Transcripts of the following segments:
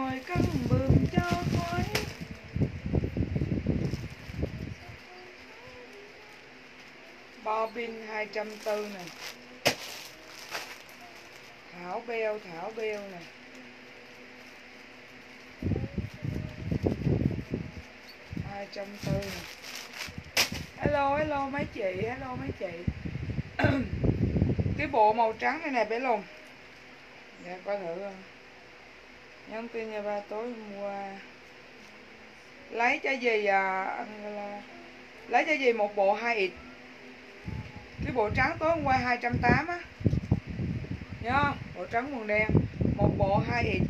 lên rồi cân bừng cho khói. Bo pin hai trăm tư nè. Thảo beo thảo beo nè. hai trăm tư nè. Hello hello mấy chị, hello mấy chị. Cái bộ màu trắng này nè, bé lùng. Dạ coi thử không nhắn tin nha ba tối hôm qua. Lấy cho gì à anh là lấy cho gì một bộ hai ít cái bộ trắng tối hôm qua 280 á. Nhớ không? Bộ trắng quần đen một bộ hai ít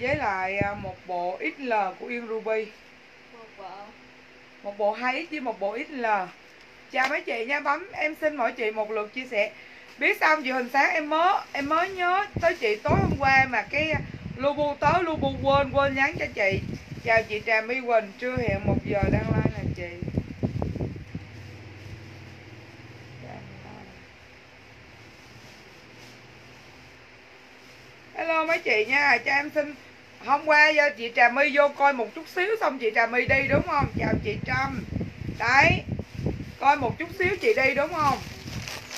với lại à, một bộ XL của Yên Ruby. Một vợ một bộ 2X với một bộ XL chào mấy chị nha bấm em xin mỗi chị một lượt chia sẻ. Biết sao không chị? Huỳnh sáng em mới em mới nhớ tới chị tối hôm qua mà cái Lubu tới Lubu quên quên nhắn cho chị. Chào chị Trà My Quỳnh trưa hẹn một giờ đang like nè chị. Hello mấy chị nha, cho em xin hôm qua do chị Trà My vô coi một chút xíu xong chị Trà My đi đúng không? Chào chị Trâm. Đấy, coi một chút xíu chị đi đúng không?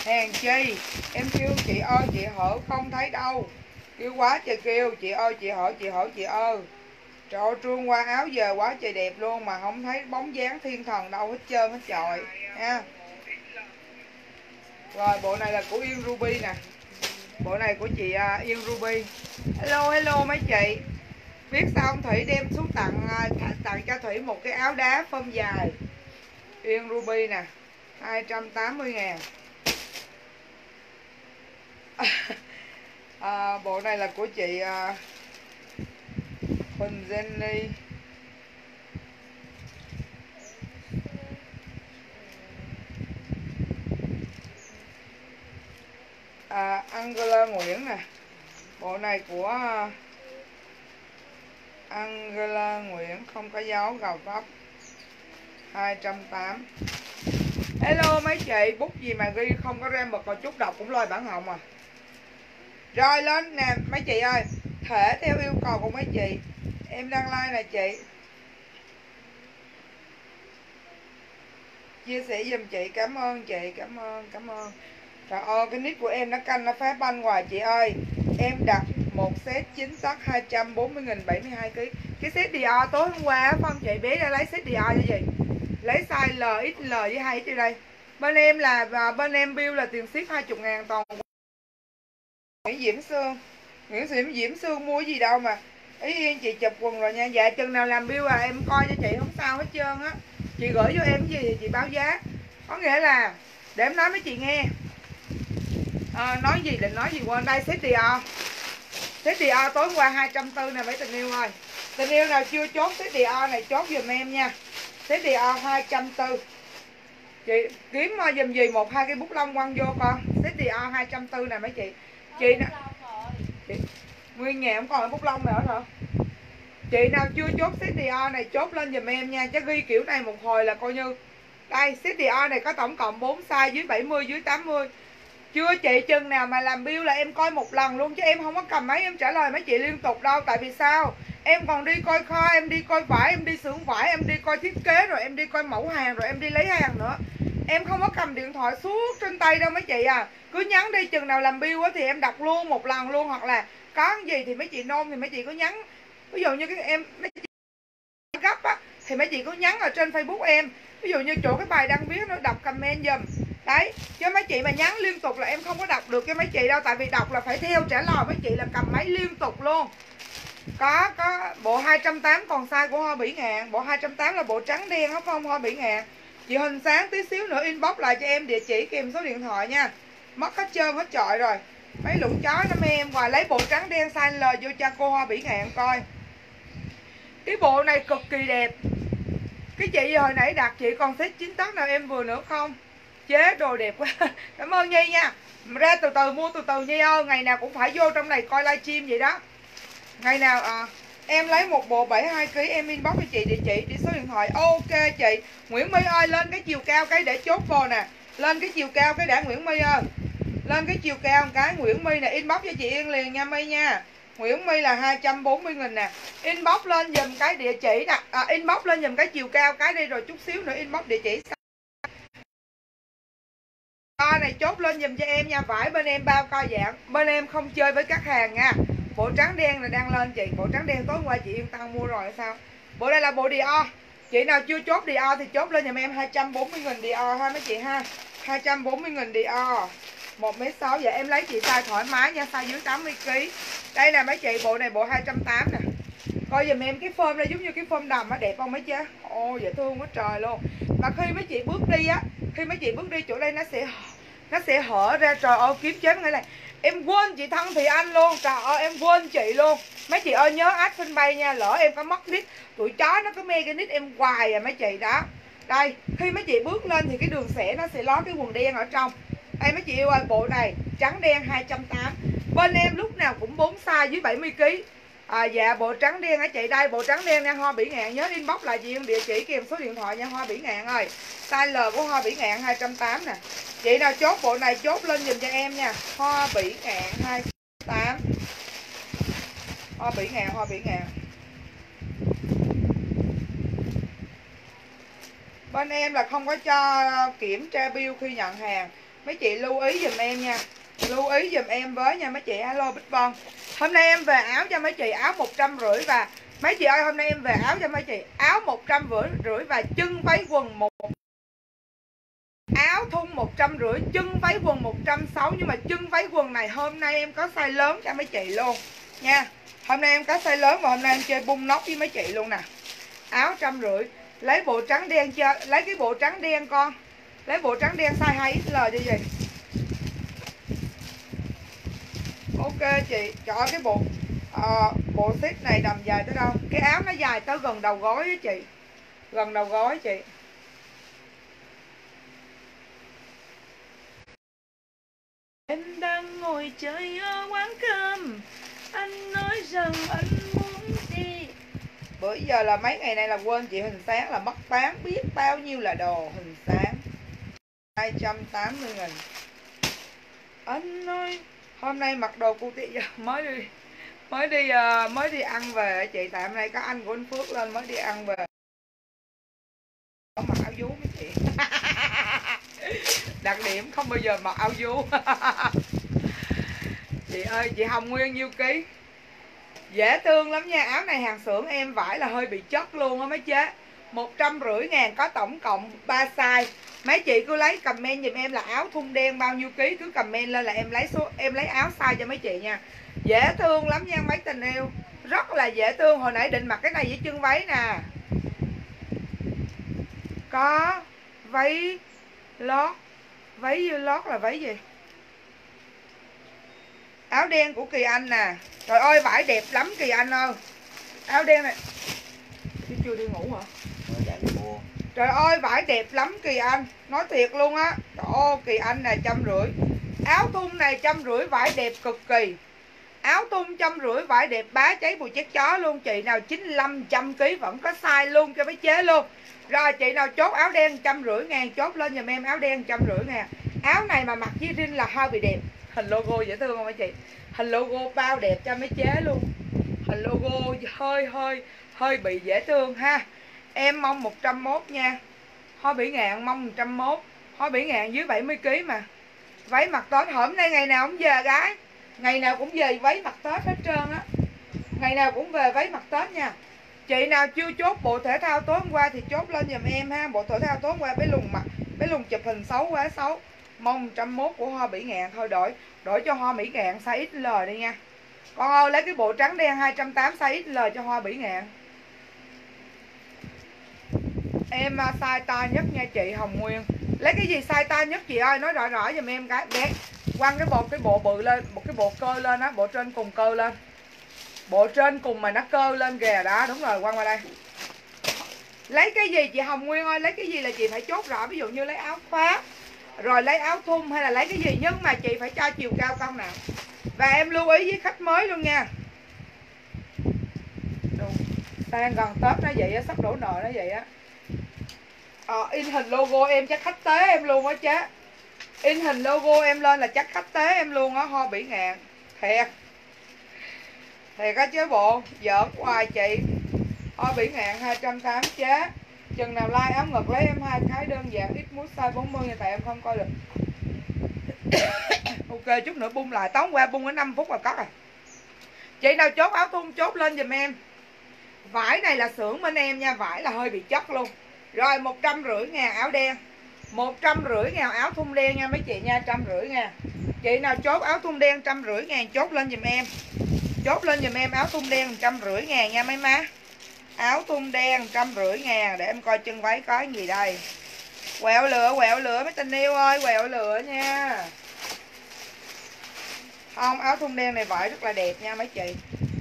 Hèn chi, em kêu chị ơi, chị hở không thấy đâu kêu quá trời kêu, chị ơi, chị hỏi chị hỏi, chị ơi. Trời ơi, trương qua áo giờ quá trời đẹp luôn mà không thấy bóng dáng thiên thần đâu hết trơn hết trời, nha. Rồi, bộ này là của Yên Ruby nè. Bộ này của chị à, Yên Ruby. Hello hello mấy chị. Biết sao ông Thủy đem xuống tặng à, tặng cho Thủy một cái áo đá phông dài. Yên Ruby nè 280 ngàn. à, bộ này là của chị à, Huỳnh Jenny à, Angela Nguyễn nè. Bộ này của à, Angela Nguyễn không có dấu gầu vóc 280 Hello mấy chị bút gì mà ghi không có rem mực mà chút đọc cũng lôi bản hồng à rồi lên nè, mấy chị ơi, thể theo yêu cầu của mấy chị. Em đang like nè chị. Chia sẻ giùm chị, cảm ơn chị, cảm ơn cảm ơn. Trời ơi, cái nick của em nó canh, nó phá banh hoài chị ơi. Em đặt một set chính xác 240 nghìn 72 kg cái set Dior tối hôm qua á, phong chị, bé ra lấy set Dior như gì lấy size L XL với 2 x đây. Bên em là và bên em bill là tiền ship 20 ngàn toàn Nguyễn Diễm Sương. Nguyễn Diễm Diễm Sương mua gì đâu mà. Ý yên chị chụp quần rồi nha. Dạ chừng nào làm bill à em coi cho chị không sao hết trơn á. Chị gửi cho em cái gì thì chị báo giá. Có nghĩa là để em nói với chị nghe. À, nói gì định nói gì quên. Đây xếp tì o. Xếp tì o tối qua 240 nè mấy tình yêu ơi. Tình yêu nào chưa chốt gì o này chốt giùm em nha. Xếp tì o 240 chị kiếm dùm giùm gì? Một hai cái bút lông quăng vô con. Xếp tì o 240 nè mấy chị chị nào chị, nguyên nhà không còn cái bút lông nữa hả? Chị nào chưa chốt set Dior này chốt lên giùm em nha chứ ghi kiểu này một hồi là coi như đây set Dior này có tổng cộng 4 size dưới 70 dưới 80 chưa chị chừng nào mà làm bill là em coi một lần luôn chứ em không có cầm máy em trả lời mấy chị liên tục đâu tại vì sao? Em còn đi coi kho em đi coi vải em đi xưởng vải em đi coi thiết kế rồi em đi coi mẫu hàng rồi em đi lấy hàng nữa em không có cầm điện thoại suốt trên tay đâu mấy chị à. Cứ nhắn đi, chừng nào làm bill á thì em đọc luôn một lần luôn, hoặc là có gì thì mấy chị nôn thì mấy chị cứ nhắn. Ví dụ như cái em, mấy chị gấp á, thì mấy chị cứ nhắn ở trên facebook em. Ví dụ như chỗ cái bài đăng viết nó đọc comment giùm. Đấy, chứ mấy chị mà nhắn liên tục là em không có đọc được cho mấy chị đâu, tại vì đọc là phải theo trả lời mấy chị là cầm máy liên tục luôn. Có có, bộ 280 còn size của hoa bỉ ngạn, bộ 280 là bộ trắng đen đúng không, hoa bỉ ngạn chị hình sáng tí xíu nữa inbox lại cho em địa chỉ kèm số điện thoại nha. Mất hết trơn hết trọi rồi. Mấy lũ chó nó mê em hoài lấy bộ trắng đen size L vô cho cô hoa bỉ ngạn coi. Cái bộ này cực kỳ đẹp. Cái chị hồi nãy đặt chị còn thích chín tấc nào em vừa nữa không? Chế đồ đẹp quá. Cảm ơn nhi nha. Ra từ từ mua từ từ nhi ơi. Ngày nào cũng phải vô trong này coi livestream vậy đó. Ngày nào à, em lấy một bộ 72 kg em inbox cho chị địa chỉ đi số điện thoại. Ok chị. Nguyễn My ơi lên cái chiều cao cái để chốt vô nè. Lên cái chiều cao cái đã Nguyễn My ơi. Lên cái chiều cao cái Nguyễn My nè inbox cho chị Yên liền nha My nha. Nguyễn My là 240 nghìn nè. Inbox lên dùm cái địa chỉ nè. À, Inbox lên dùm cái chiều cao cái đi rồi chút xíu nữa inbox địa chỉ. Co này chốt lên dùm cho em nha. Vải bên em bao co dạng. Bên em không chơi với các hàng nha bộ trắng đen là đang lên chị. Bộ trắng đen tối qua chị yên tâm mua rồi sao? Bộ đây là bộ Dior chị nào chưa chốt Dior thì chốt lên giùm em 240 nghìn Dior ha mấy chị ha? 240 nghìn Dior 1m6 Dạ em lấy chị size thoải mái nha, Size dưới 80kg Đây nè mấy chị, bộ này bộ 280 nè. Coi dùm em cái form này giống như cái form đầm á, Đẹp không mấy chị Ô dễ thương quá trời luôn. Và khi mấy chị bước đi á, Khi mấy chị bước đi, chỗ đây nó sẽ Nó sẽ hở ra, trời ơi, kiếm chết ngay này. Em quên chị Thân thì Anh luôn. Trời ơi, em quên chị luôn. Mấy chị ơi, nhớ add fanpage nha. Lỡ em có mất nick, Tụi chó nó có me cái nick em hoài à mấy chị đó. Đây, khi mấy chị bước lên thì cái đường xẻ nó sẽ ló cái quần đen ở trong. Đây, mấy chị yêu ơi, bộ này trắng đen 280 bên em lúc nào cũng 4 size dưới 70 kg à, dạ bộ trắng đen á chị đây bộ trắng đen nha hoa bỉ ngạn nhớ inbox là gì địa chỉ kèm số điện thoại nha hoa bỉ ngạn ơi. Size L của hoa bỉ ngạn 280 nè. Chị nào chốt bộ này chốt lên dùm cho em nha. Hoa bỉ ngạn 28 hoa bỉ ngạn hoa bỉ ngạn. Bên em là không có cho kiểm tra bill khi nhận hàng. Mấy chị lưu ý dùm em nha lưu ý dùm em với nha mấy chị. Alo, bích bon. Hôm nay em về áo cho mấy chị, áo một trăm rưỡi và mấy chị ơi, hôm nay em về áo cho mấy chị. Áo một trăm rưỡi và chân váy quần một áo thun một trăm rưỡi, chân váy quần một trăm sáu. Nhưng mà chân váy quần này hôm nay em có size lớn cho mấy chị luôn. Nha, hôm nay em có size lớn và hôm nay em chơi bung nóc với mấy chị luôn nè. Áo trăm rưỡi. Lấy bộ trắng đen chơi lấy cái bộ trắng đen con. Lấy bộ trắng đen size 2XL cho gì ok chị chọn cái bộ uh, bộ set này đầm dài tới đâu? Cái áo nó dài tới gần đầu gối á chị. Gần đầu gối chị. Em đang ngồi chơi ở quán cơm. Anh nói rằng anh muốn đi. Bữa giờ là mấy ngày nay là quên chị hình sáng là mất bán biết bao nhiêu là đồ hình sáng. 280 nghìn. Anh ơi Hôm nay mặc đồ cu tị mới đi Mới đi ờ, mới đi ăn về chị. Tại hôm nay có anh của anh Phước lên mới đi ăn về. Có mặc áo vú mấy chị. Đặc điểm không bao giờ mặc áo vú. Chị ơi, chị Hồng Nguyên nhiêu ký? Dễ thương lắm nha. Áo này hàng xưởng em vải là hơi bị chất luôn á mấy chế một trăm rưỡi ngàn có tổng cộng 3 size. Mấy chị cứ lấy comment giùm em là áo thun đen bao nhiêu ký, cứ comment lên là em lấy số, em lấy áo size cho mấy chị nha. Dễ thương lắm nha mấy tình yêu. Rất là dễ thương. Hồi nãy định mặc cái này với chân váy nè. Có váy lót. Váy lót là váy gì? Áo đen của kỳ anh nè. Trời ơi, vải đẹp lắm kỳ anh ơi. Áo đen này. Chưa đi ngủ hả? Trời ơi, vải đẹp lắm kỳ anh. Nói thiệt luôn á. Trời ơi kỳ anh này, trăm rưỡi. Áo thun này, trăm rưỡi, vải đẹp cực kỳ. Áo thun, trăm rưỡi, vải đẹp, bá cháy bùi chết chó luôn. Chị nào 95 trăm ký vẫn có size luôn cho mấy chế luôn. Rồi, chị nào chốt áo đen, trăm rưỡi ngàn, chốt lên giùm em áo đen, trăm rưỡi ngàn. Áo này mà mặc với rin là hơi bị đẹp. Hình logo dễ thương không mấy chị? Hình logo bao đẹp cho mấy chế luôn. Hình logo hơi hơi hơi bị dễ thương ha em mong 101 nha. Hoa bỉ ngạn, mong 101 hoa bỉ ngạn, dưới 70 kg mà. Váy mặt tết, hôm nay ngày nào cũng về gái. Ngày nào cũng về váy mặt tết hết trơn á. Ngày nào cũng về váy mặt tết nha. Chị nào chưa chốt bộ thể thao tối hôm qua thì chốt lên giùm em ha. Bộ thể thao tối hôm qua, bé lùng mặt bé lùng chụp hình xấu quá, xấu. Mong 101 của hoa bỉ ngạn. Thôi đổi đổi cho hoa mỹ ngạn size XL đi nha. Con ơi, lấy cái bộ trắng đen 280 size XL cho hoa bỉ ngạn em à, size to nhất nha chị Hồng Nguyên. Lấy cái gì size to nhất chị ơi? Nói rõ rõ giùm em cái. Bé, quăng cái bộ cái bộ bự lên, một cái bộ cơ lên á, bộ trên cùng cơ lên. Bộ trên cùng mà nó cơ lên kìa, đó, đúng rồi, quăng qua đây. Lấy cái gì chị Hồng Nguyên ơi? Lấy cái gì là chị phải chốt rõ, ví dụ như lấy áo khoác, rồi lấy áo thun hay là lấy cái gì, nhưng mà chị phải cho chiều cao con nào và em lưu ý với khách mới luôn nha. Đang gần tết nó vậy á, sắp đổ nợ nó vậy á à, in hình logo em chắc khách tế em luôn á chế in hình logo em lên là chắc khách tế em luôn á ho bỉ ngạn thiệt. Thiệt á chế bộ giỡn hoài chị. Ho bị ngạn 280 chế Chừng nào like áo ngực lấy em hai cái đơn giản ít mút size 40 mươi tại em không coi được. Ok chút nữa bung lại tóm qua bung ở 5 phút là có rồi. Chị nào chốt áo thun chốt lên giùm em. Vải này là xưởng bên em nha Vải là hơi bị chất luôn. Rồi, một trăm rưỡi ngàn áo đen. Một trăm rưỡi ngàn áo thun đen nha mấy chị nha trăm rưỡi ngàn. Chị nào chốt áo thun đen trăm rưỡi ngàn, chốt lên giùm em. Chốt lên giùm em áo thun đen trăm rưỡi ngàn nha mấy má. Áo thun đen trăm rưỡi ngàn để em coi chân váy có gì đây. Quẹo lửa quẹo lửa, mấy tình yêu ơi, quẹo lửa nha. Không, áo thun đen này vải rất là đẹp nha mấy chị.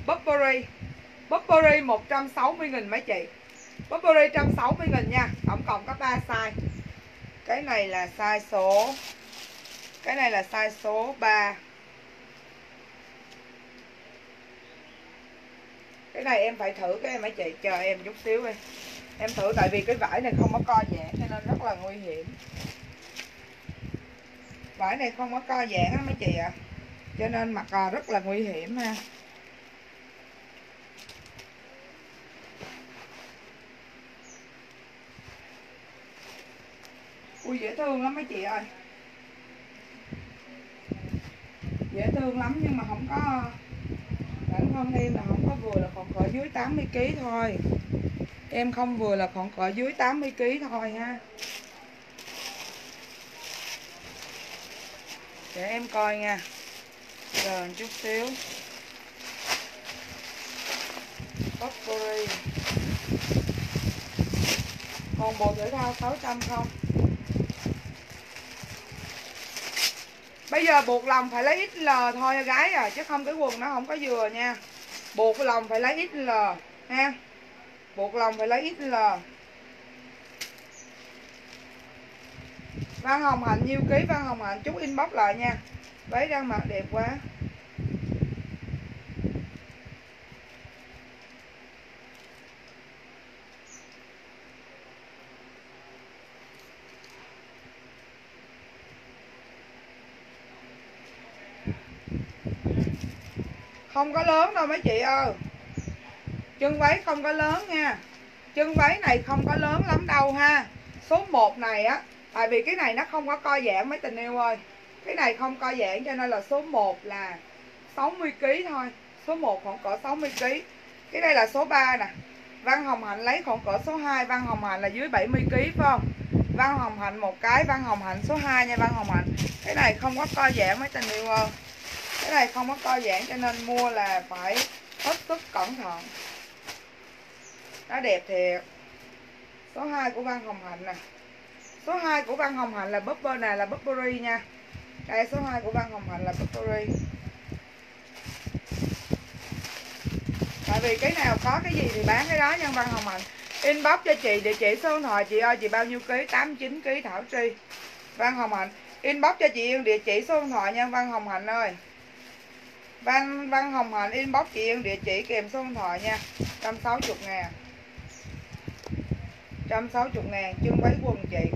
Burberry Burberry 160 nghìn mấy chị. Burberry 160 nghìn nha. Tổng cộng có 3 size. Cái này là size số. Cái này là size số 3 cái này em phải thử cái em mấy chị, chờ em chút xíu đi. Em thử tại vì cái vải này không có co giãn cho nên rất là nguy hiểm. Vải này không có co giãn á mấy chị ạ. À. cho nên mặc à, rất là nguy hiểm ha. Ui, dễ thương lắm mấy chị ơi. Dễ thương lắm nhưng mà không có, bản thân em là không có vừa là còn cỡ dưới 80 kg thôi. Em không vừa là còn cỡ dưới 80 kg thôi ha. Để em coi nha. Chờ chút xíu. Burberry còn bộ thể thao 600 không? Bây giờ buộc lòng phải lấy XL thôi, gái à chứ không cái quần nó không có vừa nha. Buộc lòng phải lấy XL ha. Buộc lòng phải lấy XL Văn Hồng Hạnh nhiêu ký? Văn Hồng Hạnh chút inbox lại nha. Váy đang mặc đẹp quá. Không có lớn đâu mấy chị ơi. Chân váy không có lớn nha. Chân váy này không có lớn lắm đâu ha. Số 1 này á, tại vì cái này nó không có co giãn mấy tình yêu ơi. Cái này không co giãn cho nên là số 1 là 60 kg thôi. Số 1 khoảng cỡ 60 kg cái đây là số 3 nè. Văn Hồng Hạnh lấy khoảng cỡ số 2 Văn Hồng Hạnh là dưới 70 kg phải không? Văn Hồng Hạnh một cái, Văn Hồng Hạnh số 2 nha Văn Hồng Hạnh. Cái này không có co giãn mấy tình yêu ơi cái này không có co giãn cho nên mua là phải hết sức cẩn thận. Nó đẹp thiệt. Số 2 của Văn Hồng Hạnh nè. Số 2 của Văn Hồng Hạnh là Burberry này là Burberry nha. Đây, số 2 của Văn Hồng Hạnh là Burberry tại vì cái nào có cái gì thì bán cái đó nha Văn Hồng Hạnh. Inbox cho chị, địa chỉ số điện thoại chị ơi, chị bao nhiêu ký? 89 ký Thảo Tri. Văn Hồng Hạnh, inbox cho chị Yên địa chỉ số điện thoại nha Văn Hồng Hạnh ơi. Văn Văn Hồng Hạnh inbox chị Yên, địa chỉ kèm số điện thoại nha. 160 ngàn. 160 ngàn chân váy quần chị.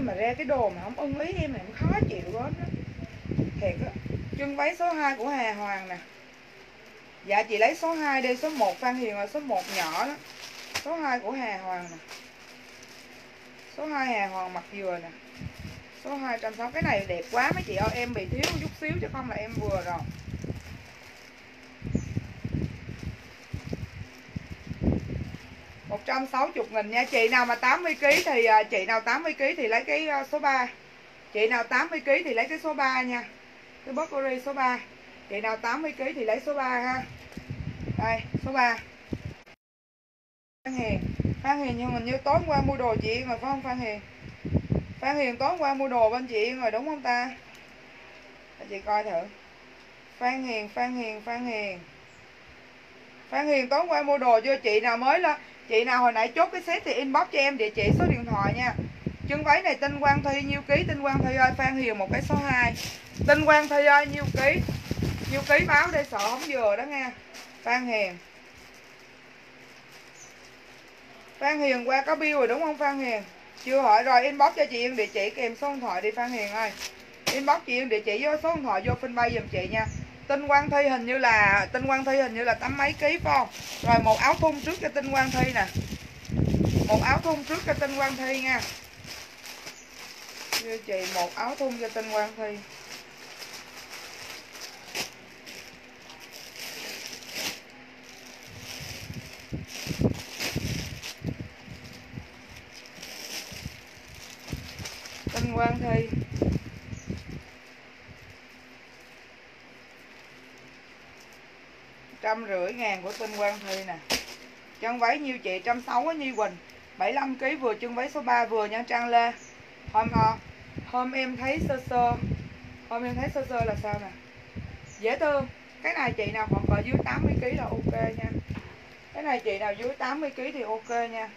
Mà ra cái đồ mà không ưng ý em này em khó chịu hết đó. Thiệt á. Chân váy số 2 của Hà Hoàng nè. Dạ chị lấy số 2 đi, số 1 Phan Hiền là số 1 nhỏ đó. Số 2 của Hà Hoàng nè. Số 2 Hà Hoàng mặc vừa nè. Số 260 cái này đẹp quá, mấy chị ơi, em bị thiếu chút xíu chứ không là em vừa rồi. 160 nghìn nha. Chị nào mà 80 kg thì à, chị nào 80 kg à, thì lấy cái số 3 chị nào 80 kg thì lấy cái số 3 nha. Cái broccoli số 3 chị nào 80 kg thì lấy số 3 ha. Đây, số 3 Phan Hiền. Phan Hiền nhưng mình như tối qua mua đồ chị Yên rồi phải không Phan Hiền? Phan Hiền tối qua mua đồ bên chị rồi đúng không ta? Chị coi thử. Phan Hiền Phan Hiền Phan Hiền. Phan Hiền tối qua mua đồ chưa? Chị nào mới là chị nào hồi nãy chốt cái set thì inbox cho em địa chỉ số điện thoại nha. Chân váy này tinh quang thi nhiêu ký? Tinh quang thi ơi, phan hiền một cái số 2 tinh quang thi ơi, nhiêu ký? Nhiêu ký báo đây sợ không vừa đó nghe phan hiền. Phan hiền qua có bill rồi đúng không, phan hiền? Chưa hỏi rồi, inbox cho chị yên địa chỉ kèm số điện thoại đi, phan hiền ơi. Inbox chị yên địa chỉ với số điện thoại vô fanpage giùm chị nha tinh quang thi hình như là, tinh quang thi hình như là tám mấy ký, phải không? Rồi một áo thun trước cho tinh quang thi nè. Một áo thun trước cho tinh quang thi nha. Như chị, một áo thun cho tinh quang thi. Tinh quang thi. Trăm rưỡi ngàn của tinh quang thi nè. Chân váy nhiêu chị? trăm sáu á, nhi quỳnh. 75 kg vừa chân váy số 3 vừa nha, trang lê. Hôm ờ, hôm em thấy sơ sơ, hôm em thấy sơ sơ là sao nè? Dễ thương. Cái này chị nào khoảng cỡ dưới 80 kg là ok nha. Cái này chị nào dưới 80 kg thì ok nha.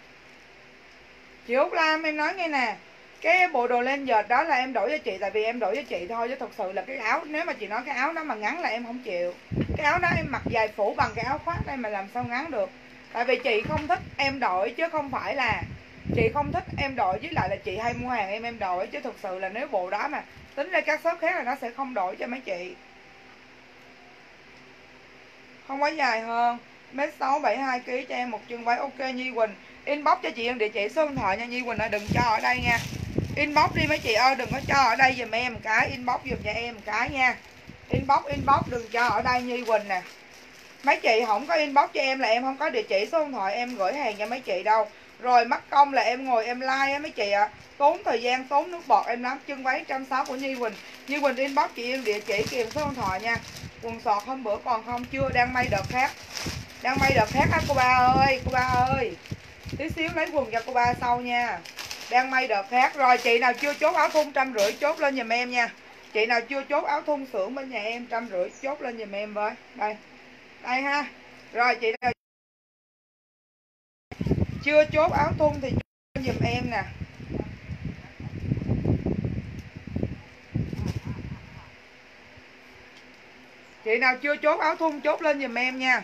Chị Út Lam, em nói nghe nè cái bộ đồ len dệt đó là em đổi cho chị, tại vì em đổi cho chị thôi, chứ thật sự là cái áo, nếu mà chị nói cái áo đó mà ngắn là em không chịu. Cái áo đó em mặc dài phủ bằng cái áo khoác đây mà làm sao ngắn được. Tại vì chị không thích em đổi, chứ không phải là chị không thích em đổi, với lại là chị hay mua hàng em em đổi. Chứ thực sự là nếu bộ đó mà tính ra các shop khác là nó sẽ không đổi cho mấy chị. Không quá dài hơn. Mét sáu bảy hai kg cho em một chân váy ok nhi quỳnh. Inbox cho chị em địa chỉ số điện thoại nha, nhi quỳnh ơi, đừng cho ở đây nha inbox đi mấy chị ơi, đừng có cho ở đây giùm em một cái. Inbox giùm cho em một cái nha. Inbox inbox, đừng cho ở đây nhi quỳnh nè. Mấy chị không có inbox cho em là em không có địa chỉ số điện thoại, em gửi hàng cho mấy chị đâu. Rồi mất công là em ngồi em like á mấy chị ạ. À. tốn thời gian, tốn nước bọt em lắm. Chân váy trăm sáu của Nhi Quỳnh. Nhi Quỳnh inbox chị em địa chỉ, kèm số điện thoại nha. Quần sọt hôm bữa còn không, chưa đang may đợt khác. Đang may đợt khác á cô ba ơi? Cô ba ơi tí xíu lấy quần cho cô ba sau nha. Đang may đợt khác. Rồi, chị nào chưa chốt áo thun trăm rưỡi, chốt lên giùm em nha. Chị nào chưa chốt áo thun xưởng bên nhà em trăm rưỡi, chốt lên giùm em với. Đây. Đây ha. Rồi, chị nào chưa chốt áo thun thì chốt giùm em nè. Chị nào chưa chốt áo thun, chốt lên giùm em nha.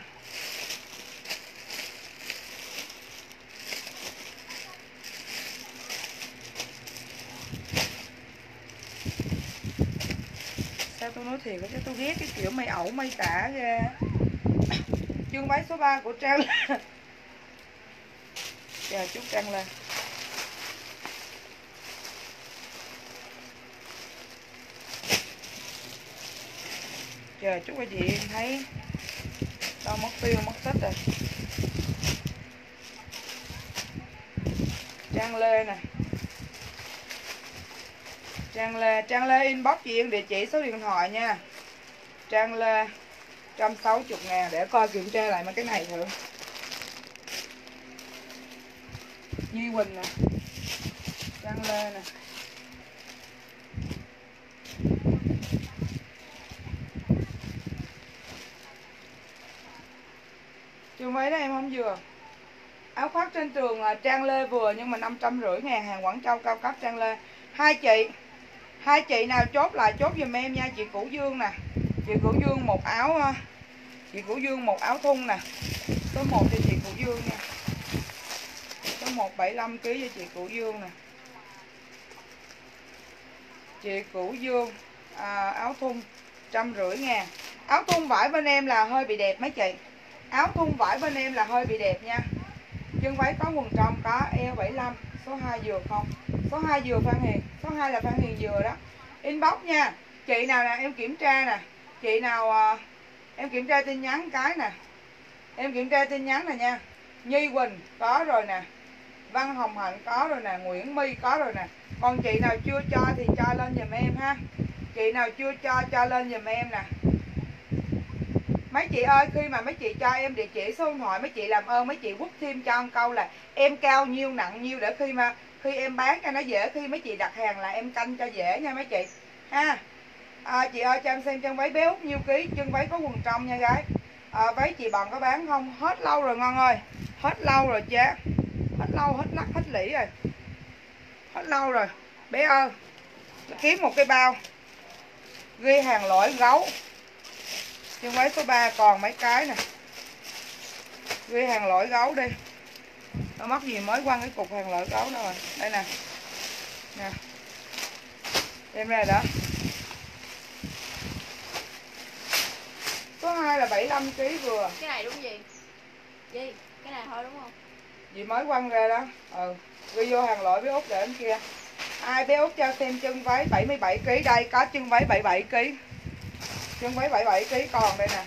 Sao tôi nói thiệt chứ tôi ghét cái kiểu mày ẩu, mày tả ra chương váy số 3 của trang chờ dạ, chút trang lên. Chờ chút cái gì em thấy đâu mất tiêu, mất tích rồi. Trang lê nè trang lê trang lê inbox chị địa chỉ số điện thoại nha. Trang lê 160 ngàn, để coi kiểm tra lại mấy cái này thử. Duy Quỳnh nè. Trang Lê nè. Trường váy này em không vừa? Áo khoác trên trường là Trang Lê vừa nhưng mà năm trăm rưỡi ngàn, hàng Quảng Châu cao cấp Trang Lê. Hai chị. Hai chị nào chốt lại chốt giùm em nha Chị Củ Dương nè. Chị Củ Dương một áo ờ, Chị Củ Dương một áo thun nè. Số 1 cho chị Củ Dương nha. Số 175 kg cho chị Củ Dương nè. Chị Củ Dương à, Áo thun trăm rưỡi ngàn. Áo thun vải bên em là hơi bị đẹp mấy chị? Áo thun vải bên em là hơi bị đẹp nha. Chân váy có quần trong có eo 75 Số 2 dừa không. Số 2 dừa Phan Hiền. Số 2 là Phan Hiền dừa đó. Inbox nha. Chị nào nè em kiểm tra nè. Chị nào à, em kiểm tra tin nhắn cái nè. Em kiểm tra tin nhắn nè nha. Nhi Quỳnh có rồi nè. Văn Hồng Hạnh có rồi nè. Nguyễn My có rồi nè. Còn chị nào chưa cho thì cho lên dùm em ha. Chị nào chưa cho cho lên dùm em nè mấy chị ơi khi mà mấy chị cho em địa chỉ số điện thoại mấy chị làm ơn mấy chị quất thêm cho con câu là em cao nhiêu nặng nhiêu để khi mà khi em bán cho nó dễ khi mấy chị đặt hàng là em canh cho dễ nha mấy chị. Ha. À, chị ơi cho em xem chân váy béo nhiêu ký chân váy có quần trong nha gái. À, váy chị bằng có bán không? Hết lâu rồi ngon ơi. Hết lâu rồi chứ hết lâu hết lắc hết lỉ rồi. Hết lâu rồi. Bé ơi kiếm một cái bao. Ghi hàng lỗi gấu chân váy số 3 còn mấy cái nè. Ghi hàng lỗi gấu đi. Nó mất gì mới quăng cái cục hàng lỗi gấu đâu rồi. Đây nè. Nè. Đem ra đó. Số 2 là 75 kg vừa. Cái này đúng gì? Gì? Cái này thôi đúng không? Gì mới quăng ra đó? Ừ. Ghi vô hàng lỗi bé út để bên kia. Ai bé út cho xem chân váy 77 kg đây có chân váy 77 kg chân mấy 77 kg còn đây nè.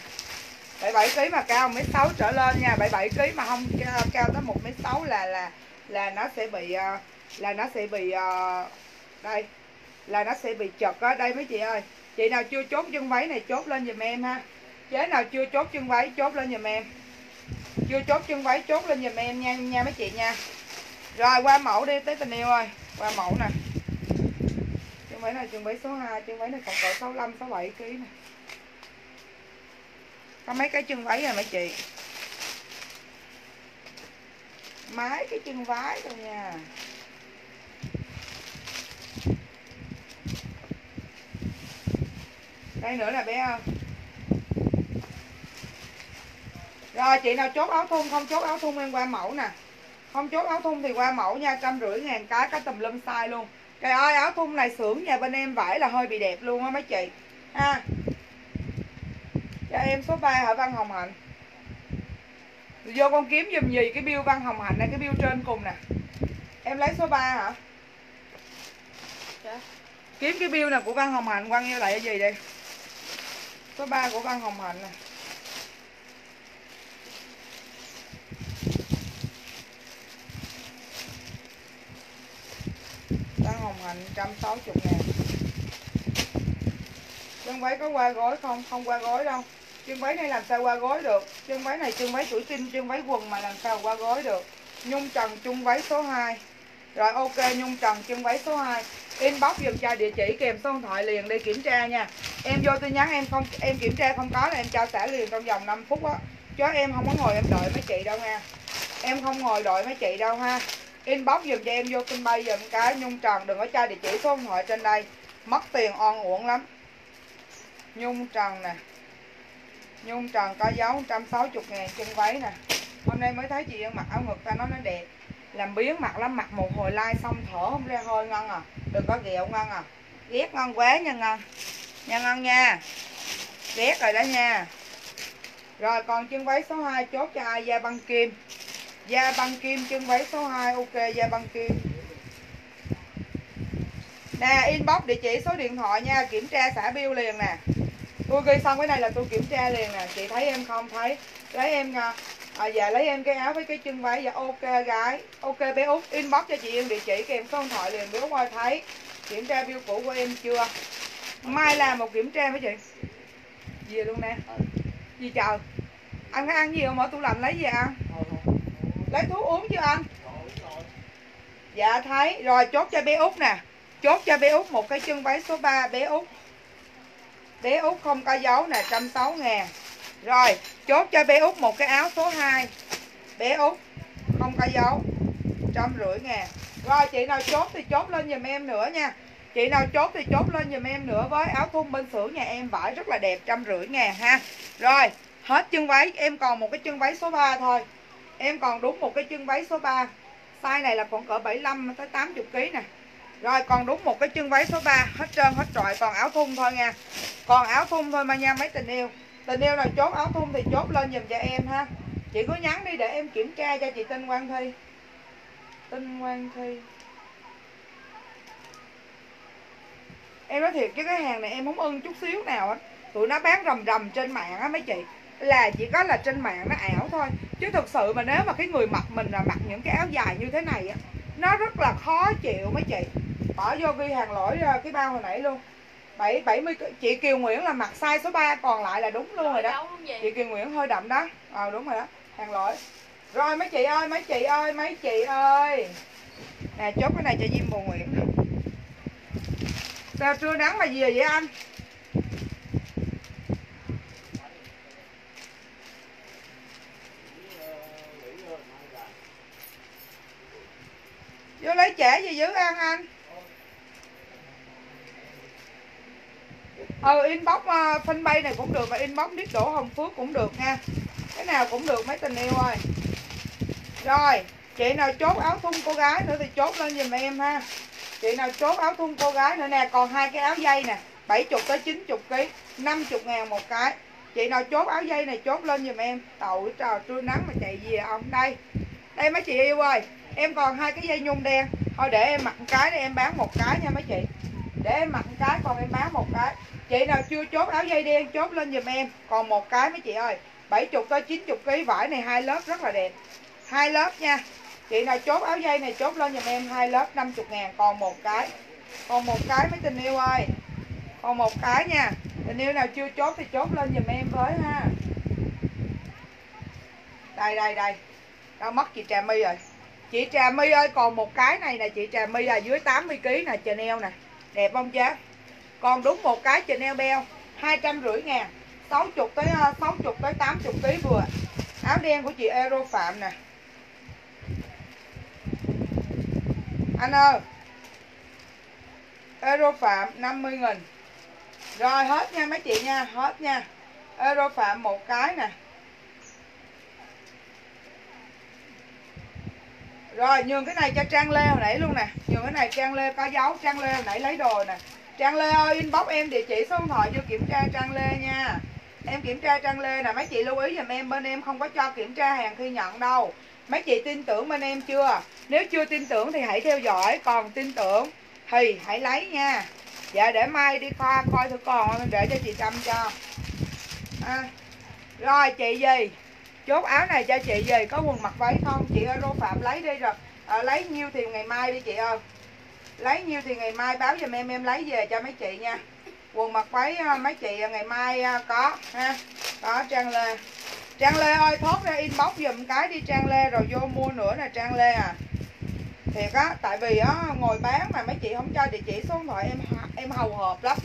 77 kg mà cao 1m6 trở lên nha. 77 kg mà không cao, tới 1m6 là là là nó sẽ bị ờ, là nó sẽ bị ờ, đây là nó sẽ bị chật á. Đây mấy chị ơi chị nào chưa chốt chân váy này chốt lên giùm em ha. Chế nào chưa chốt chân váy chốt lên giùm em. Chưa chốt chân váy chốt lên giùm em nha nha mấy chị nha. Rồi qua mẫu đi tới tình yêu ơi. Qua mẫu nè. Chân váy này chân váy số 2 chân váy này còn cỡ 65 67 kg nè có mấy cái chân váy rồi mấy chị? Mấy cái chân váy thôi nha. Đây nữa nè bé ơi. Rồi, chị nào chốt áo thun, không chốt áo thun em qua mẫu nè. Không chốt áo thun thì qua mẫu nha, trăm rưỡi ngàn cái cái tùm lum size luôn. Trời ơi, áo thun này xưởng nhà bên em vải là hơi bị đẹp luôn á mấy chị. Ha cho em số 3 hả Văn Hồng Hạnh. Vô con kiếm giùm gì cái bill Văn Hồng Hạnh này cái bill trên cùng nè. Em lấy số 3 hả? Dạ. kiếm cái bill nào của Văn Hồng Hạnh quăng vô lại cái gì đi số 3 của Văn Hồng Hạnh nè. Văn Hồng Hạnh 160 ngàn. Chân váy có qua gối không? Không qua gối đâu Chân váy này làm sao qua gối được? Chân váy này chân váy tuổi sinh Chân váy quần mà làm sao qua gối được? Nhung trần chung váy số 2 Rồi, ok, Nhung trần chân váy số 2 Inbox dùm cho địa chỉ kèm số điện thoại liền đi kiểm tra nha. Em vô tin nhắn, em không, em kiểm tra không có là em trao trả liền trong vòng 5 phút á. Chứ em không có ngồi, em đợi mấy chị đâu nha Em không ngồi đợi mấy chị đâu ha. Inbox dùm cho em vô tin bay dùm cái. Nhung Trần đừng có cho địa chỉ số điện thoại trên đây. Mất tiền on uổng lắm. Nhung Trần nè. Nhung Trần có dấu 160 ngàn chân váy nè. Hôm nay mới thấy chị Yên mặc áo ngực ta nói nó đẹp. Làm biến mặt lắm, mặc một hồi like xong thở không ra hơi Ngân à. Đừng có ghẹo Ngân à. Ghét Ngân quá nha Ngân. Nha Ngân nha. Ghét rồi đó nha. Rồi, còn chân váy số 2 chốt cho ai? Da băng kim. Da băng kim, chân váy số 2 ok, da băng kim. Nè, inbox địa chỉ số điện thoại nha, Kiểm tra xả bill liền nè. Tôi ghi xong cái này là tôi kiểm tra liền nè. Chị thấy em không? Thấy Lấy em à, à, dạ lấy em cái áo với cái chân váy. Dạ ok gái. Ok bé Út inbox cho chị em địa chỉ kèm số điện thoại liền Bé Út ơi thấy. Kiểm tra bill cũ của em chưa? Mai làm một kiểm tra với chị. Gì luôn nè. Gì chờ Anh có ăn gì không ở tủ lạnh lấy gì ăn Lấy thuốc uống chưa anh? Dạ thấy. Rồi chốt cho bé Út nè. Chốt cho bé Út một cái chân váy số 3 bé Út Bé Út không có dấu nè 160 ngàn. Rồi, chốt cho bé Út một cái áo số 2 Bé Út không có dấu, trăm rưỡi ngàn. Rồi, chị nào chốt thì chốt lên giùm em nữa nha. Chị nào chốt thì chốt lên giùm em nữa với áo thun bên xưởng nhà em vải rất là đẹp, trăm rưỡi ngàn ha. Rồi, hết chân váy, em còn một cái chân váy số 3 thôi. Em còn đúng một cái chân váy số 3 Size này là còn cỡ 75 tới 80 kg nè. Rồi, còn đúng một cái chân váy số 3 Hết trơn, hết trọi, còn áo thun thôi nha. Còn áo thun thôi mà nha, mấy tình yêu. Tình yêu nào chốt áo thun thì chốt lên dùm cho em ha. Chị cứ nhắn đi để em kiểm tra cho chị Tinh Quang Thi. Tinh Quang Thi. Em nói thiệt chứ cái hàng này em không ưng chút xíu nào á. Tụi nó bán rầm rầm trên mạng á mấy chị. Là chỉ có là trên mạng nó ảo thôi. Chứ thực sự mà nếu mà cái người mặc mình là mặc những cái áo dài như thế này á, Nó rất là khó chịu mấy chị. Bỏ vô ghi hàng lỗi ờ, cái bao hồi nãy luôn. 7, 70 Chị Kiều Nguyễn là mặc size số 3 còn lại là đúng luôn rồi đó. không vậy? Chị Kiều Nguyễn hơi đậm đó. Ờ đúng rồi đó. Hàng lỗi. Rồi mấy chị ơi mấy chị ơi mấy chị ơi. Nè chốt cái này cho Diêm Bồ Nguyễn. Sao trưa nắng mà gì vậy anh? Vô lấy chả gì dữ ăn anh ừ inbox uh, fanpage này cũng được và inbox đít đổ hồng phước cũng được nha. Cái nào cũng được mấy tình yêu ơi. Rồi chị nào chốt áo thun cô gái nữa thì chốt lên giùm em ha. Chị nào chốt áo thun cô gái nữa nè còn hai cái áo dây nè 70 tới 90 kg 50 ngàn một cái. Chị nào chốt áo dây này chốt lên giùm em. Tội trời trưa nắng mà chạy gì ông đây. Đây mấy chị yêu ơi em còn hai cái dây nhung đen. Thôi để em mặc một cái để em bán một cái nha mấy chị. Để em mặc một cái còn em bán một cái chị nào chưa chốt áo dây đen, chốt lên giùm em. Còn một cái mấy chị ơi 70 tới 90 kg vải này, hai lớp rất là đẹp. Hai lớp nha. Chị nào chốt áo dây này, chốt lên giùm em, hai lớp 50 ngàn. Còn một cái, còn một cái mấy tình yêu ơi. Còn một cái nha. Tình yêu nào chưa chốt thì chốt lên giùm em với ha. Đây đây đây. Đâu mất chị trà my rồi. Chị trà my ơi, còn một cái này nè, chị trà my là dưới 80 kg nè, chanel nè. Đẹp không chứ? Còn đúng một cái chanel beo hai trăm rưỡi ngàn 60 tới ờ, 60 tới 80 kg vừa. Áo đen của chị Aero Phạm nè. Anh ơi. Euro Phạm 50 nghìn. Rồi, hết nha mấy chị nha, Hết nha. Euro Phạm một cái nè. Rồi, nhường cái này cho Trang Lê hồi nãy luôn nè. Nhường cái này Trang Lê có dấu, Trang Lê hồi nãy lấy đồ nè. Trang Lê ơi inbox em địa chỉ số điện thoại cho kiểm tra Trang Lê nha. Em kiểm tra Trang Lê nè Mấy chị lưu ý giùm em bên em không có cho kiểm tra hàng khi nhận đâu. Mấy chị tin tưởng bên em chưa? Nếu chưa tin tưởng thì hãy theo dõi Còn tin tưởng thì hãy lấy nha. Dạ để mai đi coi coi thử còn để cho chị chăm cho. À. Rồi chị gì? Chốt áo này cho chị gì? Có quần mặc váy không? Chị ơi Rô Phạm lấy đi rồi. À, Lấy nhiêu thì ngày mai đi chị ơi. Lấy nhiêu thì ngày mai báo giùm em em lấy về cho mấy chị nha. Quần mặc váy ờ, mấy chị ờ, ngày mai ờ, có, ha. Có, Trang Lê. Trang Lê ơi, thốt ra inbox giùm cái đi, Trang Lê, rồi vô mua nữa nè, Trang Lê à. Thiệt á, tại vì á ngồi bán mà mấy chị không cho địa chỉ số điện thoại em em hầu hợp lắm.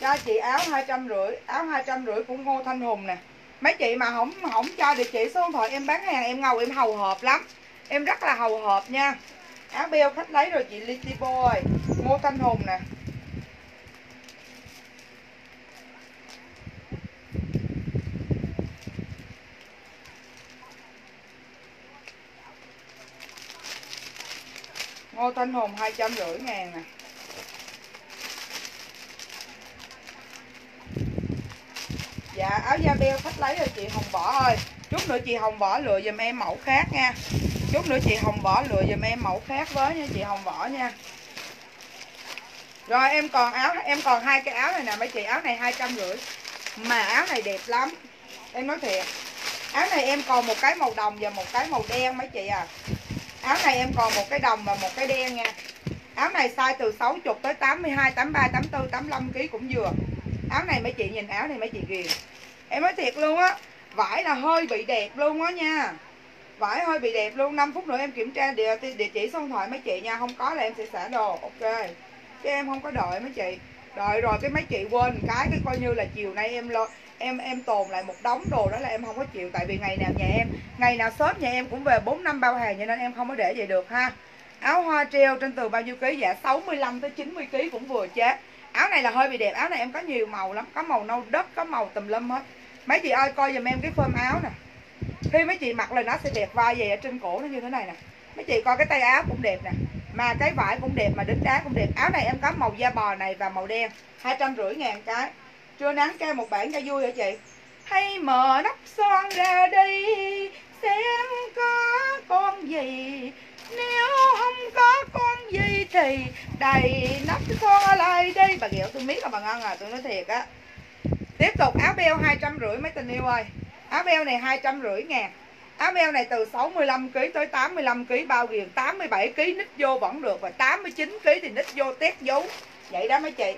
Cho chị áo hai trăm rưỡi, áo hai trăm rưỡi của Ngô Thanh Hùng nè. Mấy chị mà không không cho địa chỉ số điện thoại em bán hàng, em ngầu, em hầu hợp lắm. Em rất là hầu hợp nha áo beo khách lấy rồi chị Litibo ơi Ngô Thanh Hùng nè. Ngô Thanh Hùng hai trăm rưỡi ngàn nè. Dạ áo da beo khách lấy rồi chị Hồng Võ ơi. Chút nữa chị Hồng Võ lựa dùm em mẫu khác nha. Chút nữa chị Hồng Võ lựa giùm em mẫu khác với nha, chị Hồng Võ nha. Rồi, em còn áo, em còn hai cái áo này nè, mấy chị, áo này hai trăm rưỡi. Mà áo này đẹp lắm, Em nói thiệt. Áo này em còn một cái màu đồng và một cái màu đen mấy chị à. Áo này em còn một cái đồng và một cái đen nha. Áo này size từ 60 tới 82 83 84 85 kg cũng vừa. Áo này mấy chị nhìn áo này mấy chị ghiền. Em nói thiệt luôn á, vải là hơi bị đẹp luôn á nha vải hơi bị đẹp luôn. 5 phút nữa em kiểm tra địa, địa chỉ số điện thoại mấy chị nha. Không có là em sẽ xả đồ. Ok. Chứ em không có đợi mấy chị. Đợi rồi cái mấy chị quên cái cái coi như là chiều nay em lo em em tồn lại một đống đồ đó là em không có chịu. Tại vì ngày nào nhà em ngày nào shop nhà em cũng về 4 năm bao hàng cho nên em không có để vậy được ha. Áo hoa treo trên từ bao nhiêu ký? Dạ 65 tới 90 kg cũng vừa chế áo này là hơi bị đẹp. Áo này em có nhiều màu lắm. Có màu nâu đất có màu tùm lum hết. Mấy chị ơi coi giùm em cái phơm áo nè khi mấy chị mặc là nó sẽ đẹp vai về ở trên cổ nó như thế này nè. Mấy chị coi cái tay áo cũng đẹp nè, mà cái vải cũng đẹp, mà đính đá cũng đẹp. Áo này em có màu da bò này và màu đen, hai trăm rưỡi ngàn cái. Trưa nắng kêu một bản cho vui hả chị? Hay mở nắp son ra đi, Xem có con gì. Nếu không có con gì Thì đầy nắp son lại đi. Bà ghẹo, tôi biết là bà ngon à Tôi nói thiệt á. Tiếp tục, áo beo hai trăm rưỡi, mấy tình yêu ơi. Áo beo này hai trăm rưỡi ngàn. Áo beo này từ 65kg tới 85kg bao ghiền 87kg nít vô vẫn được Và 89kg thì nít vô tét dấu. Vậy đó mấy chị.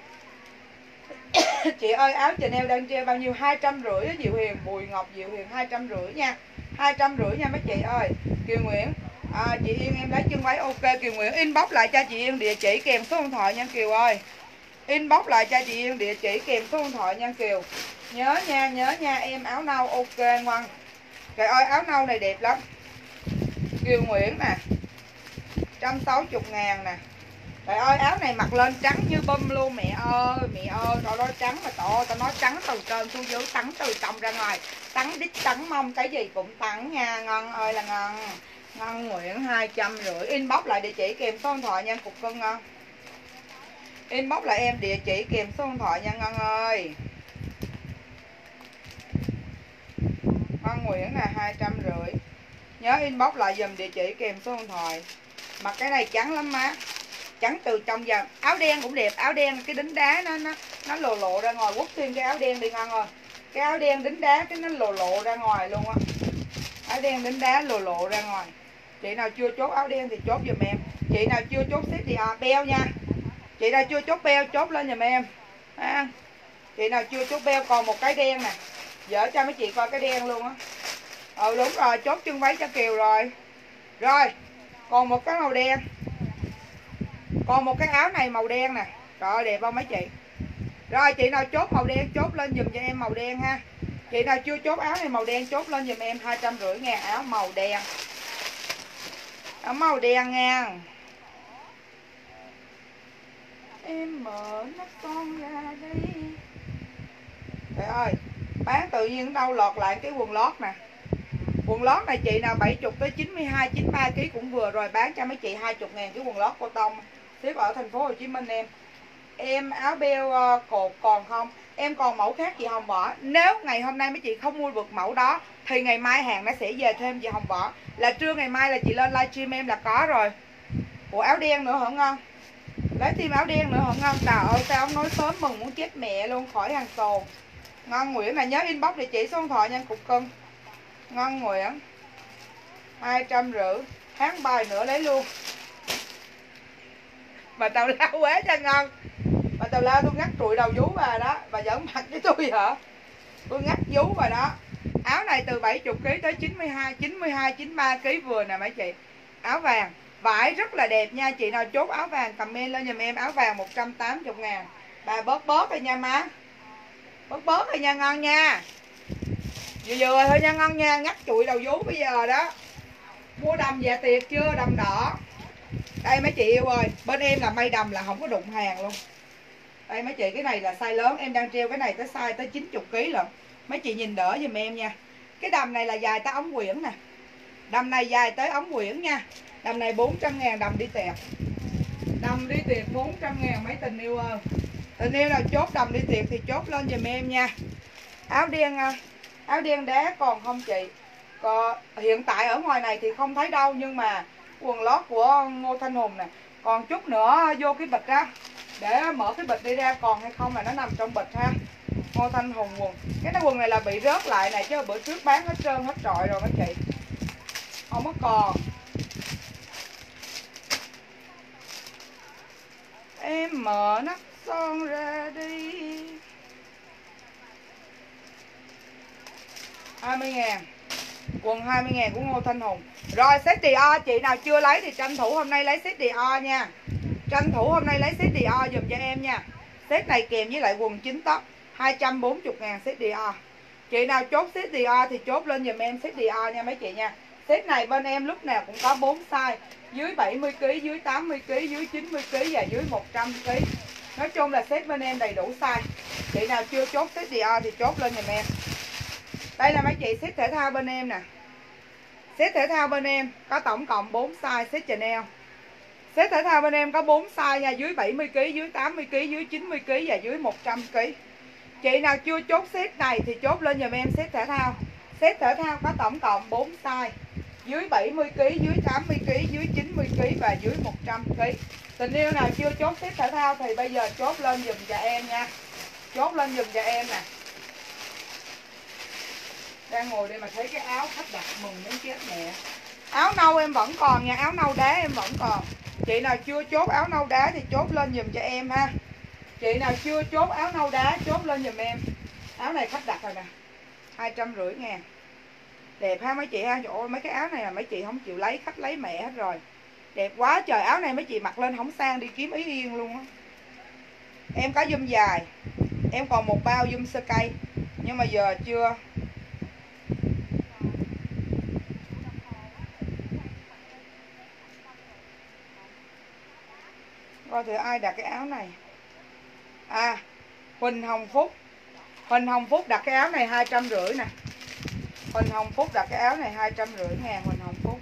Chị ơi áo Chanel đang treo bao nhiêu? hai trăm rưỡi Diệu Hiền. Bùi Ngọc Diệu Hiền hai trăm rưỡi nha. hai trăm rưỡi nha mấy chị ơi. Kiều Nguyễn. À, chị Yên em lấy chân váy ok. Kiều Nguyễn inbox lại cho chị Yên địa chỉ kèm số điện thoại nha Kiều ơi inbox lại cho chị Yên địa chỉ kèm số điện thoại nha Kiều. Nhớ nha nhớ nha, em áo nâu, ok ngoan. Trời ơi, áo nâu này đẹp lắm. Kiều Nguyễn nè 160 ngàn nè. Trời ơi, áo này mặc lên trắng như bơm luôn, mẹ ơi Mẹ ơi tao nói trắng mà tao tao nói trắng từ trên xuống dưới, Trắng từ trong ra ngoài. Trắng đít, trắng mông, cái gì cũng trắng nha, ngon ơi là ngon. Ngon Nguyễn, hai trăm rưỡi. Inbox lại địa chỉ kèm số điện thoại nha, cục cưng ngon. Inbox lại em địa chỉ kèm số điện thoại nha Ngân ơi. Ngân Nguyễn là hai trăm rưỡi. Nhớ inbox lại dùm địa chỉ kèm số điện thoại. Mà cái này trắng lắm má Trắng từ trong giờ. Áo đen cũng đẹp Áo đen cái đính đá nó nó nó lộ lộ ra ngoài. Quốc thêm cái áo đen đi Ngân ơi. Cái áo đen đính đá cái nó lộ lộ ra ngoài luôn á. Áo đen đính đá lộ lộ ra ngoài. Chị nào chưa chốt áo đen thì chốt dùm em. Chị nào chưa chốt xếp thì à, beo nha. Chị nào chưa chốt beo chốt lên giùm em. À, Chị nào chưa chốt beo còn một cái đen nè. Dở cho mấy chị coi cái đen luôn á. Ừ đúng rồi chốt chân váy cho Kiều rồi. Rồi Còn một cái màu đen. Còn một cái áo này màu đen nè. Trời ơi đẹp không mấy chị? Rồi chị nào chốt màu đen chốt lên dùm cho em màu đen ha. Chị nào chưa chốt áo này màu đen chốt lên dùm em hai trăm rưỡi ngàn. Áo màu đen. Áo màu đen nha. Em mở nắp con ra đi Trời ơi, Bán tự nhiên đâu lọt lại cái quần lót nè Quần lót này chị nào 70 tới 92 93 kg cũng vừa rồi, bán cho mấy chị 20 ngàn cái quần lót cô tông tiếp ở thành phố Hồ Chí Minh em. Em áo beo ờ, cột còn không? Em còn mẫu khác chị Hồng Võ. Nếu ngày hôm nay mấy chị không mua được mẫu đó, thì ngày mai hàng nó sẽ về thêm chị Hồng Võ. Là trưa ngày mai là chị lên livestream em là có rồi. Ủa, áo đen nữa hả ngon? Lấy thêm áo đen nữa hả? Ngon? Trời ơi, tao nói sớm mừng muốn chết mẹ luôn, khỏi hàng tồn. Ngon Nguyễn này nhớ inbox địa chỉ số điện thoại nha, cục cưng. Ngon Nguyễn hai trăm rưỡi. Tháng bài nữa lấy luôn. Mà tàu lao quá cho ngon. Mà tàu lao tôi ngắt trụi đầu vú bà đó. Bà giỡn mặt với tôi hả? Tôi ngắt vú bà đó. Áo này từ 70 kg tới 92 92 93 kg vừa nè mấy chị. Áo vàng vải rất là đẹp nha. Chị nào chốt áo vàng, comment lên dùm em. Áo vàng 180 ngàn. Bà bớt bớt rồi nha, má. Bớt bớt rồi nha, ngon nha. Vừa vừa thôi nha, ngon nha. Ngắt chuỗi đầu vú bây giờ đó. Mua đầm dạ tiệc chưa? Đầm đỏ. Đây, mấy chị yêu ơi. Bên em là may đầm là không có đụng hàng luôn. Đây, mấy chị, cái này là size lớn. Em đang treo cái này tới size tới 90 kg lận. Mấy chị nhìn đỡ dùm em nha. Cái đầm này là dài tới ống quyển nè. Đầm này dài tới ống quyển nha đầm này 400 ngàn đầm đi tiệc. Đầm đi tiệc 400 ngàn mấy tình yêu ơi? Tình yêu nào chốt đầm đi tiệc thì chốt lên giùm em nha. Áo đen à, áo đen đá còn không chị? Còn hiện tại ở ngoài này thì không thấy đâu nhưng mà quần lót của Ngô Thanh Hùng nè. Còn chút nữa vô cái bịch á để mở cái bịch đi ra còn hay không là nó nằm trong bịch ha. Ngô Thanh Hùng quần. Cái cái quần này là bị rớt lại này chứ bữa trước bán hết trơn hết trọi rồi mấy chị. Không có còn em mở nắp son ra đi. 20 ngàn. Quần 20 ngàn của Ngô Thanh Hùng. Rồi set Dior chị nào chưa lấy thì tranh thủ hôm nay lấy set Dior nha. Tranh thủ hôm nay lấy set Dior dùm cho em nha. Set này kèm với lại quần chính tóc. 240 ngàn set Dior Chị nào chốt set Dior thì chốt lên dùm em set Dior nha mấy chị nha. Set này bên em lúc nào cũng có 4 size. Dưới 70kg, dưới 80kg, dưới 90kg và dưới 100kg Nói chung là set bên em đầy đủ size. Chị nào chưa chốt set Dior thì chốt lên dùm em. Đây là mấy chị set thể thao bên em nè. Set thể thao bên em có tổng cộng 4 size set Chanel. Set thể thao bên em có 4 size nha dưới 70kg dưới 80kg dưới 90kg và dưới 100kg chị nào chưa chốt set này thì chốt lên dùm em set thể thao set thể thao có tổng cộng 4 size. Dưới 70kg dưới 80kg dưới 90kg và dưới 100kg tình yêu nào chưa chốt set thể thao thì bây giờ chốt lên dùm cho em nha. Chốt lên dùm cho em nè. Đang ngồi đây mà thấy cái áo khách đặt mừng muốn chết mẹ. Áo nâu em vẫn còn nha, áo nâu đá em vẫn còn. Chị nào chưa chốt áo nâu đá thì chốt lên giùm cho em ha. Chị nào chưa chốt áo nâu đá, chốt lên giùm em. Áo này khách đặt rồi nè. Hai trăm rưỡi ngàn đẹp ha, mấy chị ha. Trời ơi, mấy cái áo này là mấy chị không chịu lấy, khách lấy mẹ hết rồi. Đẹp quá trời. Áo này mấy chị mặc lên không sang đi kiếm ý yên luôn á. Em có dung dài. Em còn một bao dung sơ cây nhưng mà giờ chưa. Coi thử ai đặt cái áo này. À Huỳnh Hồng Phúc. Huỳnh Hồng Phúc đặt cái áo này hai trăm rưỡi nè. Huỳnh Hồng Phúc đặt cái áo này hai trăm rưỡi ngàn, Huỳnh Hồng Phúc.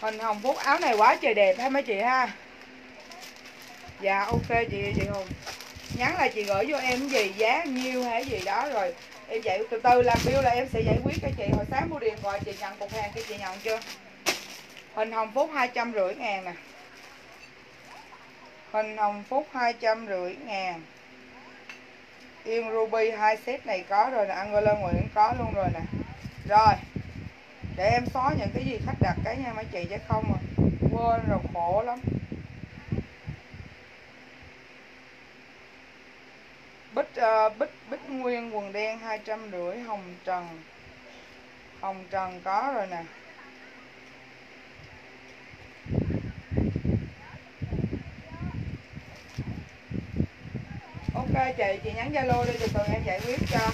Huỳnh Hồng Phúc, áo này quá trời đẹp ha mấy chị ha. Dạ ok chị chị Hùng. Nhắn là chị gửi vô em gì, giá nhiêu hay gì đó rồi. Em dạy từ từ làm bill là em sẽ giải quyết cho chị. Hồi sáng mua điện gọi chị nhận cục hàng kia chị nhận chưa? Hình Hồng Phúc hai trăm rưỡi ngàn à. nè hình Hồng Phúc hai trăm rưỡi ngàn. Yên Ruby, hai set này có rồi nè. Angela Nguyễn có luôn rồi nè. Rồi, để em xóa những cái gì khách đặt cái nha, mấy chị, chứ không mà quên rồi khổ lắm. Bích uh, bích bích nguyên quần đen hai trăm rưỡi hồng trần. Hồng trần có rồi nè. Ok chị chị nhắn zalo đi từ từ em giải quyết cho.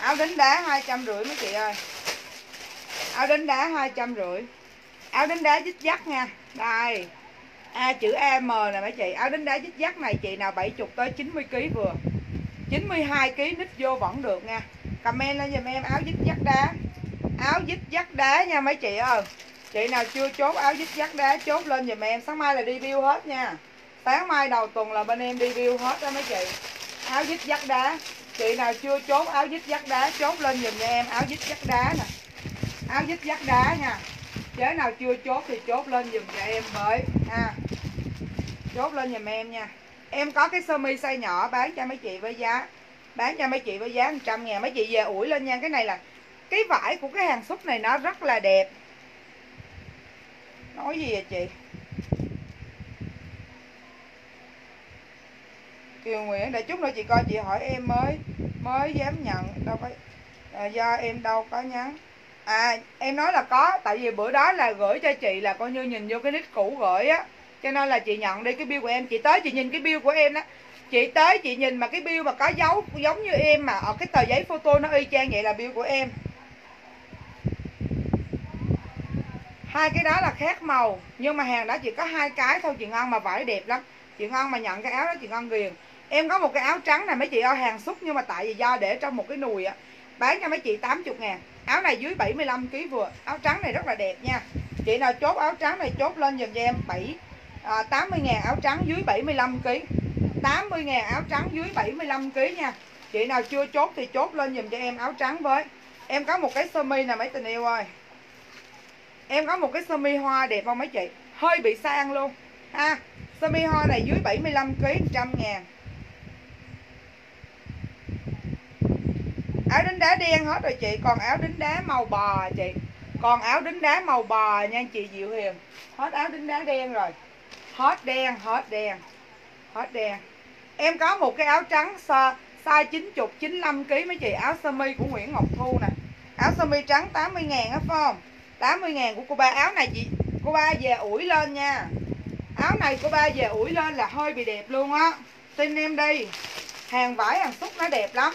Áo đính đá hai trăm rưỡi mấy chị ơi. Áo đính đá hai trăm rưỡi áo đính đá dít dắt nha. Đây. A chữ AM nè mấy chị. Áo đính đá dít dắt này chị nào 70 tới 90 kg vừa. 92 kg nít vô vẫn được nha. Comment lên giùm em áo dít dắt đá. Áo dít dắt đá nha mấy chị ơi. Chị nào chưa chốt áo dít dắt đá, chốt lên giùm em. Sáng mai là đi view hết nha. Sáng mai đầu tuần là bên em đi view hết đó mấy chị. Áo dít dắt đá. Chị nào chưa chốt áo dít dắt đá, chốt lên giùm em áo dít dắt đá nè. Áo dít dắt đá nha chế nào chưa? Chốt thì chốt lên giùm cho em với. Ha chốt lên giùm em nha. Em có cái sơ mi size nhỏ bán cho mấy chị với giá bán cho mấy chị với giá 100 ngàn. Mấy chị về ủi lên nha. Cái này là cái vải của cái hàng xúc này nó rất là đẹp. Nói gì vậy chị? Kiều Nguyễn để chút nữa chị coi chị hỏi em mới mới dám nhận. Đâu phải à, do em đâu có nhắn à em nói là có, tại vì bữa đó là gửi cho chị là coi như nhìn vô cái nick cũ gửi á. Cho nên là chị nhận đi cái bill của em. Chị tới, chị nhìn cái bill của em đó chị tới, chị nhìn mà cái bill mà có dấu, giống như em mà ở cái tờ giấy photo nó y chang vậy là bill của em. Hai cái đó là khác màu, nhưng mà hàng đó chỉ có hai cái thôi. Chị ngon mà vải đẹp lắm. Chị ngon mà nhận cái áo đó, chị ngon ghiền. Em có một cái áo trắng này mấy chị ơi, hàng xúc nhưng mà tại vì do để trong một cái nùi á. Bán cho mấy chị 80 ngàn áo này dưới 75 kg vừa. Áo trắng này rất là đẹp nha. Chị nào chốt áo trắng này chốt lên dùm cho em. 7 à, 80 ngàn áo trắng dưới 75 kg 80 ngàn áo trắng dưới 75 kg nha. Chị nào chưa chốt thì chốt lên dùm cho em áo trắng với. Em có một cái sơ mi nè mấy tình yêu ơi. Em có một cái sơ mi hoa đẹp không mấy chị? Hơi bị sang luôn. Ha sơ mi hoa này dưới 75 kg 100 ngàn. Áo đính đá đen hết rồi chị. Còn áo đính đá màu bò chị. Còn áo đính đá màu bò nha chị Diệu Hiền. Hết áo đính đá đen rồi. Hết đen hết đen. Hết đen. Em có một cái áo trắng size 90 95 kg mấy chị. Áo sơ mi của Nguyễn Ngọc Thu nè. Áo sơ mi trắng 80 ngàn á, phải không? 80 ngàn của cô ba. Áo này chị, cô ba về ủi lên nha. Áo này cô ba về ủi lên là hơi bị đẹp luôn á. Tin em đi. Hàng vải, hàng xúc nó đẹp lắm.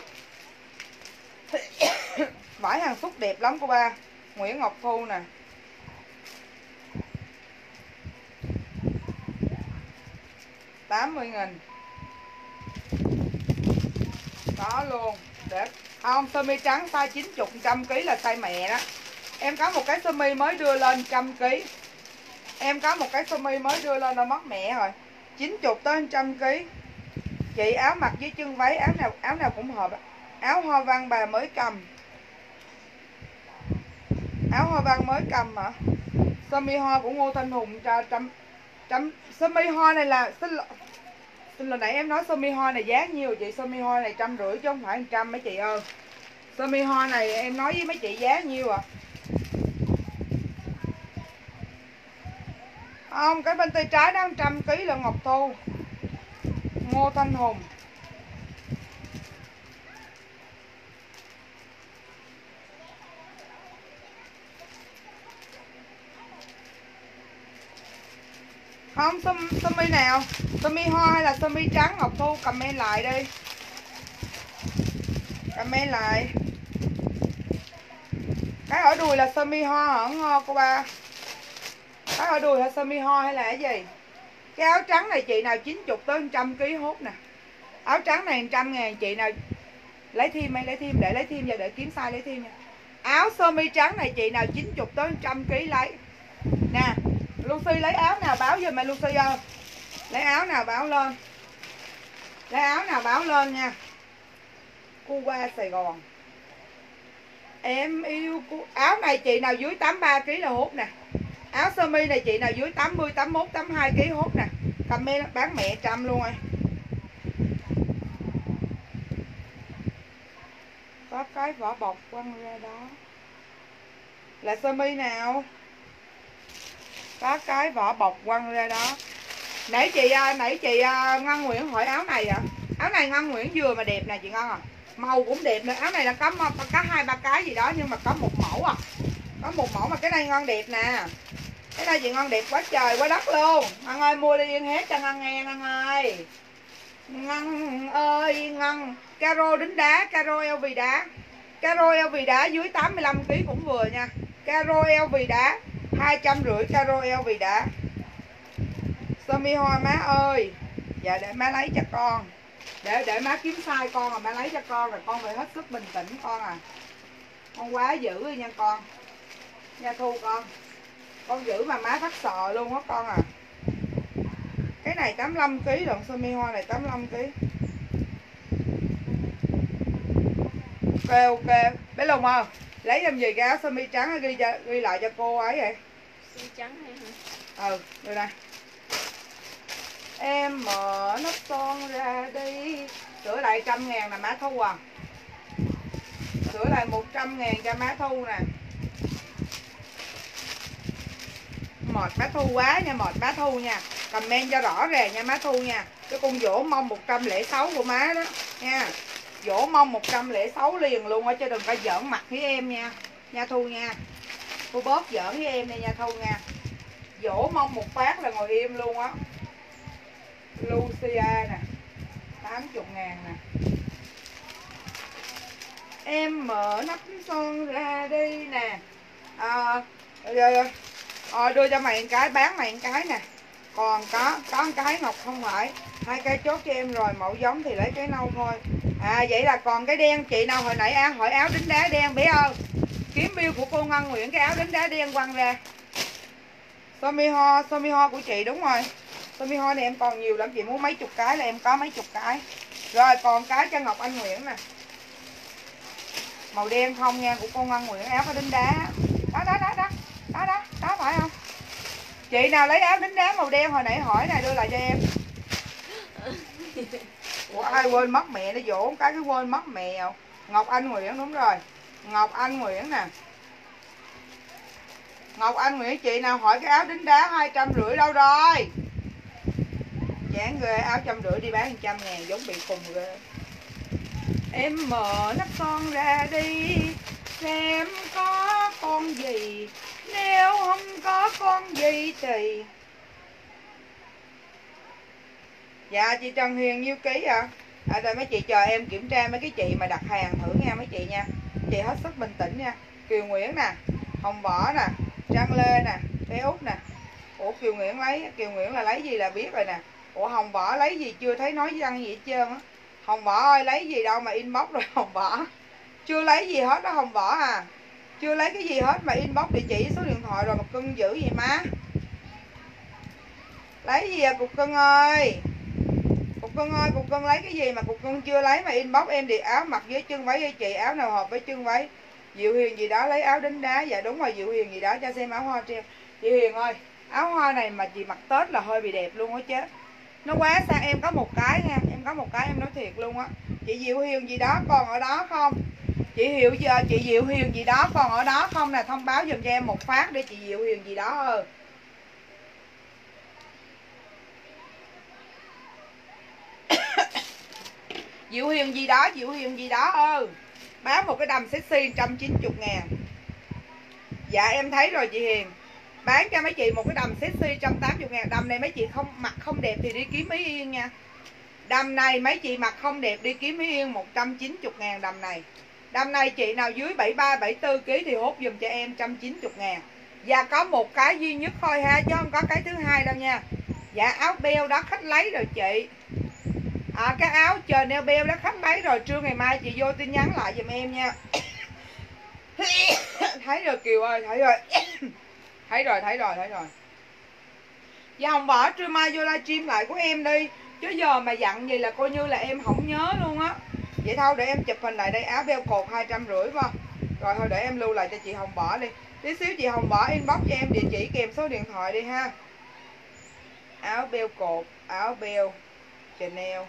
vải hàng phúc đẹp lắm cô ba. Nguyễn Ngọc Thu nè. Tám mươi nghìn. Có luôn. Để không, sơ mi trắng size 90 trăm kg là size mẹ đó. Em có một cái sơ mi mới đưa lên trăm kg em có một cái sơ mi mới đưa lên nó mất mẹ rồi. 90 tới trăm kg chị áo mặc với chân váy, áo nào áo nào cũng hợp áo hoa văn bà mới cầm. Áo hoa văn mới cầm hả? Sơ mi hoa của ngô thanh hùng cho trăm trăm sơ mi hoa này là, xin lỗi xin lỗi nãy em nói sơ mi hoa này giá nhiêu chị sơ mi hoa này trăm rưỡi chứ không phải trăm mấy chị ơi. Sơ mi hoa này em nói với mấy chị giá nhiêu à. Không, cái bên tay trái đó trăm ký là ngọc thu. Ngô thanh hùng. Không sơ, sơ mi nào? Sơ mi hoa hay là sơ mi trắng? Ngọc thu comment lại đi. Comment lại. Cái ở đùi là sơ mi hoa hả ngô cô ba. Cái ở đùi là sơ mi hoa hay là cái gì? Cái áo trắng này chị nào 90 tới 100 kg hút nè. Áo trắng này 100 ngàn chị nào lấy thêm hay lấy thêm để lấy thêm và để kiếm size lấy thêm nha. Áo sơ mi trắng này chị nào 90 tới 100 kg lấy. Nè Lucy lấy áo nào báo giùm mẹ Lucy ơi. Lấy áo nào báo lên. Lấy áo nào báo lên nha. Cô qua Sài Gòn. Em yêu cô áo này chị nào dưới 83 kg là hút nè. Áo sơ mi này chị nào dưới 80 81 82 kg hút nè. Comment bán mẹ trăm luôn rồi. Có cái vỏ bọc quăng ra đó. Là sơ mi nào? Có cái vỏ bọc quăng ra đó. Nãy chị à, nãy chị à, Ngân Nguyễn hỏi áo này à? Áo này Ngân Nguyễn vừa mà đẹp nè chị Ngân à. Màu cũng đẹp nữa áo này là có có hai ba cái gì đó nhưng mà có một mẫu à. Có một mẫu mà cái này ngon đẹp nè. Cái này chị ngon đẹp quá trời quá đất luôn. Ngân ơi, mua đi yên hết cho Ngân nghe Ngân ơi. Ngân ơi, Ngân, caro đính đá, caro eo vì đá. Caro eo vì đá dưới 85 kg cũng vừa nha. Caro eo vì đá hai trăm rưỡi caro eo vì đã. Sơ mi hoa, má ơi. Dạ để má lấy cho con. Để để má kiếm sai con rồi má lấy cho con rồi con phải hết sức bình tĩnh con à. Con quá dữ rồi nha con. Nha thu con. Con giữ mà má phát sò luôn á con à. Cái này 85 kg đoạn sơ mi hoa này 85 kg ok ok. Bé lùng không lấy làm gì cái áo sơ mi trắng ghi ghi lại cho cô ấy vậy. Xương trắng hay hả? ừ đưa đây. Em mở nắp son ra đi. Sửa lại trăm ngàn là má thu à. Sửa lại 100 ngàn cho má thu nè. Mệt má thu quá nha, mệt má thu nha. Comment cho rõ ràng nha má thu nha. Cái con vỗ mông 106 của má đó, nha. Vỗ mông 106 liền luôn á, chứ đừng có giỡn mặt với em nha. Nha thu nha cô bóp giỡn với em đây nha thu nha. Vỗ mông một phát là ngồi im luôn á. Lucia nè 80 ngàn nè. Em mở nắp son ra đi nè. À, rồi, à, ờ, đưa cho mày một cái bán mày một cái nè. Còn có có một cái ngọc không phải. Hai cái chốt cho em rồi mẫu giống thì lấy cái nâu thôi. À vậy là còn cái đen chị nào hồi nãy ăn hỏi áo đính đá đen bé ơi kiếm bill của cô Ngân Nguyễn, cái áo đính đá đen quăng ra. Somi ho Somi ho của chị, đúng rồi. Somi ho này em còn nhiều lắm, chị muốn mấy chục cái là em có mấy chục cái. Rồi, còn cái cho Ngọc Anh Nguyễn nè. Màu đen không nha, của cô Ngân Nguyễn, áo có đính đá. Đó đó đó đó. Đó đó đó, phải không? Chị nào lấy áo đính đá màu đen hồi nãy hỏi này đưa lại cho em. Ủa, ai quên mất mẹ nó dỗ cái cái quên mất mèo Ngọc Anh Nguyễn, đúng rồi. Ngọc Anh Nguyễn nè Ngọc Anh Nguyễn chị nào hỏi cái áo đính đá hai trăm rưỡi đâu rồi Chán ghê áo trăm rưỡi đi bán trăm ngàn giống bị khùng ghê Em mở nắp con ra đi Xem có con gì Nếu không có con gì thì Dạ chị Trần Hiền nhiêu ký ạ? À? À, mấy chị chờ em kiểm tra mấy cái chị mà đặt hàng thử nha mấy chị nha Chị hết sức bình tĩnh nha. Kiều Nguyễn nè, Hồng Võ nè, Trang Lê nè Bé Út nè. Ủa, Kiều Nguyễn lấy, Kiều Nguyễn là lấy gì là biết rồi nè. Ủa, Hồng Võ lấy gì chưa thấy nói răng gì hết trơn á. Hồng Võ ơi, lấy gì đâu mà inbox rồi, Hồng Võ. Chưa lấy gì hết đó, Hồng Võ à. Chưa lấy cái gì hết mà inbox địa chỉ, số điện thoại rồi mà cưng dữ vậy má. Lấy gì à cục cưng ơi? Cục cưng ơi, cục cưng lấy cái gì mà cục cưng chưa lấy mà inbox em thì áo mặc với chân váy với chị, áo nào hợp với chân váy. Diệu Hiền gì đó lấy áo đính đá Dạ đúng rồi, Diệu Hiền gì đó cho xem áo hoa treo. Diệu Hiền ơi, áo hoa này mà chị mặc Tết là hơi bị đẹp luôn á chứ. Nó quá xa em có một cái nha, em có một cái em nói thiệt luôn á. Chị diệu hiền gì đó còn ở đó không? Chị hiểu giờ chị diệu hiền gì đó còn ở đó không nè? Thông báo giùm cho em một phát để chị diệu hiền gì đó ơi diệu hiền gì đó, diệu hiền gì đó ừ. ơi bán một cái đầm sexy 190 ngàn. Dạ em thấy rồi chị hiền. Bán cho mấy chị một cái đầm sexy 180 ngàn. Đầm này mấy chị không, mặc không đẹp thì đi kiếm Mỹ Yên nha. Đầm này mấy chị mặc không đẹp đi kiếm Mỹ Yên 190 ngàn đầm này. Đầm này chị nào dưới 73 74 kg thì hốt dùm cho em 190 ngàn. Và có một cái duy nhất thôi ha, chứ không có cái thứ hai đâu nha. Dạ áo beo đó, khách lấy rồi chị à, cái áo chờ neo beo đã khám mấy rồi trưa ngày mai chị vô tin nhắn lại giùm em nha. Thấy rồi kiều ơi thấy rồi. Thấy rồi thấy rồi thấy rồi. Dạ không bỏ trưa mai vô livestream lại của em đi. Chứ giờ mà dặn gì là coi như là em không nhớ luôn á. Vậy thôi để em chụp hình lại đây áo beo cột hai trăm rưỡi vào rồi thôi để em lưu lại cho chị hồng bỏ đi. Tí xíu chị hồng bỏ inbox cho em địa chỉ kèm số điện thoại đi ha. Áo beo cột áo beo chanel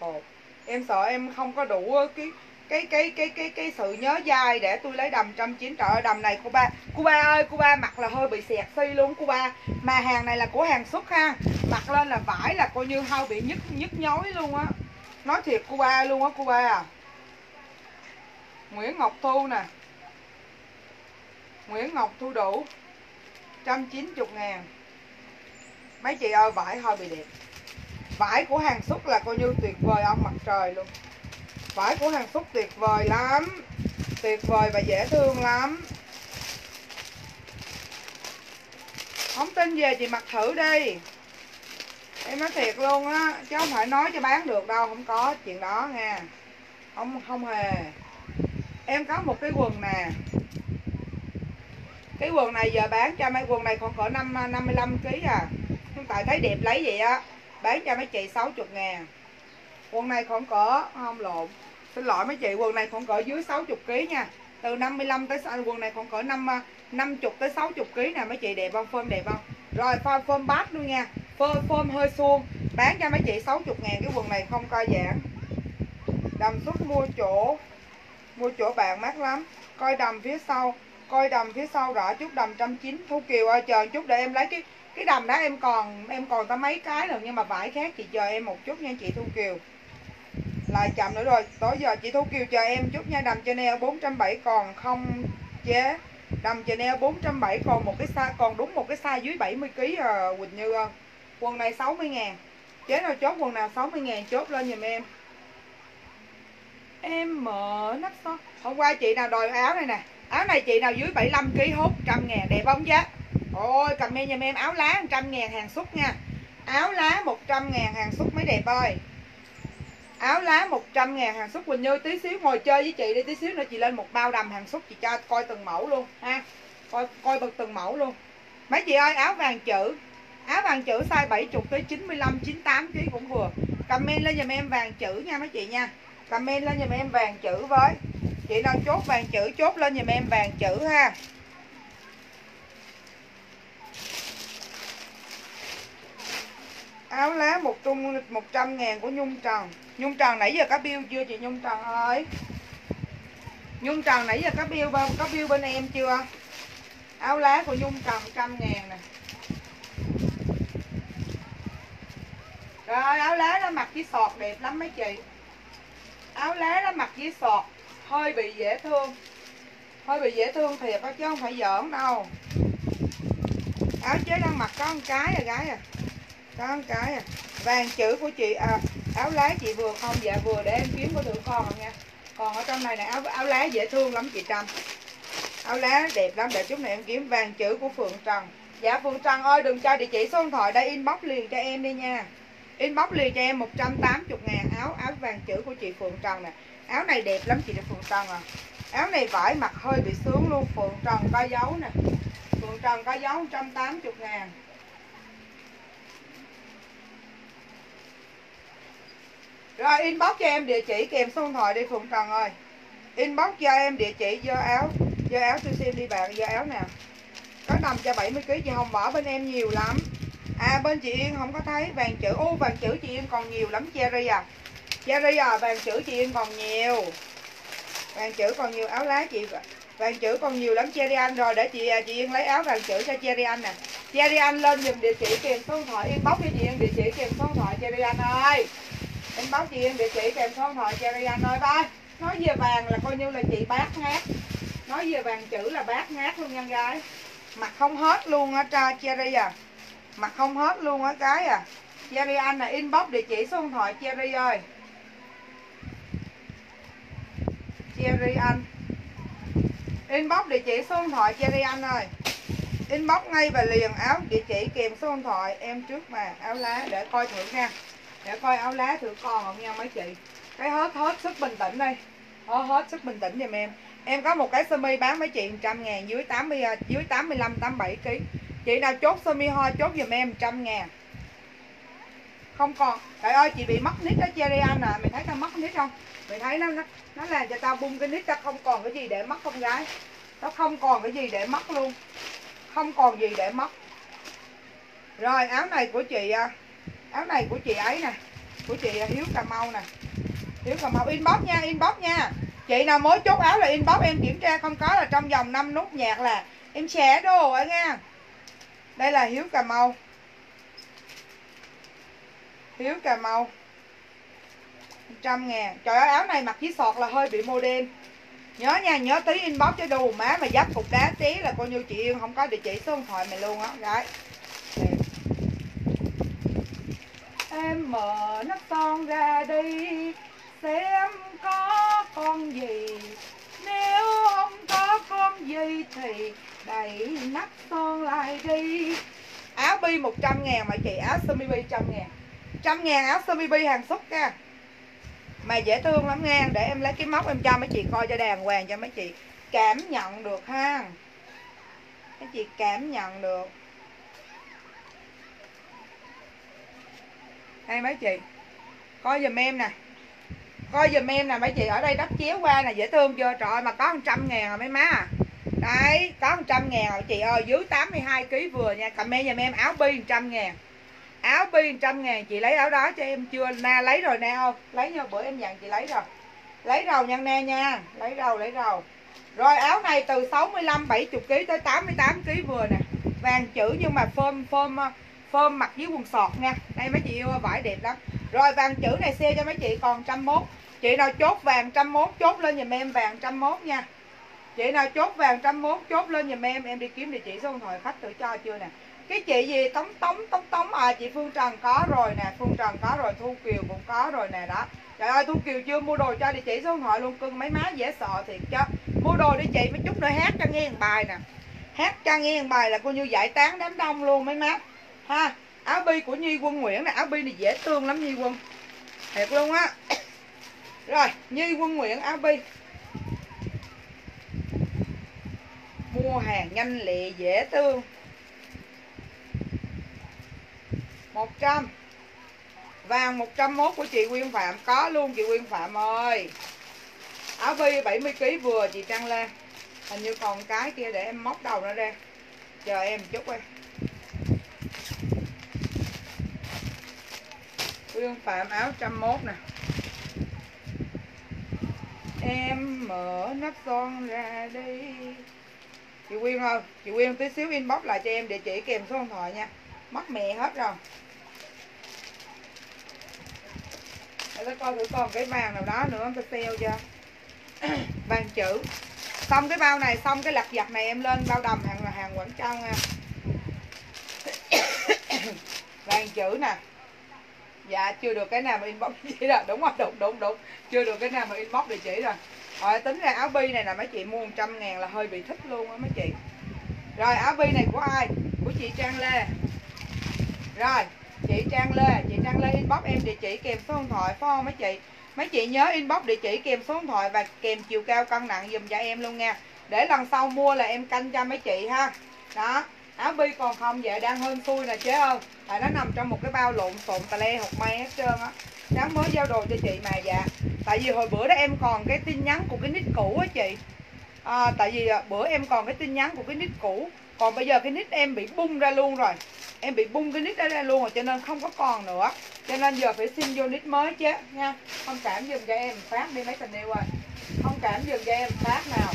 cột em sợ em không có đủ ờ, cái cái cái cái cái cái sự nhớ dai để tôi lấy đầm trăm chín trời ơi đầm này cô ba cô ba ơi cô ba mặc là hơi bị xẹt xi luôn cô ba mà hàng này là của hàng xuất ha. Mặc lên là vải là coi như hơi bị nhức nhức nhói luôn á. Nói thiệt cô ba luôn á cô ba à. Nguyễn Ngọc Thu nè. Nguyễn Ngọc Thu đủ 190 ngàn. Mấy chị ơi, vải hơi bị đẹp. Vải của hàng xuất là coi như tuyệt vời ông mặt trời luôn. Vải của hàng xuất tuyệt vời lắm. Tuyệt vời và dễ thương lắm. Không tin về chị mặc thử đi. Em nói thiệt luôn á Chứ không phải nói cho bán được đâu Không có chuyện đó nha. Không không hề. Em có một cái quần nè. Cái quần này giờ bán cho mấy quần này còn cỡ 5, 55 kg à. Hiện tại thấy đẹp lấy vậy á. Bán cho mấy chị 60 ngàn. Quần này còn cỡ Không lộn. Xin lỗi mấy chị quần này còn cỡ dưới 60 kg nha. Từ 55 tới quần này còn cỡ 5, 50 à, tới 60 kg nè Mấy chị đẹp không? Phơm đẹp không? Rồi phơm, phơm bát luôn nha. Phơm, phơm hơi suông. Bán cho mấy chị 60 ngàn Cái quần này không coi giãn. Đầm xuất mua chỗ Mua chỗ bạn mát lắm. Coi đầm phía sau Coi đầm phía sau rõ chút đầm trăm chín. Thu Kiều ơi chờ chút để em lấy cái cái đầm đó em còn em còn ta mấy cái rồi nhưng mà vải khác chị chờ em một chút nha chị Thu Kiều. Lại chậm nữa rồi tối giờ chị Thu Kiều chờ em chút nha đầm Chanel 470 còn không chế. Đầm Chanel 470 còn một cái size còn đúng một cái size dưới 70 kg à, Quỳnh Như ơi. Quần này 60 ngàn chế nào chốt quần nào 60 ngàn chốt lên giùm em. Em mở nắp son hôm qua chị nào đòi áo này nè áo này chị nào dưới 75 kg hốt trăm ngàn đẹp không giá ôi, comment giùm em. Áo lá 100 ngàn hàng xuất nha. Áo lá 100 ngàn hàng xuất mới đẹp ơi. Áo lá 100 ngàn hàng xuất Quỳnh Như, tí xíu ngồi chơi với chị đi, tí xíu nữa chị lên một bao đầm hàng xuất chị cho, coi từng mẫu luôn, ha. Coi coi bật từng mẫu luôn. Mấy chị ơi, áo vàng chữ. Áo vàng chữ size 70 tới 95 98 kg cũng vừa. Comment lên giùm em vàng chữ nha mấy chị nha. Comment lên giùm em vàng chữ với. Chị nào chốt vàng chữ, chốt lên giùm em vàng chữ ha. Áo lá một trung một trăm ngàn của Nhung Trần. Nhung Trần nãy giờ có bill chưa chị Nhung Trần ơi? Nhung Trần nãy giờ có bill có bill bên em chưa? Áo lá của Nhung Trần trăm ngàn nè. Rồi, áo lá nó mặc với sọt đẹp lắm mấy chị. Áo lá nó mặc với sọt, hơi bị dễ thương. Hơi bị dễ thương thiệt đó chứ không phải giỡn đâu. Áo chế đang mặc có một cái rồi gái à có một cái à. Vàng chữ của chị à, áo lá chị vừa không? Dạ vừa để em kiếm có được con nha. Còn ở trong này là áo áo lá dễ thương lắm chị Trâm. Áo lá đẹp lắm để chút này em kiếm vàng chữ của Phượng Trần. Dạ Phượng Trần ơi đừng cho địa chỉ số điện thoại đây inbox liền cho em đi nha. Inbox liền cho em 180 ngàn áo áo vàng chữ của chị Phượng Trần nè. Áo này đẹp lắm chị Phượng Trần à. Áo này vải mặt hơi bị sướng luôn Phượng Trần có dấu nè. Phượng Trần có dấu 180 ngàn. Rồi, inbox cho em địa chỉ, kèm số điện thoại đi Phượng Trần ơi. Inbox cho em địa chỉ do áo do áo tôi xem đi bạn do áo nào Có nằm cho 70kg chị Hồng, bỏ bên em nhiều lắm. À bên chị Yên không có thấy, vàng chữ, Ô, vàng chữ chị Yên còn nhiều lắm, Cherry à. Cherry à vàng chữ chị Yên còn nhiều. Vàng chữ còn nhiều áo lá chị, Vàng chữ còn nhiều lắm, Cherry Anh. Rồi, để chị à, chị Yên lấy áo vàng chữ cho Cherry Anh nè. Cherry Anh lên dùm địa chỉ, kèm số điện thoại, inbox cho chị Yên địa chỉ, kèm số điện thoại, Cherry Anh ơi em báo chị em địa chỉ kèm số điện thoại Cherry Anh ơi. Ba Nói về vàng là coi như là chị bác ngát. Nói về vàng chữ là bác ngát luôn nha gái. Mặt không hết luôn á, tra Cherry à. Mặt không hết luôn á cái à. Cherry Anh là inbox địa chỉ số điện thoại Cherry ơi. Cherry Anh. Inbox địa chỉ số điện thoại Cherry Anh ơi. Inbox ngay và liền áo địa chỉ kèm số điện thoại, em trước mà áo lá để coi thử nha. Để coi áo lá thử còn không nha mấy chị Cái hết hết sức bình tĩnh đây Hết hết sức bình tĩnh giùm em Em có một cái sơ mi bán mấy chị 100 ngàn dưới 80 à, dưới 85 87 kg. Chị nào chốt sơ mi ho chốt giùm em 100 ngàn. Không còn. Trời ơi chị bị mất nít đó Cherry Anh à, mày thấy tao mất nít không? Mày thấy nó nó, nó làm cho tao bung cái nít tao không còn cái gì để mất không gái. Nó không còn cái gì để mất luôn. Không còn gì để mất. Rồi áo này của chị à, áo này của chị ấy nè. Của chị Hiếu Cà Mau nè. Hiếu Cà Mau inbox nha, inbox nha. Chị nào mới chốt áo là inbox em kiểm tra không có là trong vòng 5 nút nhạc là em xé đồ ở nha. Đây là hiếu cà mau. Hiếu cà mau. Trăm ngàn. Trời ơi áo này mặc với sọt là hơi bị mô đen nhớ nha nhớ tí inbox cho đồ má mà dắt cục đá tí là coi như chị yên không có địa chỉ số điện thoại mày luôn á. Gái em mở nắp son ra đi, xem có con gì. Nếu không có con gì thì đẩy nắp son lại đi. Áo bi 100 ngàn mà chị, áo sơ mi bi trăm ngàn. Trăm ngàn áo sơ mi bi hàng xuất nha. Mà dễ thương lắm nha, để em lấy cái móc em cho mấy chị coi cho đàng hoàng cho mấy chị cảm nhận được ha. Mấy chị cảm nhận được. Đây mấy chị, coi giùm em nè. Coi giùm em nè, mấy chị, ở đây đắp chéo qua nè, dễ thương chưa? Trời mà có 100 ngàn rồi mấy má. À đấy, có 100 ngàn rồi, chị ơi, dưới 82 kg vừa nha, comment giùm em, áo bi 100 ngàn. Áo bi 100 ngàn, chị lấy áo đó cho em chưa? Na, lấy rồi nè, không? Lấy nha, bữa em dặn chị lấy rồi. Lấy rầu nhân nè nha. Lấy rầu lấy rầu. Rồi, áo này từ 65 70 kg tới 88 kg vừa nè. Vàng chữ nhưng mà phơm phơm phơm mặc dưới quần sọt nha. Đây, mấy chị yêu vải đẹp lắm. Rồi, vàng chữ này xe cho mấy chị, còn trăm mốt. Chị nào chốt vàng trăm mốt, chốt lên giùm em vàng trăm mốt nha. Chị nào chốt vàng trăm mốt, chốt lên giùm em. Em đi kiếm địa chỉ số điện thoại khách tự cho chưa nè. Cái chị gì? Tống tống tống tống. À chị phương trần có rồi nè, phương trần có rồi, thu kiều cũng có rồi nè, đó. Trời ơi, thu kiều chưa mua đồ cho địa chỉ số điện thoại luôn, cưng mấy má dễ sợ thiệt chứ. Mua đồ đi chị, mấy chút nữa hát cho nghe bài nè. Hát cho nghe bài là coi như giải tán đám đông luôn mấy má ha, áo bi của nhi quân nguyễn này, áo bi này dễ thương lắm nhi quân. Thiệt luôn á. Rồi, nhi quân nguyễn, áo bi. Mua hàng nhanh lẹ, dễ thương. 100 vàng 101 của chị Quyên Phạm. Có luôn chị Quyên Phạm ơi. Áo bi 70 kg vừa chị Trang Lan. Hình như còn cái kia để em móc đầu nó ra. Chờ em chút em Quyên Phạm áo 101 nè. Em mở nắp son ra đi. Chị Quyên ơi Chị Quyên tí xíu inbox lại cho em địa chỉ kèm số điện thoại nha. Mất mẹ hết rồi. Để coi thử còn cái vàng nào đó nữa, em sale cho. Vàng chữ. Xong cái bao này, xong cái lặt giặt này em lên bao đầm hàng hàng Quảng Châu nha. Vàng chữ nè dạ chưa được cái nào mà inbox chỉ rồi đúng rồi, đúng đúng đúng. Chưa được cái nào mà inbox địa chỉ rồi. Rồi, tính ra áo bi này là mấy chị mua 100 ngàn là hơi bị thích luôn á mấy chị. Rồi, áo bi này của ai? Của chị Trang Lê. Rồi, chị Trang Lê. Chị Trang Lê inbox em địa chỉ kèm số điện thoại, phải không mấy chị? Mấy chị nhớ inbox địa chỉ kèm số điện thoại và kèm chiều cao cân nặng dùm cho em luôn nha. Để lần sau mua là em canh cho mấy chị ha. Đó áo bi còn không? Vậy đang hơn xui nè chế ơi. Tại nó nằm trong một cái bao lộn xộn tà le hột may hết trơn á. Sáng mới giao đồ cho chị mà dạ. Tại vì hồi bữa đó em còn cái tin nhắn của cái nick cũ á chị. À, tại vì à, bữa em còn cái tin nhắn của cái nick cũ. Còn bây giờ cái nick em bị bung ra luôn rồi. Em bị bung cái nick đó ra luôn rồi cho nên không có còn nữa. Cho nên giờ phải xin vô nick mới chứ nha. Không cảm giùm cho em phát đi mấy tình yêu ơi. Không cảm giùm cho em phát nào.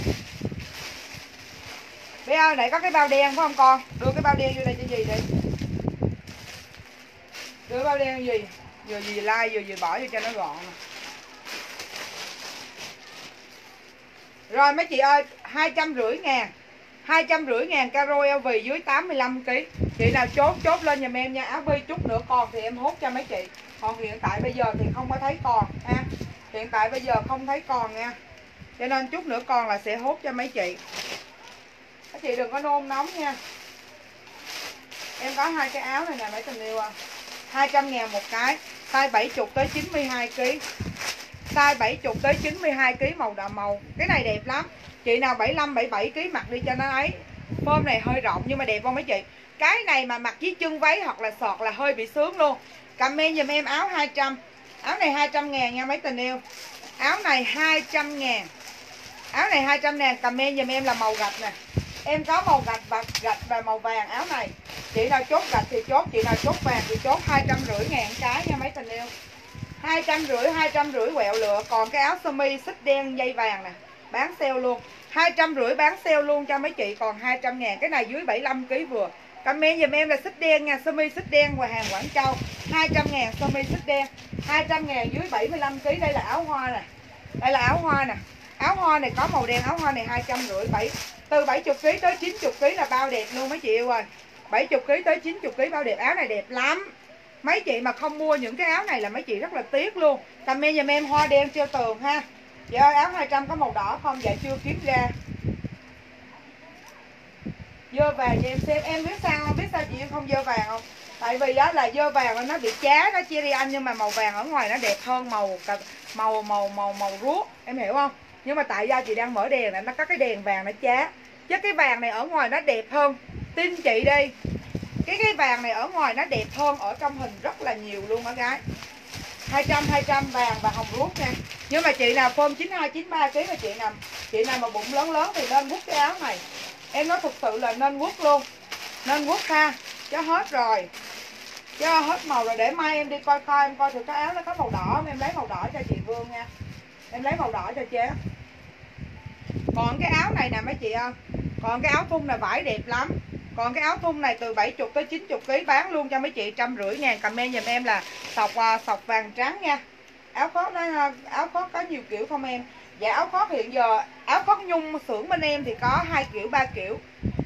Bé ơi, nãy có cái bao đen phải không con? Đưa cái bao đen vô đây cho gì đi. Đưa bao đen gì? Vừa gì like vừa gì bỏ vô cho nó gọn Rồi mấy chị ơi, hai trăm rưỡi ngàn. hai trăm rưỡi ngàn caro LV dưới 85 kg chị nào chốt chốt lên giùm em nha. Áo bi chút nữa còn thì em hốt cho mấy chị. Còn hiện tại bây giờ thì không có thấy còn ha? Hiện tại bây giờ không thấy còn nha. Cho nên chút nữa còn là sẽ hốt cho mấy chị các chị đừng có nôn nóng nha. Em có hai cái áo này nè, mấy tình yêu à. 200 ngàn một cái, size 70 tới 92 kg size 70 tới 92 kg màu đậm màu. Cái này đẹp lắm. Chị nào 75 77 kg mặc đi cho nó ấy. Form này hơi rộng nhưng mà đẹp không mấy chị? Cái này mà mặc với chân váy hoặc là sọt là hơi bị sướng luôn. Comment giùm em áo 200 áo này 200 ngàn nha mấy tình yêu. Áo này 200 ngàn. Áo này 200 ngàn comment giùm em là màu gạch nè em có màu gạch và gạch và màu vàng áo này. Chị nào chốt gạch thì chốt, chị nào chốt vàng thì chốt. Hai trăm rưỡi ngàn cái nha mấy tình yêu. Hai trăm rưỡi, hai trăm rưỡi quẹo lựa. Còn cái áo sơ mi, xích đen, dây vàng nè. Bán sale luôn. Hai trăm rưỡi bán sale luôn cho mấy chị. Còn 200 ngàn, cái này dưới 75 kg vừa. Comment giùm em là xích đen nha. Sơ mi xích đen và hàng, Quảng Châu. 200 ngàn, sơ mi xích đen. 200 ngàn dưới 75 kg đây là áo hoa nè. Đây là áo hoa nè áo hoa này có màu đen, áo hoa này hai trăm rưỡi, bảy, từ 70 kg tới 90 kg là bao đẹp luôn mấy chị yêu ơi. 70 kg tới 90 kg bao đẹp. Áo này đẹp lắm. Mấy chị mà không mua những cái áo này là mấy chị rất là tiếc luôn. Comment giùm em, hoa đen treo tường ha. Chị ơi, áo 200 có màu đỏ không? Dạ chưa kiếm ra. Dơ vàng cho em xem. Em biết sao không? Biết sao chị không dơ vàng không? Tại vì đó là dơ vàng nó bị chá, nó chia đi anh nhưng mà màu vàng ở ngoài nó đẹp hơn màu màu màu màu màu ruốc. Em hiểu không? Nhưng mà tại do chị đang mở đèn này nó có cái đèn vàng nó chá chứ cái vàng này ở ngoài nó đẹp hơn. Tin chị đi. Cái cái vàng này ở ngoài nó đẹp hơn ở trong hình rất là nhiều luôn á gái. 200 200 vàng và hồng ruốc nha. Nhưng mà chị nào phôm 92 93 kg mà chị nào chị nào mà bụng lớn lớn thì nên quất cái áo này. Em nói thực sự là nên quất luôn. Nên quất ha chứ hết rồi. Chứ hết màu rồi để mai em đi coi coi, em coi thử cái áo nó có màu đỏ em lấy màu đỏ cho chị Vương nha em lấy màu đỏ cho chế còn cái áo này nè mấy chị ơi. Còn cái áo thun này vải đẹp lắm. Còn cái áo thun này từ 70 tới 90 kg bán luôn cho mấy chị, trăm rưỡi ngàn. Comment giùm em là sọc à, sọc vàng trắng nha. Áo khoác nó, áo khoác có nhiều kiểu không em? Dạ áo khoác hiện giờ, áo khoác nhung xưởng bên em thì có hai kiểu, ba kiểu.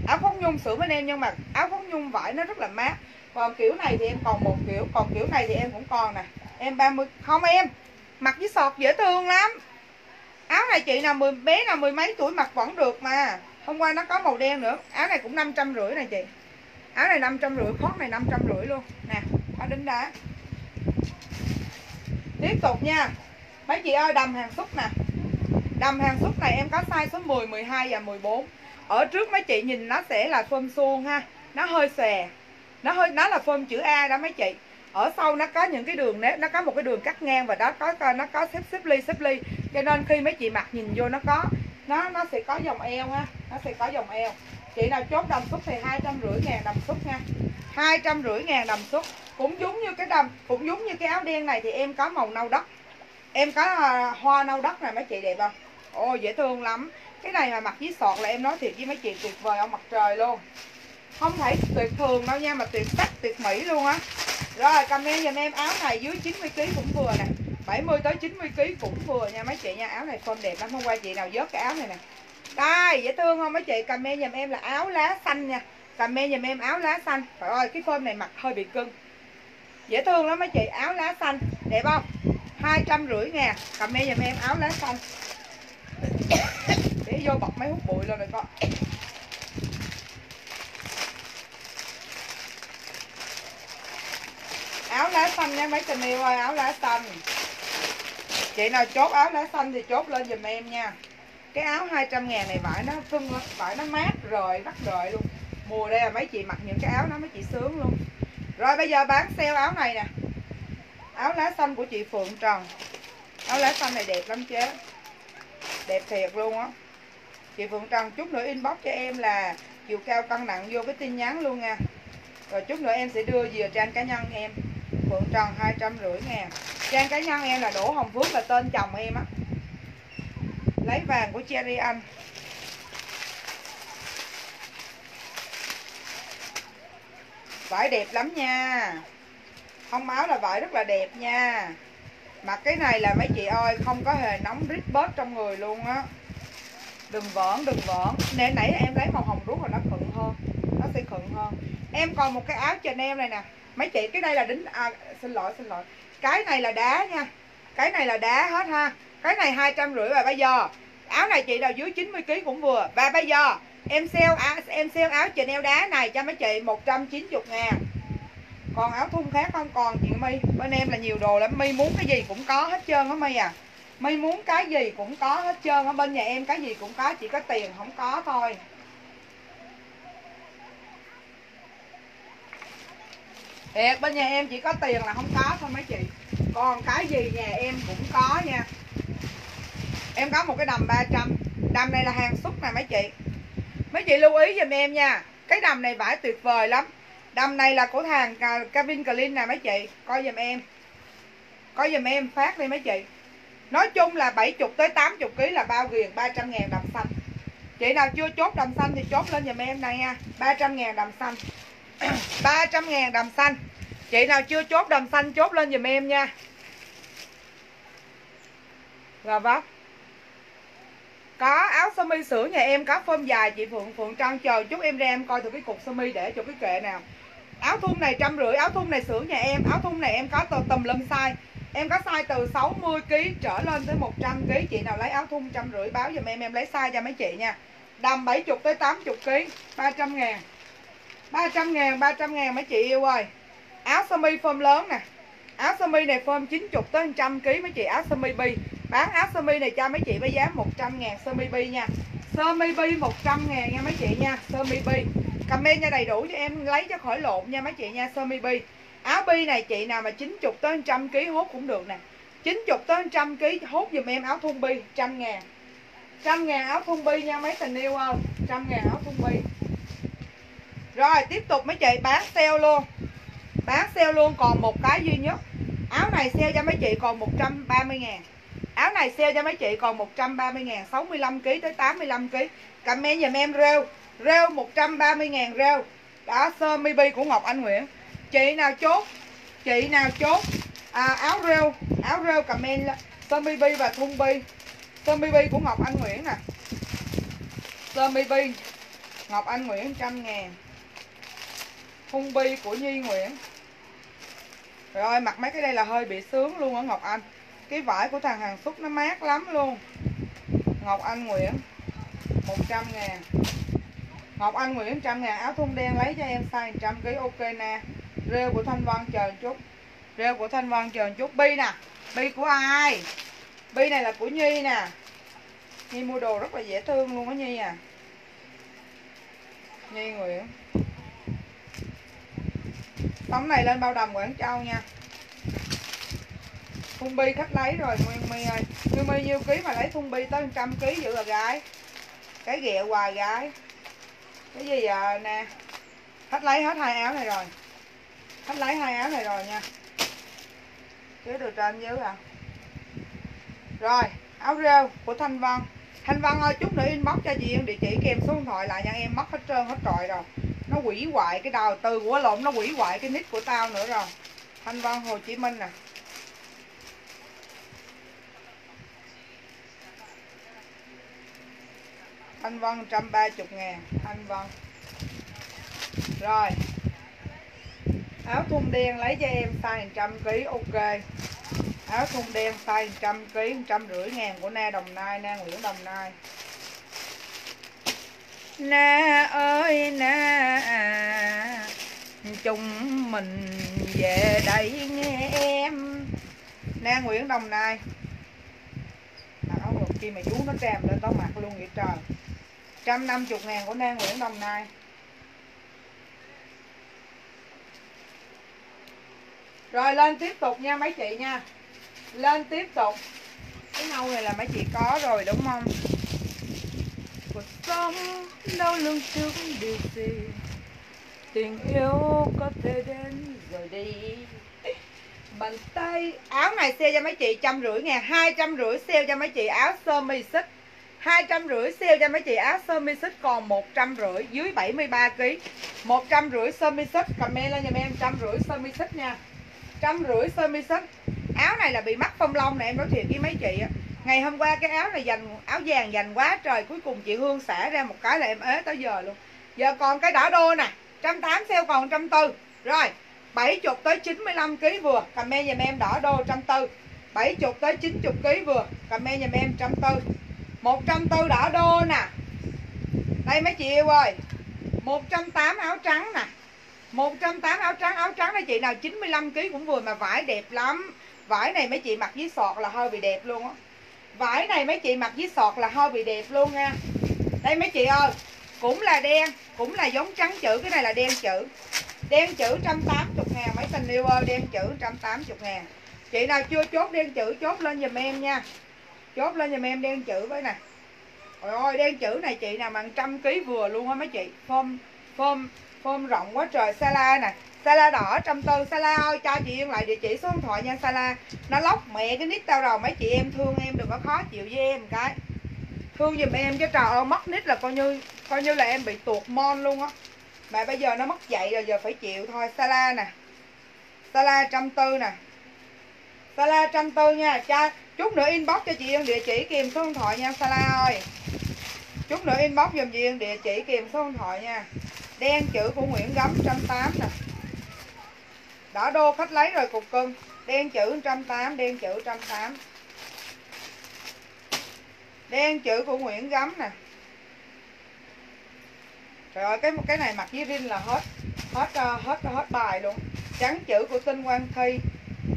Áo khoác nhung xưởng bên em nhưng mà áo khoác nhung vải nó rất là mát. Còn kiểu này thì em còn một kiểu, còn kiểu này thì em cũng còn nè. Em 30 không em mặc với sọt dễ thương lắm. Áo này chị nào mười, bé nào mười mấy tuổi mặc vẫn được mà. Hôm qua nó có màu đen nữa. Áo này cũng năm trăm rưỡi này chị. Áo này năm trăm rưỡi khoác này năm trăm rưỡi luôn. Nè áo đính đá. Tiếp tục nha. Mấy chị ơi, đầm hàng xúc nè. Đầm hàng xúc này em có size số 10 12 và 14 ở trước mấy chị nhìn nó sẽ là phơm suông ha. Nó hơi xòe. Nó hơi, nó là phơm chữ A đó mấy chị ở sau nó có những cái đường nếp, nó có một cái đường cắt ngang và đó có nó có xếp xếp ly xếp ly. Cho nên khi mấy chị mặc nhìn vô nó có, nó nó sẽ có dòng eo ha nó sẽ có dòng eo. Chị nào chốt đầm xúc thì hai trăm rưỡi ngàn đầm xúc nha. Hai trăm rưỡi ngàn đầm xúc. Cũng giống như cái đầm, cũng giống như cái áo đen này thì em có màu nâu đất. Em có à, hoa nâu đất này mấy chị đẹp không? Ôi, dễ thương lắm. Cái này mà mặc với sọt là em nói thiệt với mấy chị tuyệt vời ông mặt trời luôn không thể tuyệt thường đâu nha, mà tuyệt tắt tuyệt mỹ luôn á. Rồi, comment giùm em áo này dưới 90 kg cũng vừa nè. 70 tới 90 kg cũng vừa nha mấy chị nha. Áo này form đẹp lắm, hôm qua chị nào vớt cái áo này nè. Đây, dễ thương không mấy chị? Comment giùm em là áo lá xanh nha. Comment giùm em áo lá xanh. Trời ơi, cái form này mặc hơi bị cưng. Dễ thương lắm mấy chị, áo lá xanh. Đẹp không? hai trăm rưỡi ngàn. Comment giùm em áo lá xanh. Để vô bọc mấy hút bụi lên rồi con. Áo lá xanh nha mấy tình yêu ơi, áo lá xanh. Chị nào chốt áo lá xanh thì chốt lên giùm em nha. Cái áo 200 ngàn này vải nó phân vải nó mát rồi rất rồi luôn. Mùa đây là mấy chị mặc những cái áo nó mấy chị sướng luôn. Rồi bây giờ bán sale áo này nè. Áo lá xanh của chị Phượng Trần. Áo lá xanh này đẹp lắm chứ. Đẹp thiệt luôn á. Chị Phượng Trần chút nữa inbox cho em là chiều cao cân nặng vô cái tin nhắn luôn nha. Rồi chút nữa em sẽ đưa về trang cá nhân em. Phượng Trần hai trăm rưỡi ngàn. Trang cá nhân em là Đỗ Hồng Phước là tên chồng em á. Lấy vàng của Cherry Anh. Vải đẹp lắm nha. Không áo là vải rất là đẹp nha. Mặc cái này là mấy chị ơi, Không có hề nóng rít bớt trong người luôn á. Đừng vỡn đừng vỡn nãy nãy em lấy màu hồng rút rồi nó khựng hơn. Nó sẽ khựng hơn. Em còn một cái áo trên em này nè mấy chị cái đây là đính à, xin lỗi xin lỗi. Cái này là đá nha. Cái này là đá hết ha. Cái này hai trăm rưỡi và bây giờ. Áo này chị nào dưới 90 kg cũng vừa. Và bây giờ em sale em sale áo neo đá này cho mấy chị 190 ngàn. Còn áo thun khác không còn chị My. Bên em là nhiều đồ lắm. My muốn cái gì cũng có hết trơn á My à. My muốn cái gì cũng có hết trơn ở bên nhà em cái gì cũng có chỉ có tiền không có thôi. Thiệt, bên nhà em chỉ có tiền là không có thôi mấy chị. Còn cái gì nhà em cũng có nha. Em có một cái đầm 300 Đầm này là hàng xúc nè mấy chị. Mấy chị lưu ý giùm em nha. Cái đầm này vải tuyệt vời lắm. Đầm này là của hàng à, Calvin Klein nè mấy chị. Coi giùm em. Coi giùm em phát đi mấy chị. Nói chung là 70 tới 80 kg là bao ghiền 300 ngàn đầm xanh. Chị nào chưa chốt đầm xanh thì chốt lên giùm em này nha. 300 ngàn đầm xanh. 300 ngàn đầm xanh. Chị nào chưa chốt đầm xanh, chốt lên dùm em nha. Rồi vóc. có áo sơ mi sữa nhà em, có phơm dài, chị Phượng Phượng Trăng chờ chút em ra em coi thử cái cục sơ mi để cho cái kệ nào. Áo thun này trăm rưỡi, áo thun này sữa nhà em, áo thun này em có từ tùm lum size. Em có size từ 60 kg trở lên tới 100 kg chị nào lấy áo thun trăm rưỡi báo dùm em em lấy size cho mấy chị nha. Đầm 70 tới 80 kg 300 ngàn. 300 ngàn 300 ngàn mấy chị yêu ơi. Áo sơ mi phơm lớn nè. Áo sơ mi này phơm 90 tới 100 kg mấy chị, áo sơ mi bi. Bán áo sơ mi này cho mấy chị với giá 100 ngàn sơ mi bi nha. Sơ mi bi 100 ngàn nha mấy chị nha, sơ mi bi. Comment nha, đầy đủ cho em lấy cho khỏi lộn nha mấy chị nha, sơ mi bi. Áo bi này chị nào mà 90 tới 100 kg hốt cũng được nè. 90 tới 100 kg hốt dùm em áo thun bi 100 ngàn. 100 ngàn áo thun bi nha mấy tình yêu ơi. 100 ngàn áo thun bi rồi tiếp tục mấy chị bán sale luôn. Bán sale luôn còn một cái duy nhất. Áo này sale cho mấy chị còn 130 ngàn. Áo này sale cho mấy chị còn 130 ngàn 65 kg tới 85 kg comment dùm em rêu. Rêu 130 ngàn rêu. Đó sơ mi bi của Ngọc Anh Nguyễn. Chị nào chốt? Chị nào chốt? À, áo rêu. Áo rêu comment sơ mi bi và thun bi. Sơ mi bi của Ngọc Anh Nguyễn nè. Sơ mi bi. Ngọc Anh Nguyễn trăm ngàn thun bi của Nhi Nguyễn. Rồi mặc mấy cái đây là hơi bị sướng luôn á, Ngọc Anh. Cái vải của thằng hàng xúc nó mát lắm luôn. Ngọc Anh Nguyễn 100 ngàn. Ngọc Anh Nguyễn 100 ngàn. Áo thun đen lấy cho em size 100 kg ok nè. Rêu của Thanh Văn chờ chút. Rêu của Thanh Văn chờ chút. Bi nè, bi của ai? Bi này là của Nhi nè. Nhi mua đồ rất là dễ thương luôn á Nhi à. Nhi Nguyễn tấm này lên bao đầm Quảng Châu nha. Thun bi khách lấy rồi, nguyên mi ơi. Nguyên mi nhiêu ký mà lấy thun bi tới trăm ký dữ là gái. Cái ghẹ hoài gái. Cái gì giờ nè? Khách lấy hết hai áo này rồi. Khách lấy hai áo này rồi nha. Chứ từ trên dưới à. Rồi, áo rêu của thanh văn. Thanh văn ơi, chút nữa inbox cho chị em địa chỉ kèm số điện thoại lại nha. Em mất hết trơn, hết trọi rồi nó quỷ hoại cái đầu từ của lộn, nó quỷ hoại cái nick của tao nữa rồi. Thanh văn hồ chí minh nè. Thanh Vân 130 ngàn. Thanh Vân. Rồi. Áo thun đen lấy cho em size 100kg ok. Áo thun đen size 100kg 150 ngàn của Na Đồng Nai, Na Nguyễn Đồng Nai. Na ơi Na Chung mình về đây nghe em. Na Nguyễn Đồng Nai. Áo ngực chi mà chú nó kèm lên tao mặt luôn vậy trời. 150 ngàn của Na Nguyễn Đồng Nai. Rồi lên tiếp tục nha mấy chị nha. Lên tiếp tục. Cái nâu này là mấy chị có rồi đúng không? Sống, đau lưng trước điều gì? Tình yêu có thể đến rồi đi. Bàn tay Áo này sale cho mấy chị, trăm rưỡi ngàn, hai trăm rưỡi sale cho mấy chị áo sơ mi xích. Hai trăm rưỡi sale cho mấy chị áo sơ mi xích, còn một trăm rưỡi, dưới 73 kg một trăm rưỡi sơ mi xích, comment lên giùm em, trăm rưỡi sơ mi xích nha. Trăm rưỡi sơ mi xích. Áo này là bị mắc phong long này em nói thiệt với mấy chị ngày hôm qua cái áo này dành, áo vàng dành quá, trời, cuối cùng chị hương xả ra một cái là em ế tới giờ luôn. Giờ còn cái đỏ đô nè, trăm tám sale còn trăm tư. Rồi 70 tới 95 kg vừa, comment dùm em đỏ đô trăm tư. 70 tới 90 kg vừa, comment dùm em trăm tư. 140 đỏ đô nè. Đây mấy chị yêu ơi 180 áo trắng nè. 180 áo trắng áo trắng đó chị, nào 95 kg cũng vừa mà vải đẹp lắm. Vải này mấy chị mặc với sọt là hơi bị đẹp luôn á vải này mấy chị mặc với sọt là hơi bị đẹp luôn nha. Đây mấy chị ơi, cũng là đen, cũng là giống trắng chữ, cái này là đen chữ. Đen chữ 180 ngàn, mấy tình yêu ơi, đen chữ 180 ngàn. Chị nào chưa chốt đen chữ, chốt lên giùm em nha. Chốt lên giùm em đen chữ với nè. Ôi ôi đen chữ này chị nào bằng trăm ký vừa luôn á mấy chị. Phôm phôm phôm rộng quá trời, Sala nè. Sala đỏ trăm tư Sala ơi, cho chị Yên lại địa chỉ số điện thoại nha, Sala. Nó lóc mẹ cái nick tao rồi, mấy chị em thương em đừng có khó chịu với em, cái. Thương giùm em chứ trời ơi, mất nick là coi như coi như là em bị tuột mon luôn á. Mà bây giờ nó mất dậy rồi, giờ phải chịu thôi. Sala nè. Sala trăm tư nè. Sala trăm tư nha, cha. Chút nữa inbox cho chị Yên địa chỉ kèm số điện thoại nha, Sala ơi. Chút nữa inbox giùm chị Yên địa chỉ kèm số điện thoại nha. Đen chữ của Nguyễn Gấm 180 nè đỏ đô khách lấy rồi cục cưng. Đen chữ 180 đen chữ 180 đen chữ của Nguyễn Gấm nè. Trời ơi cái cái này mặc với rin là hết hết ờ, hết hết bài luôn. Trắng chữ của Tinh Quang Thi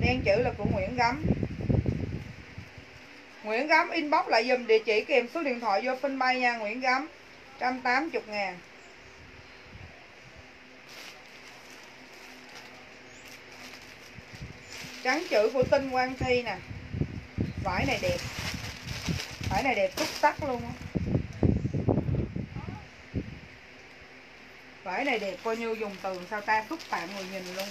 đen chữ là của Nguyễn Gấm. Nguyễn Gấm inbox lại dùm địa chỉ kèm số điện thoại vô fanpage nha Nguyễn Gấm. 180 ngàn. Trắng chữ của Tinh Quang Thi nè. Vải này đẹp. Vải này đẹp túc tắc luôn á. Vải này đẹp coi như dùng từ sao ta, xúc phạm người nhìn luôn.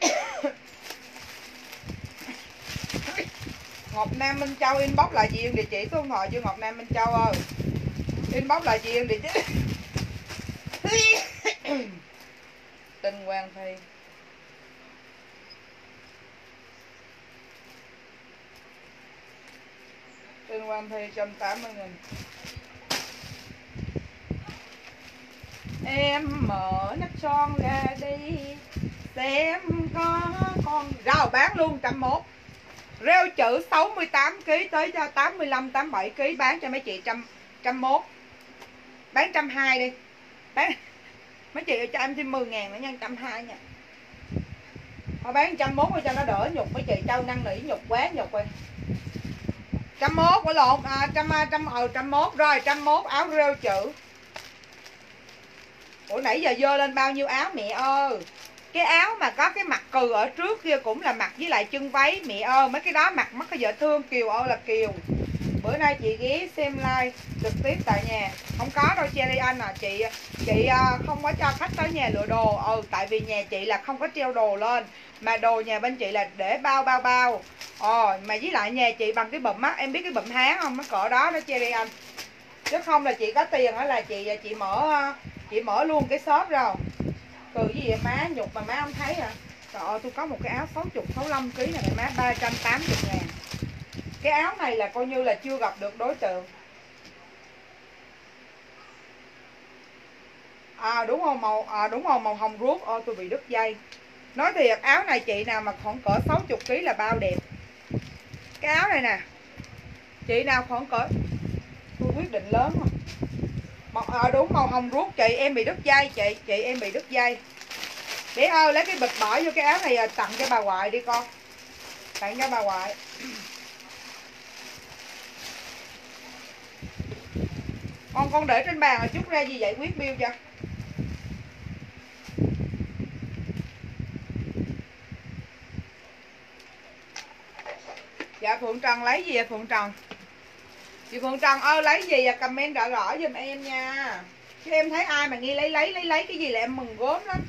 Ngọc Nam Minh Châu inbox là gì địa chỉ số điện thoại chưa Ngọc Nam Minh Châu ơi inbox là gì địa chỉ Tinh Quang Thi Tinh Quang Thi 180 nghìn Em mở nắp son ra đi, Xem có con rau bán luôn 101 Rêu chữ 68 kg tới cho 85 87 kg bán cho mấy chị trăm trăm mốt. Bán trăm hai đi. Bán mấy chị cho em thêm 10 ngàn nữa nha, trăm hai nha. Họ bán trăm mốt cho nó đỡ nhục mấy chị trâu năng nỉ nhục quá nhục rồi. Trăm mốt của lộn à trăm à, trăm ờ trăm mốt rồi trăm mốt áo rêu chữ. Ủa nãy giờ dơ lên bao nhiêu áo mẹ ơi cái áo mà có cái mặt cừ ở trước kia cũng là mặt với lại chân váy mẹ ơi mấy cái đó mặt mắt cái vợ thương kiều ơi là kiều bữa nay chị ghé xem live trực tiếp tại nhà. Không có đâu, cherry anh à. Chị chị à, không có cho khách tới nhà lựa đồ. Ừ tại vì nhà chị là không có treo đồ lên. Mà đồ nhà bên chị là để bao bao bao. Ờ mà với lại nhà chị bằng cái bụm mắt em biết cái bụm háng không? Nó cỡ đó nó cherry anh. Chứ không là chị có tiền á là chị à, chị mở à, chị mở luôn cái shop rồi. Từ gì vậy? Má nhục mà má không thấy à trời ơi, tôi có một cái áo 60 65 kg này má 380 ngàn cái áo này là coi như là chưa gặp được đối tượng. À đúng không màu à đúng không màu hồng ruốc. Ôi tôi bị đứt dây. Nói thiệt áo này chị nào mà khoảng cỡ 60 kg là bao đẹp. Cái áo này nè chị nào khoảng cỡ tôi quyết định lớn không màu à, đúng màu hồng ruốc chị em bị đứt dây chị chị em bị đứt dây. Để ơi lấy cái bịch bỏ vô cái áo này à, tặng cho bà ngoại đi con. Tặng cho bà ngoại con con để trên bàn rồi chút ra gì vậy quyết bill cho. Dạ phượng trần, lấy gì vậy, phượng trần? Chị Phượng Trần ơi, lấy gì vậy? Comment rõ rõ giùm em nha. Chứ em thấy ai mà nghi lấy lấy lấy lấy cái gì là em mừng gốm lắm.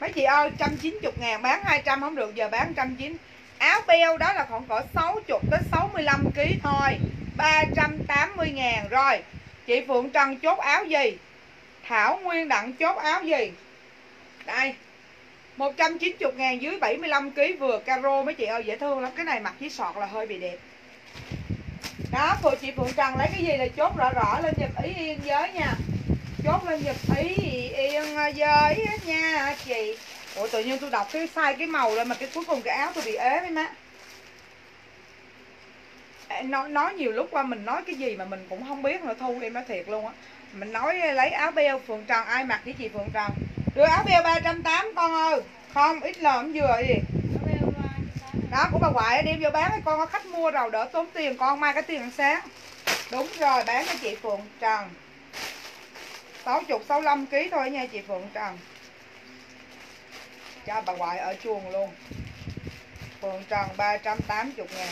Mấy chị ơi 190 ngàn bán 200 không được, giờ bán 190 áo beo đó là khoảng cỡ 60 tới 65 kg thôi. 380 ngàn, rồi chị Phượng Trần chốt áo gì? Thảo Nguyên Đặng chốt áo gì? Đây 190 ngàn dưới 75 kg vừa caro mấy chị ơi, dễ thương lắm. Cái này mặc với sọt là hơi bị đẹp. Đó phụ chị Phượng Trần lấy cái gì là chốt rõ rõ lên giùm ý yên giới nha. Chốt lên giùm ý yên giới nha chị. Ủa, tự nhiên tôi đọc cái sai cái màu lên mà cái cuối cùng cái áo tôi bị ế với má nói nói nhiều lúc qua mình nói cái gì mà mình cũng không biết nữa thu em nói thiệt luôn á. Mình nói lấy áo beo phượng trần ai mặc với chị phượng trần? Đưa áo beo ba trăm tám con ơi. Không ít lợn vừa gì. Đó của bà ngoại đem vô bán con có khách mua rồi đỡ tốn tiền con mai cái tiền ăn sáng. Đúng rồi bán cho chị phượng trần. 60 65 kg thôi nha chị phượng trần. Cho bà ngoại ở chuồng luôn. Phượng trần 380 ngàn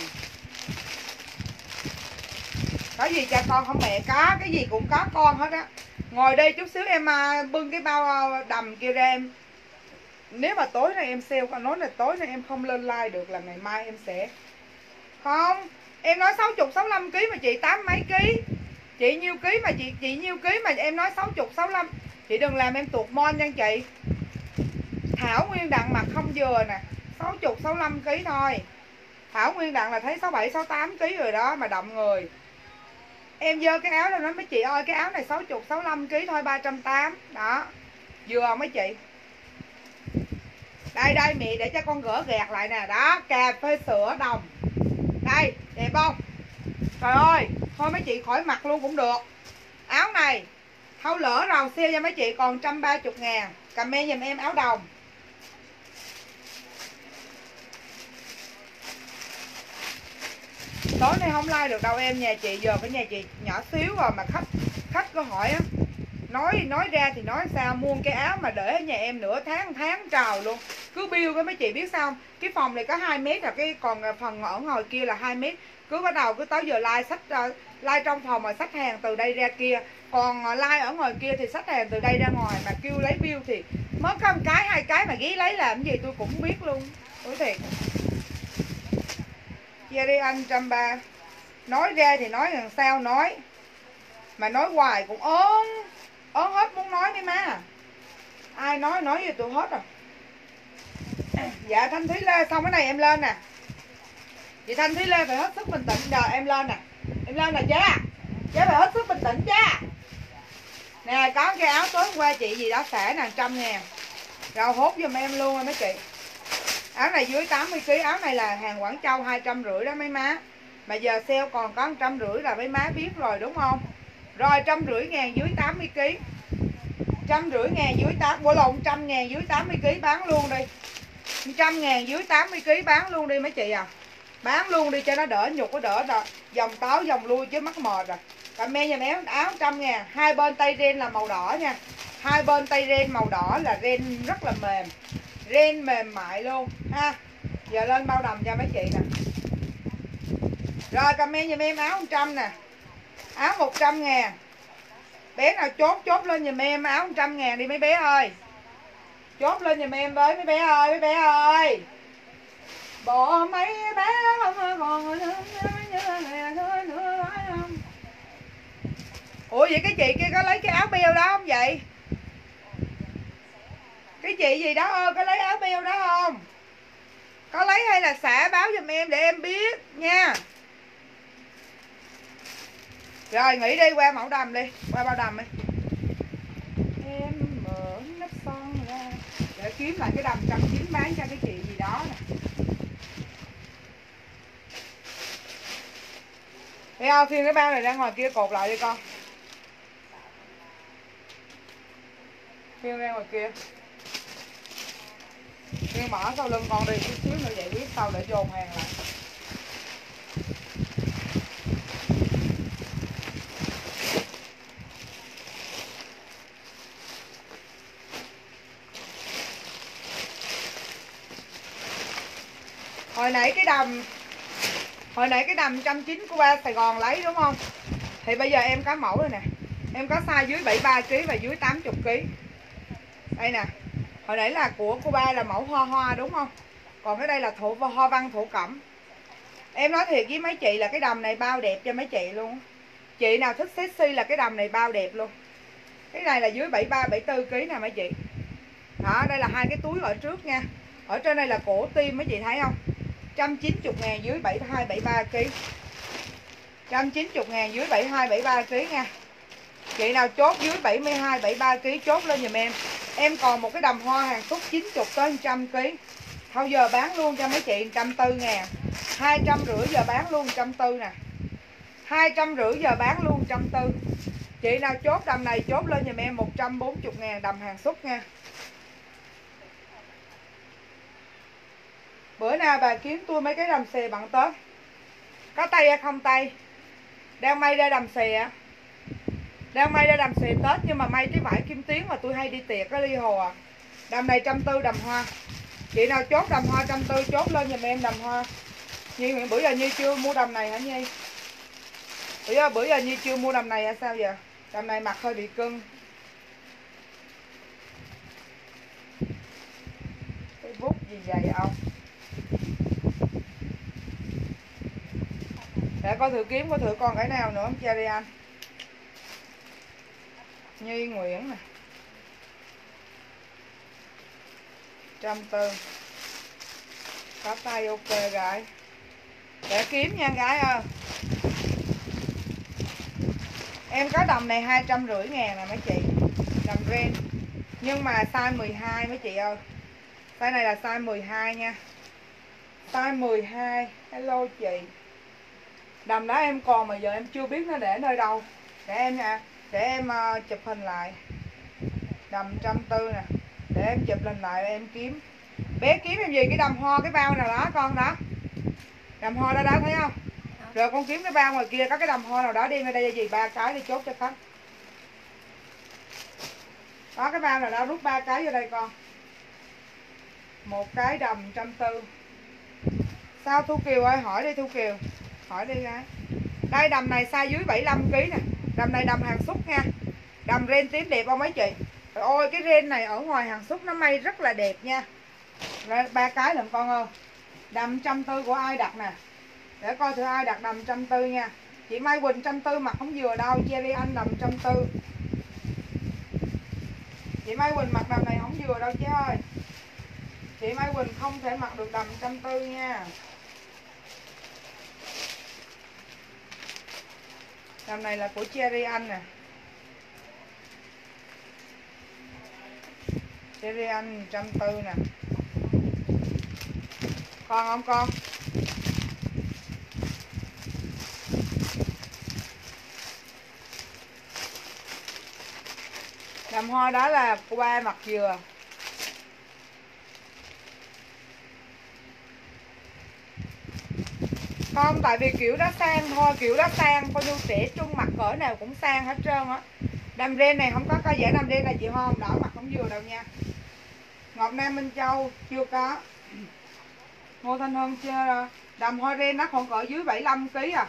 có gì cha con không mẹ có, cái gì cũng có con hết á. Ngồi đây chút xíu em à, bưng cái bao à, đầm kia ra em. Nếu mà tối nay em sale, con nói là tối nay em không lên like được là ngày mai em sẽ không. Em nói 60 65 kg mà chị tám mấy ký? Chị nhiêu ký mà chị chị nhiêu ký mà em nói 60 65 chị đừng làm em tuột mon nha chị. Thảo Nguyên Đặng mặt không vừa nè 60 65 kg thôi. Thảo Nguyên Đặng là thấy 67 68 kg rồi đó mà động người em dơ cái áo lên nói, mấy chị ơi, cái áo này 60 65 kg thôi 380 đó. Vừa mấy chị. Đây đây, mẹ, để cho con gỡ gạt lại nè. Đó, cà phê sữa đồng. Đây, đẹp không? Trời ơi, thôi mấy chị khỏi mặc luôn cũng được. Áo này thâu lỡ rào siêu cho mấy chị, còn 130 ngàn. Comment giùm em áo đồng. Tối nay không like được đâu em, nhà chị giờ cái nhà chị nhỏ xíu rồi mà khách khách có hỏi á. Nói nói ra thì nói sao mua cái áo mà để ở nhà em nửa tháng tháng trào luôn. Cứ bill cái mấy chị biết sao cái phòng này có 2 mét là cái còn phần ở ngoài kia là 2 mét. Cứ bắt đầu cứ tới giờ like sách ờ, like trong phòng mà sách hàng từ đây ra kia. Còn ờ, like ở ngoài kia thì sách hàng từ đây ra ngoài mà kêu lấy bill thì mới có một cái, hai cái mà ghé lấy làm gì tôi cũng biết luôn. Nói thiệt chia đi anh trăm ba. Nói ra thì nói làm sao nói. Mà nói hoài cũng ớn. Ớn hết muốn nói đi má ai nói nói gì tụi hết rồi. Dạ thanh thúy lê, xong cái này em lên nè. Chị thanh thúy lê phải hết sức bình tĩnh. Đợi em lên nè. Em lên nè cha. Cha phải hết sức bình tĩnh cha. Nè, có cái áo tối hôm qua chị gì đó xẻ nàng trăm ngàn. Rồi hốt giùm em luôn rồi mấy chị áo này dưới 80 kg áo này là hàng Quảng Châu hai trăm rưỡi đó mấy má. Mà giờ sale còn có trăm rưỡi là mấy má biết rồi, đúng không? Rồi trăm rưỡi ngàn dưới 80 kg trăm rưỡi ngàn dưới tám, bộ lộn trăm ngàn dưới 80 kg bán luôn đi. trăm ngàn dưới 80 kg bán luôn đi mấy chị à. Bán luôn đi cho nó đỡ nhục có đỡ rồi dòng táo, dòng lui chứ mắc mệt rồi. Comment giùm em áo trăm ngàn, hai bên tay ren là màu đỏ nha. Hai bên tay ren màu đỏ là ren rất là mềm ren mềm mại luôn. Ha, giờ lên bao đầm cho mấy chị nè. Rồi, comment giùm em áo 100 nè. Áo 100 ngàn. Bé nào chốt chốt lên giùm em áo 100 ngàn đi mấy bé ơi. Chốt lên giùm em với mấy bé ơi, mấy bé ơi. Bỏ mấy bé không còn nhớ ủa, vậy cái chị kia có lấy cái áo beo đó không vậy? Cái chị gì đó ơi có lấy áo beo đó không? Có lấy hay là xả báo giùm em để em biết, nha. Rồi, nghỉ đi, qua mẫu đầm đi, qua bao đầm đi. Em mở nắp son ra, để kiếm lại cái đầm trăm chín bán cho cái chị gì đó nè. Thấy không? Khiêng cái bao này ra ngoài kia cột lại đi con. Khiêng ra ngoài kia. Khiêng mở sau lưng con đi chút xíu nữa giải quyết, sau để dồn hàng lại. Hồi nãy cái đầm, hồi nãy cái đầm trăm chín của ba Sài Gòn lấy, đúng không? Thì bây giờ em có mẫu rồi nè. Em có size dưới 73 kg và dưới 80 kg đây nè hồi nãy là của cô ba là mẫu hoa hoa đúng không? Còn cái đây là thổ hoa văn thổ cẩm. Em nói thiệt với mấy chị là cái đầm này bao đẹp cho mấy chị luôn. Chị nào thích sexy là cái đầm này bao đẹp luôn. Cái này là dưới 73 74 kg nè mấy chị. Đó, đây là hai cái túi ở trước nha. Ở trên đây là cổ tim mấy chị thấy không? 190 ngàn dưới 72 73 kg 190 ngàn dưới 72 73 kg nha. Chị nào chốt dưới 72 73 kg chốt lên dùm em em còn một cái đầm hoa hàng xúc 90 tới 100 kg thôi, giờ bán luôn cho mấy chị 140 ngàn. 250 giờ bán luôn 140 nè. 250 giờ bán luôn 140 Chị nào chốt đầm này chốt lên giùm em 140 ngàn đầm hàng xúc nha. Bữa nào bà kiếm tôi mấy cái đầm xì bằng tết Có tay hay không tay? Đang may ra đầm xì á. à? Đang may ra đầm xì Tết Nhưng mà may cái vải kim tuyến mà tôi hay đi tiệc cái ly hồ à. Đầm này trăm tư đầm hoa. Chị nào chốt đầm hoa trăm tư chốt lên giùm em đầm hoa. Nhi bữa giờ Nhi chưa mua đầm này hả Nhi? Bữa giờ, bữa giờ Nhi chưa mua đầm này hả sao giờ Đầm này mặt hơi bị cưng. Cái bút gì vậy ông? Để coi thử kiếm coi thử còn cái nào nữa không Cherry anh? Nhi Nguyễn nè. Trăm tư. Có tay ok gái. Để kiếm nha gái ơi. Em có đầm này hai trăm rưỡi ngàn nè mấy chị. Đầm ren. Nhưng mà size 12 mấy chị ơi. Size này là size 12 nha. Size 12 Hello chị. Đầm đó em còn mà giờ em chưa biết nó để nơi đâu. Để em nha. Để em uh, chụp hình lại. Đầm trăm tư nè. Để em chụp hình lại em kiếm. Bé kiếm em gì? Cái đầm hoa cái bao nào đó con đó. Đầm hoa đó đó thấy không? Rồi con kiếm cái bao ngoài kia có cái đầm hoa nào đó đem ra đây gì ba cái đi chốt cho khách. Có cái bao nào đó rút ba cái vô đây con. Một cái đầm trăm tư. Sao thu kiều ơi? Hỏi đi thu kiều. Hỏi đi gái đây đầm này size dưới 75 kg nè đầm này đầm hàng xúc nha đầm ren tím đẹp không mấy chị? Trời ơi cái ren này ở ngoài hàng xúc nó may rất là đẹp nha. Ba cái lần con ơi. Đầm trăm tư của ai đặt nè? Để coi thử ai đặt đầm trăm tư nha. Chị Mai Quỳnh trăm tư mặc không vừa đâu, Cherry Anh đầm trăm tư. Chị Mai Quỳnh mặc đầm này không vừa đâu chứ ơi. Chị Mai Quỳnh không thể mặc được đầm trăm tư nha. Dòng này là của Cherry Anh nè. Cherry Anh trăm tư nè. Con không con? Đầm hoa đó là của ba mặt dừa. Không tại vì kiểu đó sang thôi kiểu đó sang coi như trẻ trung mặt cỡ nào cũng sang hết trơn á. Đầm ren này không có coi vẻ đầm ren này chị không đỏ mặt không vừa đâu nha. Ngọc nam minh châu chưa có. Ngô thanh hân chưa đầm hoa ren nó còn cỡ dưới 75 kg à.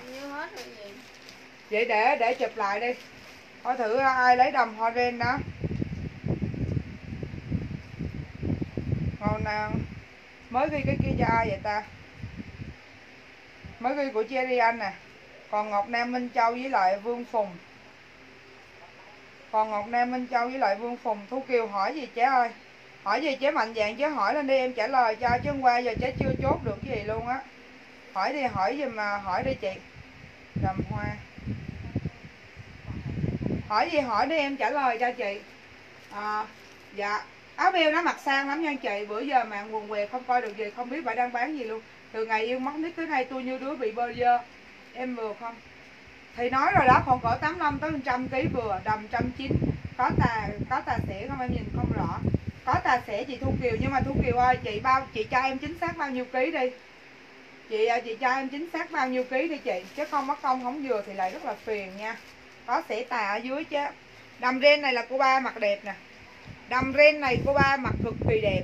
Vậy để để chụp lại đi. Coi thử ai lấy đầm hoa ren đó. Ngon nào mới ghi cái kia cho ai vậy ta mới ghi của Cherry Anh nè. Còn Ngọc Nam Minh Châu với lại Vương Phùng. Còn Ngọc Nam Minh Châu với lại Vương Phùng. Thu Kiều hỏi gì chế ơi? Hỏi gì chế mạnh dạng chế hỏi lên đi em trả lời cho. Chứ hôm qua giờ chế chưa chốt được cái gì luôn á. Hỏi đi hỏi gì mà hỏi đi chị. Đầm hoa. Hỏi gì hỏi đi em trả lời cho chị. À, dạ. Áo beo nó mặc sang lắm nha chị. Bữa giờ mạng quần què không coi được gì không biết bà đang bán gì luôn từ ngày yêu móc nít tới nay tôi như đứa bị bơ dơ. Em vừa không? Thì nói rồi đó còn cỡ 85 tới 100 kg vừa, đầm trăm chín. Có tà có tà sẻ không em nhìn không rõ. Có tà sẻ chị Thu Kiều, nhưng mà Thu Kiều ơi, chị bao, chị cho em chính xác bao nhiêu ký đi. Chị à, chị cho em chính xác bao nhiêu ký đi chị, chứ không mất công không vừa thì lại rất là phiền nha. Có sẻ tà ở dưới chứ. Đầm ren này là cô ba mặt đẹp nè. Đầm ren này cô ba mặc cực kỳ đẹp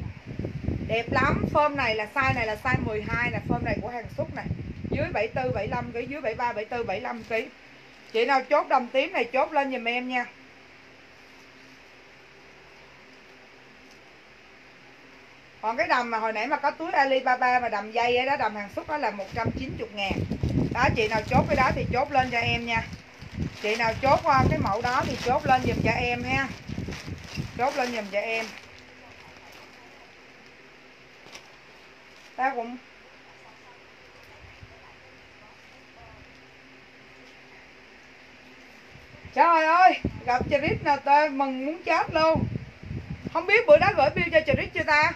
đẹp lắm. Form này là size này là size 12 nè. Form này của hàng xúc này. Dưới 74 75 kg dưới 73 74 75 kg chị nào, chốt đồng tím này, chốt lên giùm em nha. Còn cái đầm mà hồi nãy mà có túi Alibaba mà đầm dây ấy đó, đầm hàng xúc đó là 190 ngàn. Đó, chị nào chốt cái đó thì chốt lên cho em nha. Chị nào chốt qua cái mẫu đó thì chốt lên dùm cho em ha. Chốt lên dùm cho em. Ta cũng trời ơi, gặp Chris nào ta mừng muốn chết luôn. Không biết bữa đó gửi bill cho Chris chưa ta?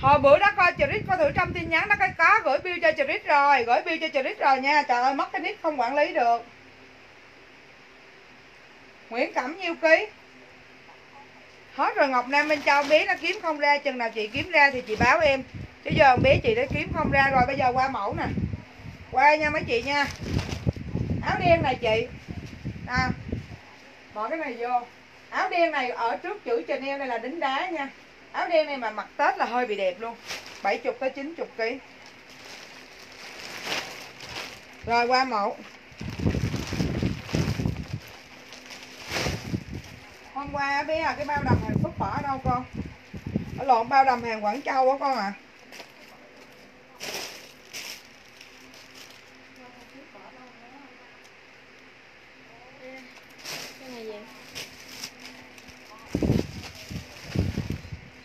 Hồi bữa đó coi Chris có thử trong tin nhắn nó cái có gửi bill cho Chris rồi, gửi bill cho Chris rồi nha. Trời ơi, mất cái nick không quản lý được. Nguyễn Cẩm nhiêu ký? Hết rồi, Ngọc Nam bên Châu bé nó kiếm không ra, chừng nào chị kiếm ra thì chị báo em chứ giờ bé chị đã kiếm không ra rồi bây giờ qua mẫu nè. Qua nha mấy chị nha. Áo đen này chị. À, bỏ cái này vô. Áo đen này ở trước chữ trên em này là đính đá nha. Áo đen này mà mặc Tết là hơi bị đẹp luôn. 70 tới 90 kg rồi qua mẫu. Hôm qua bé à cái bao đầm hàng xuất phở ở đâu con? Ở lộn bao đầm hàng Quảng Châu á con à.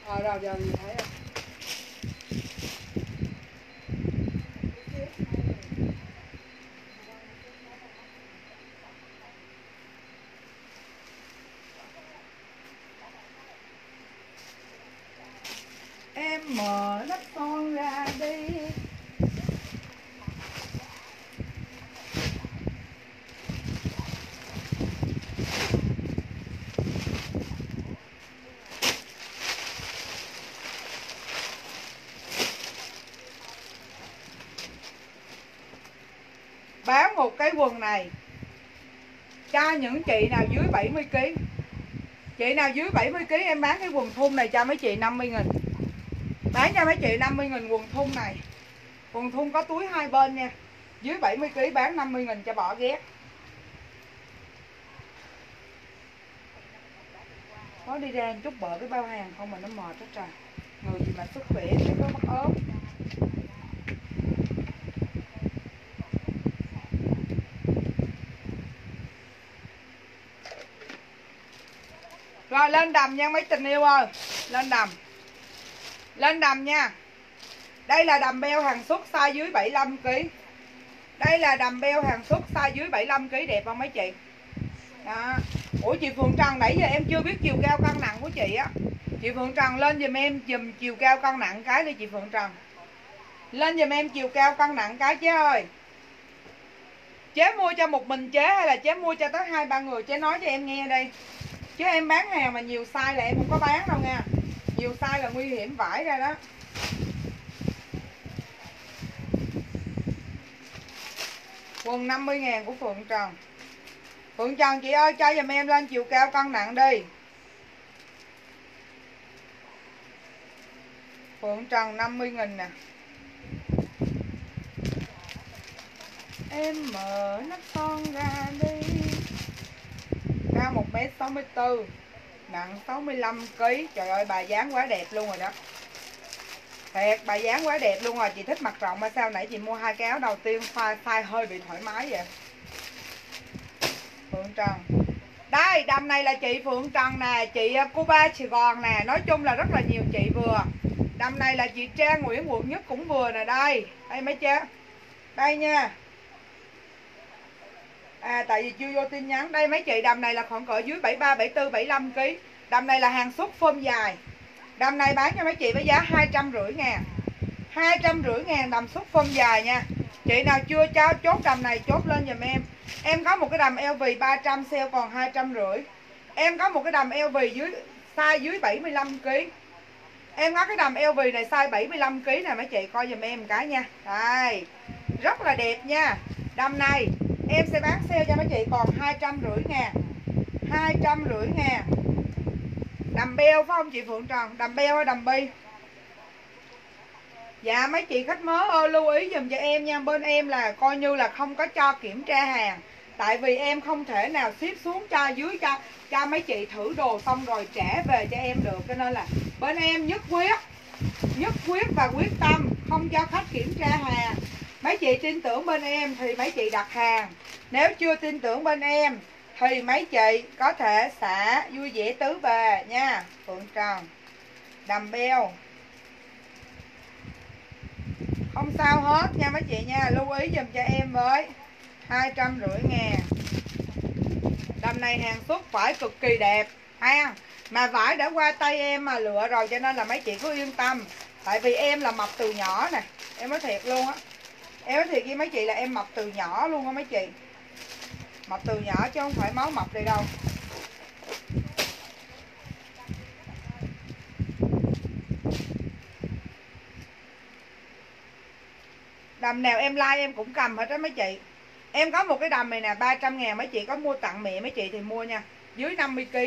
Rồi giờ thấy? Em mở nắp con ra đi bán một cái quần này cho những chị nào dưới 70 kg. Chị nào dưới 70 kg em bán cái quần thun này cho mấy chị 50 000 Bán cho mấy chị 50 000 quần thun này. Quần thun có túi hai bên nha. Dưới 70 kg bán 50 000 cho bỏ ghét. Có đi ra chút bợ cái bao hàng không mà nó mệt hết trời. Người gì mà sức khỏe chứ có mất ốm. Rồi, lên đầm nha, mấy tình yêu ơi. Lên đầm. Lên đầm nha. Đây là đầm beo hàng xuất size dưới 75kg Đây là đầm beo hàng xuất size dưới 75kg đẹp không mấy chị? Đó. Ủa, chị Phượng Trần, nãy giờ em chưa biết chiều cao cân nặng của chị á. Chị Phượng Trần, lên giùm em dùm chiều cao cân nặng cái đi, chị Phượng Trần. Lên giùm em chiều cao cân nặng cái chế ơi. Chế mua cho một mình chế hay là chế mua cho tới hai, ba người? Chế nói cho em nghe đây chứ em bán hàng mà nhiều size là em không có bán đâu nha. Nhiều size là nguy hiểm vải ra đó. Quần 50 ngàn của Phượng Trần. Phượng Trần, chị ơi, cho dùm em lên chiều cao cân nặng đi. Phượng Trần 50 nghìn nè. Em mở nắp son ra đi cao 1m64 nặng 65kg trời ơi bà dáng quá đẹp luôn rồi đó. Thiệt bà dáng quá đẹp luôn rồi. Chị thích mặt rộng mà sao nãy chị mua hai cái áo đầu tiên size, phai hơi bị thoải mái vậy? Phượng Trần. Đây đầm này là chị Phượng Trần nè chị ờ, Cuba Sài Gòn nè. Nói chung là rất là nhiều chị vừa. Đầm này là chị Trang Nguyễn quận nhất cũng vừa nè đây. Đây mấy chế đây nha. À tại vì chưa vô tin nhắn. Đây mấy chị đầm này là khoảng cỡ dưới 73, 74, 75 kg Đầm này là hàng xuất phôm dài. Đầm này bán cho mấy chị với giá 250 ngàn. 250 ngàn đầm xuất phôm dài nha. Chị nào chưa cho chốt đầm này chốt lên dùm em. Em có một cái đầm LV 300 sale còn 250 Em có một cái đầm LV dưới size dưới 75 kg Em có cái đầm LV này size 75 kg nè mấy chị coi dùm em một cái nha. Đây Rất là đẹp nha. Đầm này em sẽ bán sale cho mấy chị còn hai trăm rưỡi ngàn. hai trăm rưỡi ngàn. Đầm beo phải không chị Phượng Trần? Đầm beo hay đầm bi? Dạ mấy chị khách mới ơi, lưu ý dùm cho em nha. Bên em là coi như là không có cho kiểm tra hàng. Tại vì em không thể nào ship xuống cho, dưới cho cho mấy chị thử đồ xong rồi trả về cho em được. Cho nên là bên em nhất quyết nhất quyết và quyết tâm không cho khách kiểm tra hàng mấy chị tin tưởng bên em thì mấy chị đặt hàng. Nếu chưa tin tưởng bên em thì mấy chị có thể xả vui vẻ tứ bề nha, phượng tròn đầm beo. Không sao hết nha mấy chị nha, lưu ý dùm cho em với. Hai trăm rưỡi ngàn. Đầm này hàng xuất vải cực kỳ đẹp, ha. Mà vải đã qua tay em mà lựa rồi cho nên là mấy chị cứ yên tâm. Tại vì em là mập từ nhỏ nè, em nói thiệt luôn á em nói thiệt với mấy chị là em mập từ nhỏ luôn á mấy chị. Mập từ nhỏ chứ không phải máu mập đây đâu. Đầm nào em like em cũng cầm hết á mấy chị. Em có một cái đầm này nè 300 ngàn mấy chị có mua tặng mẹ mấy chị thì mua nha, dưới 50 kg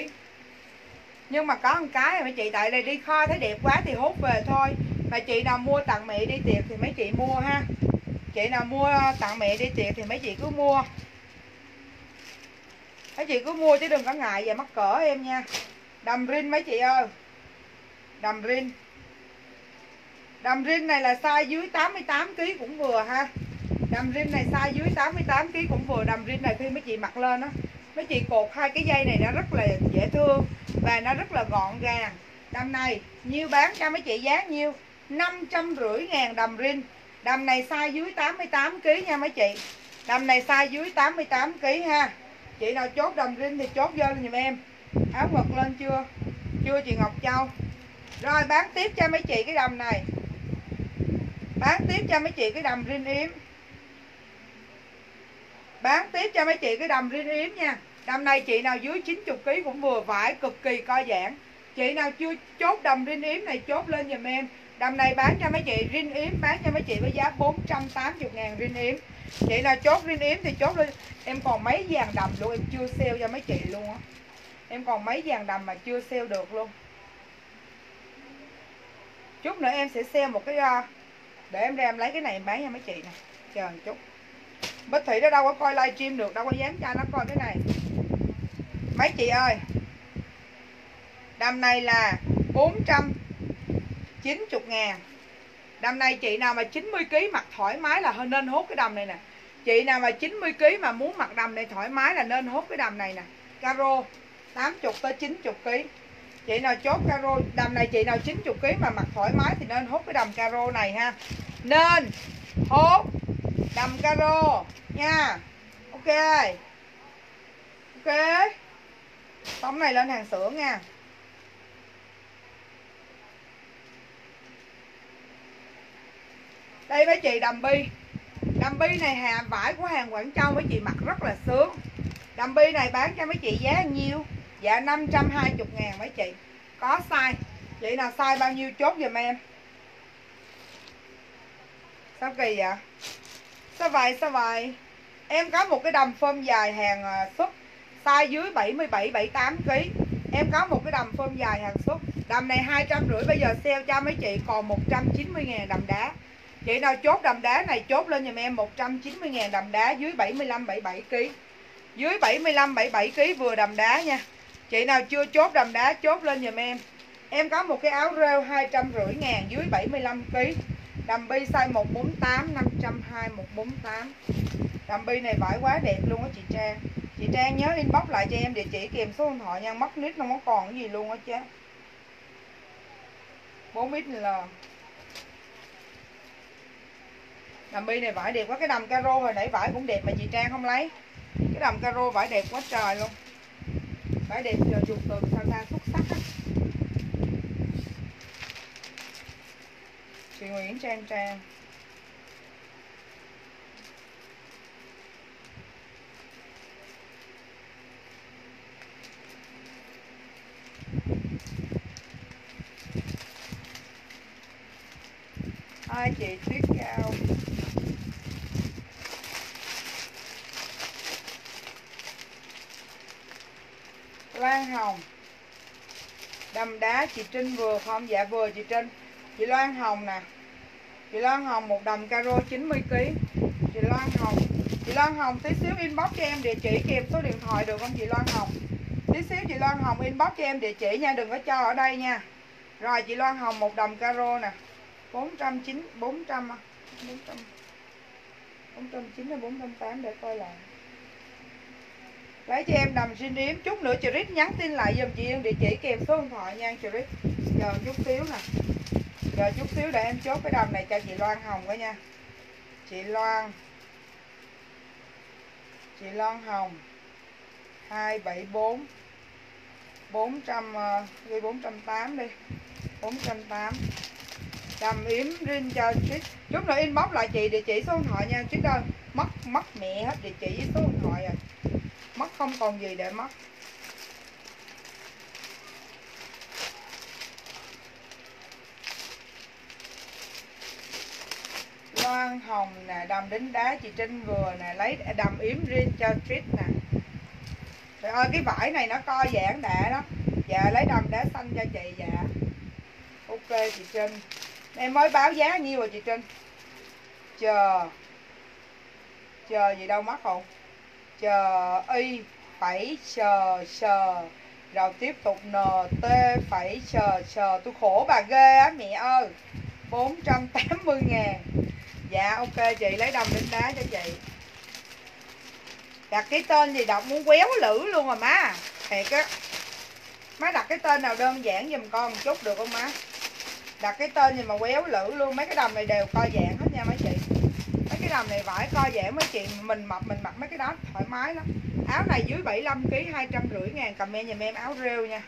nhưng mà có một cái mấy chị, tại đây đi kho thấy đẹp quá thì hút về thôi. Mà chị nào mua tặng mẹ đi tiệc thì mấy chị mua ha chị nào mua tặng mẹ đi tiệc thì mấy chị cứ mua. Mấy chị cứ mua chứ đừng có ngại và mắc cỡ em nha. Đầm rin mấy chị ơi. Đầm rin. Đầm rin này là size dưới 88 kg cũng vừa ha. Đầm rin này size dưới 88 kg cũng vừa. Đầm rin này khi mấy chị mặc lên á, mấy chị cột hai cái dây này nó rất là dễ thương và nó rất là gọn gàng. Đầm này, nhiêu bán cho mấy chị giá nhiêu? năm trăm rưỡi ngàn đầm rin đầm này size dưới 88 kg nha mấy chị. Đầm này size dưới 88 kg ha. Chị nào chốt đầm rin thì chốt vô giùm em. Áo ngực lên chưa? Chưa chị Ngọc Châu. Rồi, bán tiếp cho mấy chị cái đầm này. Bán tiếp cho mấy chị cái đầm rin yếm. Bán tiếp cho mấy chị cái đầm rin yếm nha. Đầm này chị nào dưới 90 kg cũng vừa vải cực kỳ co giãn. Chị nào chưa chốt đầm rin yếm này chốt lên giùm em đầm này bán cho mấy chị rin yếm, bán cho mấy chị với giá 480 ngàn rin yếm. Chị là chốt rin yếm thì chốt lên em còn mấy vàng đầm luôn, em chưa sale cho mấy chị luôn á. Em còn mấy vàng đầm mà chưa sale được luôn. Chút nữa em sẽ sale một cái à, để em ra em lấy cái này em bán cho mấy chị nè. Chờ một chút. Bích Thị nó đâu có coi livestream được, đâu có dám cho nó coi cái này. Mấy chị ơi đầm này là 90 ngàn. Đầm này chị nào mà 90kg mặc thoải mái là nên hốt cái đầm này nè. Chị nào mà 90kg mà muốn mặc đầm này thoải mái là nên hốt cái đầm này nè. Caro 80 tới 90kg chị nào chốt caro, đầm này chị nào 90 kg mà mặc thoải mái thì nên hốt cái đầm caro này ha. Nên hốt đầm caro nha. Ok. Ok. Tấm này lên hàng sữa nha. Đây mấy chị đầm bi. Đầm bi này hàng vải của hàng Quảng Châu mấy chị mặc rất là sướng. Đầm bi này bán cho mấy chị giá nhiêu? Dạ 520 ngàn mấy chị. Có size. Chị nào size bao nhiêu chốt giùm em? Sao kỳ vậy? Sao vậy sao vậy? Em có một cái đầm phơm dài hàng à, xuất Size dưới 77 78 kg Em có một cái đầm phơm dài hàng xuất Đầm này 250 Bây giờ sale cho mấy chị còn 190 ngàn đầm đá. Chị nào, chốt đầm đá này, chốt lên giùm em 190 ngàn đầm đá dưới 75 77 kg Dưới 75 77 kg vừa đầm đá nha. Chị nào, chưa chốt đầm đá, chốt lên giùm em. Em có một cái áo rêu 250 ngàn dưới 75kg Đầm bi size 148 520 148 Đầm bi này vải quá đẹp luôn á chị Trang. Chị Trang nhớ inbox lại cho em địa chỉ kèm số điện thoại nha. Mất nít không có còn cái gì luôn á chứ. 4XL Đầm bi này vải đẹp quá, Cái đầm caro hồi nãy vải cũng đẹp mà chị Trang không lấy. Cái đầm caro vải đẹp quá trời luôn. Vải đẹp giờ dùng từ sao ta xuất sắc á. Chị Nguyễn Trang Trang. Hai chị tuyết cao Loan Hồng. Đầm đá chị Trinh vừa không? Dạ vừa chị Trinh. Chị Loan Hồng nè. Chị Loan Hồng một đầm caro 90kg Chị Loan Hồng. Chị Loan Hồng, tí xíu inbox cho em địa chỉ, kèm số điện thoại được không chị Loan Hồng? Tí xíu chị Loan Hồng inbox cho em địa chỉ nha, Đừng có cho ở đây nha. Rồi, chị Loan Hồng một đầm caro nè. 490 400 400 490 hay 480 để coi lại để cho em đầm xin yếm chút nữa, chị Rít nhắn tin lại giùm chị Yên địa chỉ kèm số điện thoại nha chị Rít. Chờ chút xíu nè. Giờ chút xíu để em chốt cái đầm này cho chị Loan Hồng đó nha. Chị Loan. Chị Loan Hồng. 274 400 ghi 408 đi 480 đầm yếm rin cho Trích chút nữa inbox lại chị địa chỉ số điện thoại nha Trích ơi. Mất mất mẹ hết địa chỉ với số điện thoại rồi mất không còn gì để mất. Loan Hồng nè, đầm đính đá chị Trinh vừa nè, lấy đầm yếm riêng cho Trích nè. Trời ơi, cái vải này nó co giãn đã đó. Dạ lấy đầm đá xanh cho chị dạ. Ok, chị Trinh. Em mới báo giá nhiêu rồi chị Trinh? Chờ. Chờ gì đâu, mất không Chờ y phải chờ chờ Rồi tiếp tục nt phải chờ chờ Tôi khổ bà ghê á, mẹ ơi. 480 ngàn. Dạ ok, chị lấy đồng đính đá cho chị. Đặt cái tên gì đọc muốn quéo lử luôn rồi má. Thiệt á. Má đặt cái tên nào đơn giản giùm con một chút được không má? Đặt cái tên gì mà quéo lử luôn, Mấy cái đồng này đều co giãn hết nha mấy chị làm này vải co dễ mấy chị Mình mặc mình mặc mấy cái đó, thoải mái lắm. Áo này dưới 75kg 250 ngàn, Comment dùm em áo rêu nha.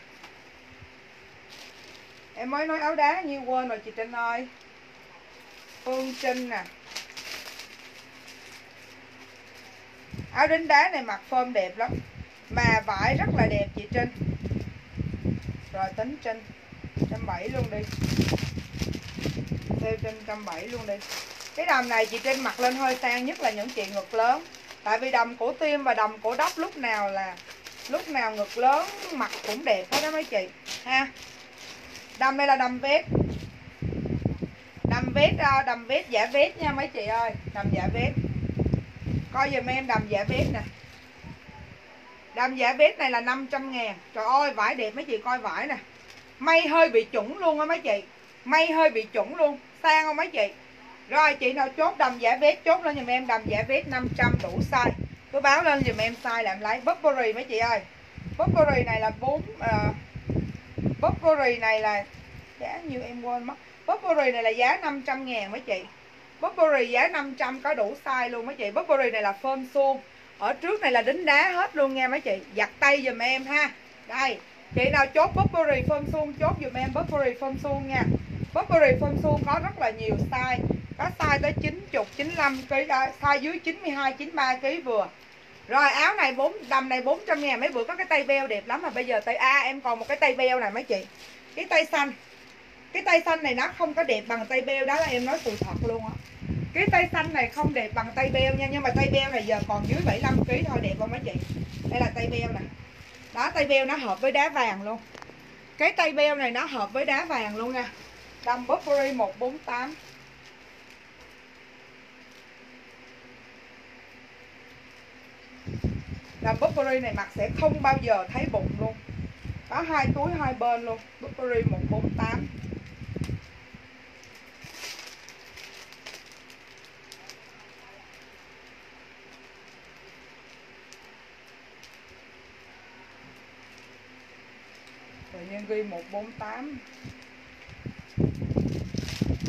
Em mới nói áo đá như quên rồi chị Trinh ơi. Phương Trinh nè. Áo đính đá này mặc phơm đẹp lắm, mà vải rất là đẹp chị Trinh. Rồi tính Trinh, trăm bảy luôn đi. Theo Trinh trăm bảy luôn đi cái đầm này chị Trinh mặc lên hơi sang nhất là những chị ngực lớn. Tại vì đầm cổ tim và đầm cổ đốc lúc nào là lúc nào ngực lớn, mặt cũng đẹp hết đó mấy chị. Ha. Đầm đây là đầm vest đầm vest à, đầm vest giả vest nha mấy chị ơi. Đầm giả vest coi giùm em đầm giả vest nè. Đầm giả vest này là 500 ngàn. Trời ơi, vải đẹp mấy chị, coi vải nè. May hơi bị chuẩn luôn á mấy chị. May hơi bị chuẩn luôn. Sang không mấy chị? Rồi chị nào chốt đầm giả vest chốt lên giùm em đầm giả vest 500 đủ size. Cứ báo lên giùm em size làm lấy. Burberry mấy chị ơi? Burberry này là 4 uh, ờ, Burberry này là giá như em quên mất. Burberry này là giá 500 ngàn mấy chị. Burberry giá 500 có đủ size luôn mấy chị. Burberry này là phơm suông Ở trước này là đính đá hết luôn nha mấy chị. Giặt tay giùm em ha. Đây Chị nào chốt Burberry phơm suông Chốt giùm em Burberry phơm suông nha. Burberry phơm suông có rất là nhiều size. Có size tới 90, 95 kg Size dưới 92, 93 kg vừa. Rồi áo này 4 đầm này 400 ngàn mấy bữa có cái tay beo đẹp lắm mà bây giờ tay A em còn một cái tay beo này mấy chị. Cái tay xanh. Cái tay xanh này nó không có đẹp bằng tay beo đó là em nói sự thật luôn á. Cái tay xanh này không đẹp bằng tay beo nha nhưng mà tay beo này giờ còn dưới 75 kg thôi đẹp không mấy chị? Đây là tay beo nè. Đó tay beo nó hợp với đá vàng luôn. Cái tay beo này nó hợp với đá vàng luôn nha. Đầm Burberry 148 là Burberry này mặc sẽ không bao giờ thấy bụng luôn. Có hai túi hai bên luôn. Burberry 148 tự nhiên ghi 148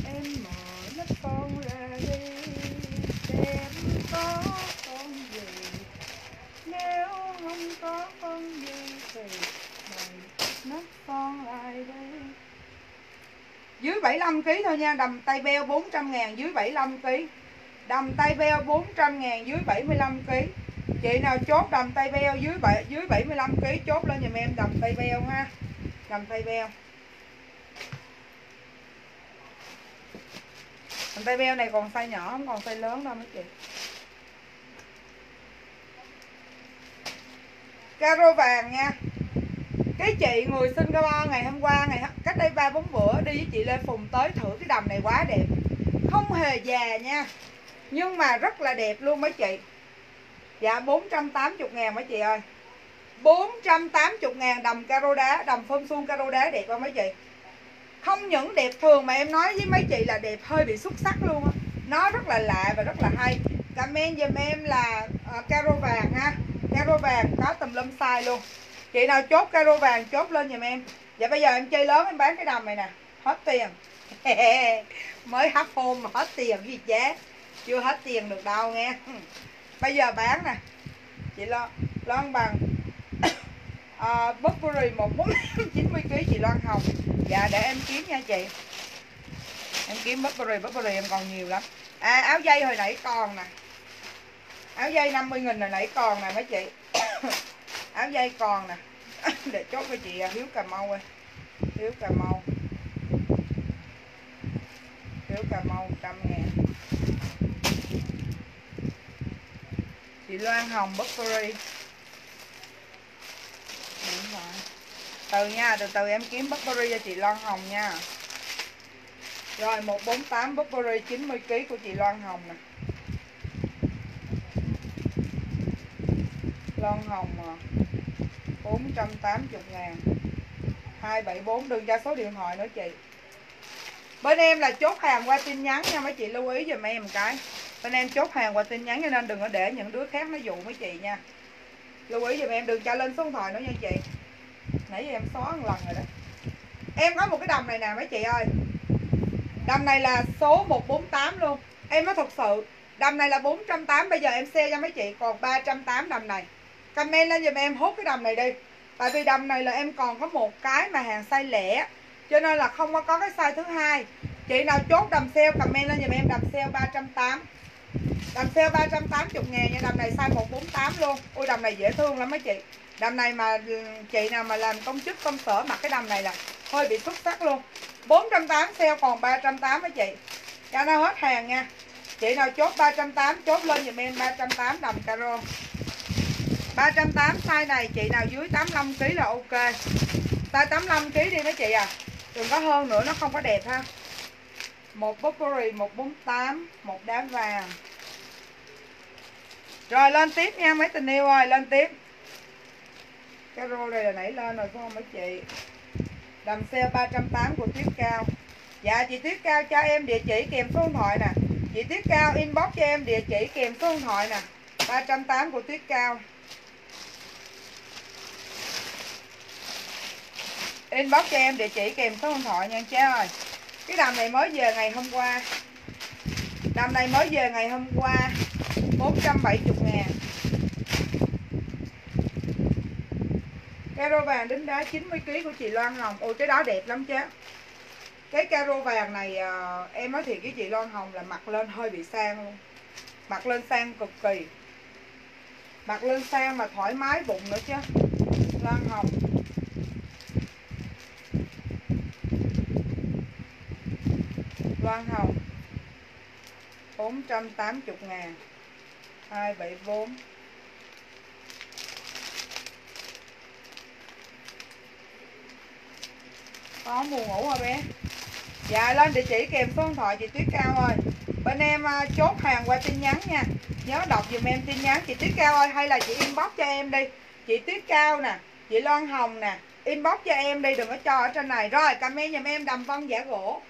em mở mắt con ra đi, xem con nếu không có con gì thì mày mắt con lại đây dưới 75 kg thôi nha, đầm tay beo 400 ngàn, dưới 75 kg đầm tay beo 400 ngàn, dưới 75 kg chị nào chốt đầm tay beo dưới 7 dưới 75 kg chốt lên giùm em đầm tay beo ha. Đầm tay beo. Đầm tay beo này còn size nhỏ, không còn size lớn đâu mấy chị. Caro vàng nha. Cái chị người Singapore ngày hôm qua ngày cách đây ba bốn bữa đi với chị Lê Phùng tới thử cái đầm này quá đẹp. Không hề già nha nhưng mà rất là đẹp luôn mấy chị. Dạ 480 ngàn mấy chị ơi. 480 ngàn đầm caro đá đầm phơm xuông caro đá đẹp không mấy chị? Không những đẹp thường mà em nói với mấy chị là đẹp hơi bị xuất sắc luôn á. Nó rất là lạ và rất là hay. Comment giùm em là uh, caro vàng ha. Caro vàng có tùm lum size luôn. Chị nào chốt caro vàng chốt lên giùm em. Dạ bây giờ em chơi lớn em bán cái đầm này nè. Hết tiền. Mới hấp hôm mà hết tiền gì chế chưa hết tiền được đâu nghe. Bây giờ bán nè. Chị lo loan bằng. À, Burberry một bốn chín mươi kg chị Loan Hồng. Dạ để em kiếm nha chị. Em kiếm Burberry Burberry em còn nhiều lắm. À áo dây hồi nãy còn nè áo dây 50 nghìn là nãy còn nè mấy chị. Áo dây còn nè. Để chốt cho chị à, Hiếu Cà Mau ơi. Hiếu Cà Mau. Hiếu Cà Mau 100 ngàn. Chị Loan Hồng Buckery từ nha, từ từ em kiếm Burberry cho chị Loan Hồng nha. Rồi 148 Burberry 90kg của chị Loan Hồng nè. Lon Hồng à, 480 ngàn. 274 đừng cho số điện thoại nữa chị. Bên em là chốt hàng qua tin nhắn nha mấy chị lưu ý giùm em một cái. Bên em chốt hàng qua tin nhắn cho nên đừng có để những đứa khác nó dụ mấy chị nha. Lưu ý giùm em đừng cho lên số điện thoại nữa nha chị. Nãy giờ em xóa một lần rồi đó. Em có một cái đầm này nè mấy chị ơi. Đầm này là số 148 luôn. Em nói thật sự Đầm này là 480 Bây giờ em xe cho mấy chị còn 380 đầm này. Comment lên giùm em hút cái đầm này đi. Tại vì đầm này là em còn có một cái mà hàng size lẻ. Cho nên là không có cái size thứ hai. Chị nào chốt đầm sale comment lên giùm em đầm sale 380 Đầm sale 380 ngàn nha, Đầm này size 148 luôn. Ui đầm này dễ thương lắm mấy chị. Đầm này mà ừ, chị nào mà làm công chức, công sở mặc cái đầm này là hơi bị xuất sắc luôn. 480 sale còn 380 mấy chị. Cho nó hết hàng nha. Chị nào chốt 380 chốt lên giùm em 380 đầm caro. 380 size này, chị nào dưới 85kg là ok. Size 85kg đi mấy chị à. Đừng có hơn nữa, nó không có đẹp ha. Một Burberry 148 một đá vàng. Rồi, lên tiếp nha mấy tình yêu ơi, lên tiếp. Cái rô này là nãy lên rồi, phải không mấy chị? Đầm xe 380 của Tuyết Cao. Dạ chị Tuyết Cao cho em địa chỉ kèm số điện thoại nè. Chị Tuyết Cao inbox cho em địa chỉ kèm số điện thoại nè. 380 của Tuyết Cao. Inbox cho em địa chỉ kèm số điện thoại nha cha ơi. Cái đầm này mới về ngày hôm qua. Đầm này mới về ngày hôm qua 470 ngàn. Caro vàng đính đá 90kg của chị Loan Hồng. Ôi cái đó đẹp lắm chứ Cái caro vàng này à, em nói thiệt cái chị Loan Hồng là mặc lên hơi bị sang luôn. Mặc lên sang cực kỳ. Mặc lên sang mà thoải mái bụng nữa chứ Loan Hồng. Loan Hồng. 480 ngàn. 274 có buồn ngủ hả bé? Dạ lên địa chỉ kèm số điện thoại chị tuyết cao ơi. Bên em uh, chốt hàng qua tin nhắn nha. Nhớ đọc dùm em tin nhắn. Chị tuyết cao ơi hay là chị inbox cho em đi. Chị tuyết cao nè chị loan hồng nè. Inbox cho em đi đừng có cho ở trên này. Rồi comment dùm em đầm vân giả gỗ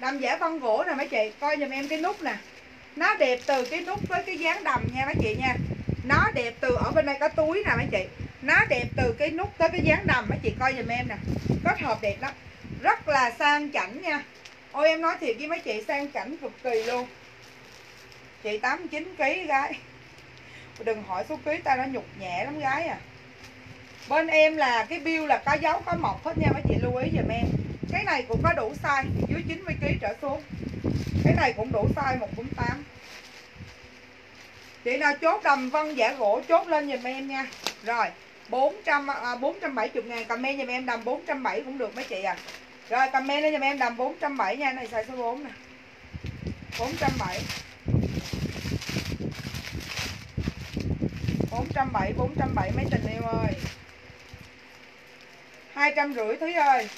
đầm giả văn gỗ nè mấy chị, coi giùm em cái nút nè. Nó đẹp từ cái nút với cái dáng đầm nha mấy chị nha. Nó đẹp từ ở bên đây có túi nè mấy chị. Nó đẹp từ cái nút tới cái dáng đầm mấy chị, coi giùm em nè. Kết hợp đẹp lắm. Rất là sang chảnh nha. Ôi, em nói thiệt với mấy chị, sang chảnh cực kỳ luôn. Chị 89 kg gái. Đừng hỏi số ký ta nó nhục nhẹ lắm gái à. Bên em là cái bill là có dấu, có mọc hết nha mấy chị, lưu ý giùm em cái này cũng có đủ size dưới 90 kg trở xuống. Cái này cũng đủ size 148 chị nào chốt đầm vân giả gỗ chốt lên giùm em nha. Rồi 400 à, 470 ngàn. Comment giùm em đầm 470 cũng được mấy chị à. Rồi comment lên giùm em đầm 470 nha. Này size số 4 nè. 470 470 470 mấy tình yêu ơi. hai trăm rưỡi Thúy ơi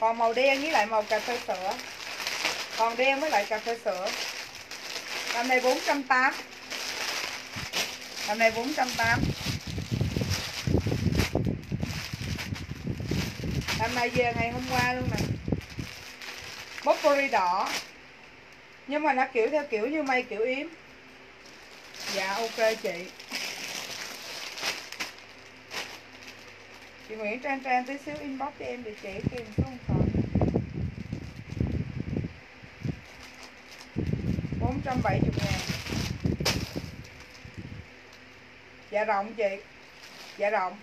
còn màu đen với lại màu cà phê sữa. Còn đen với lại cà phê sữa. Tầm này 480 Tầm này 480 Tầm này về ngày hôm qua luôn nè. Bobbery đỏ. Nhưng mà nó kiểu theo kiểu như mây kiểu yếm. Dạ ok chị. chị Nguyễn Trang Trang tí xíu inbox cho em địa chỉ kèm số còn 470 ngàn. Dạ rộng chị. Dạ rộng.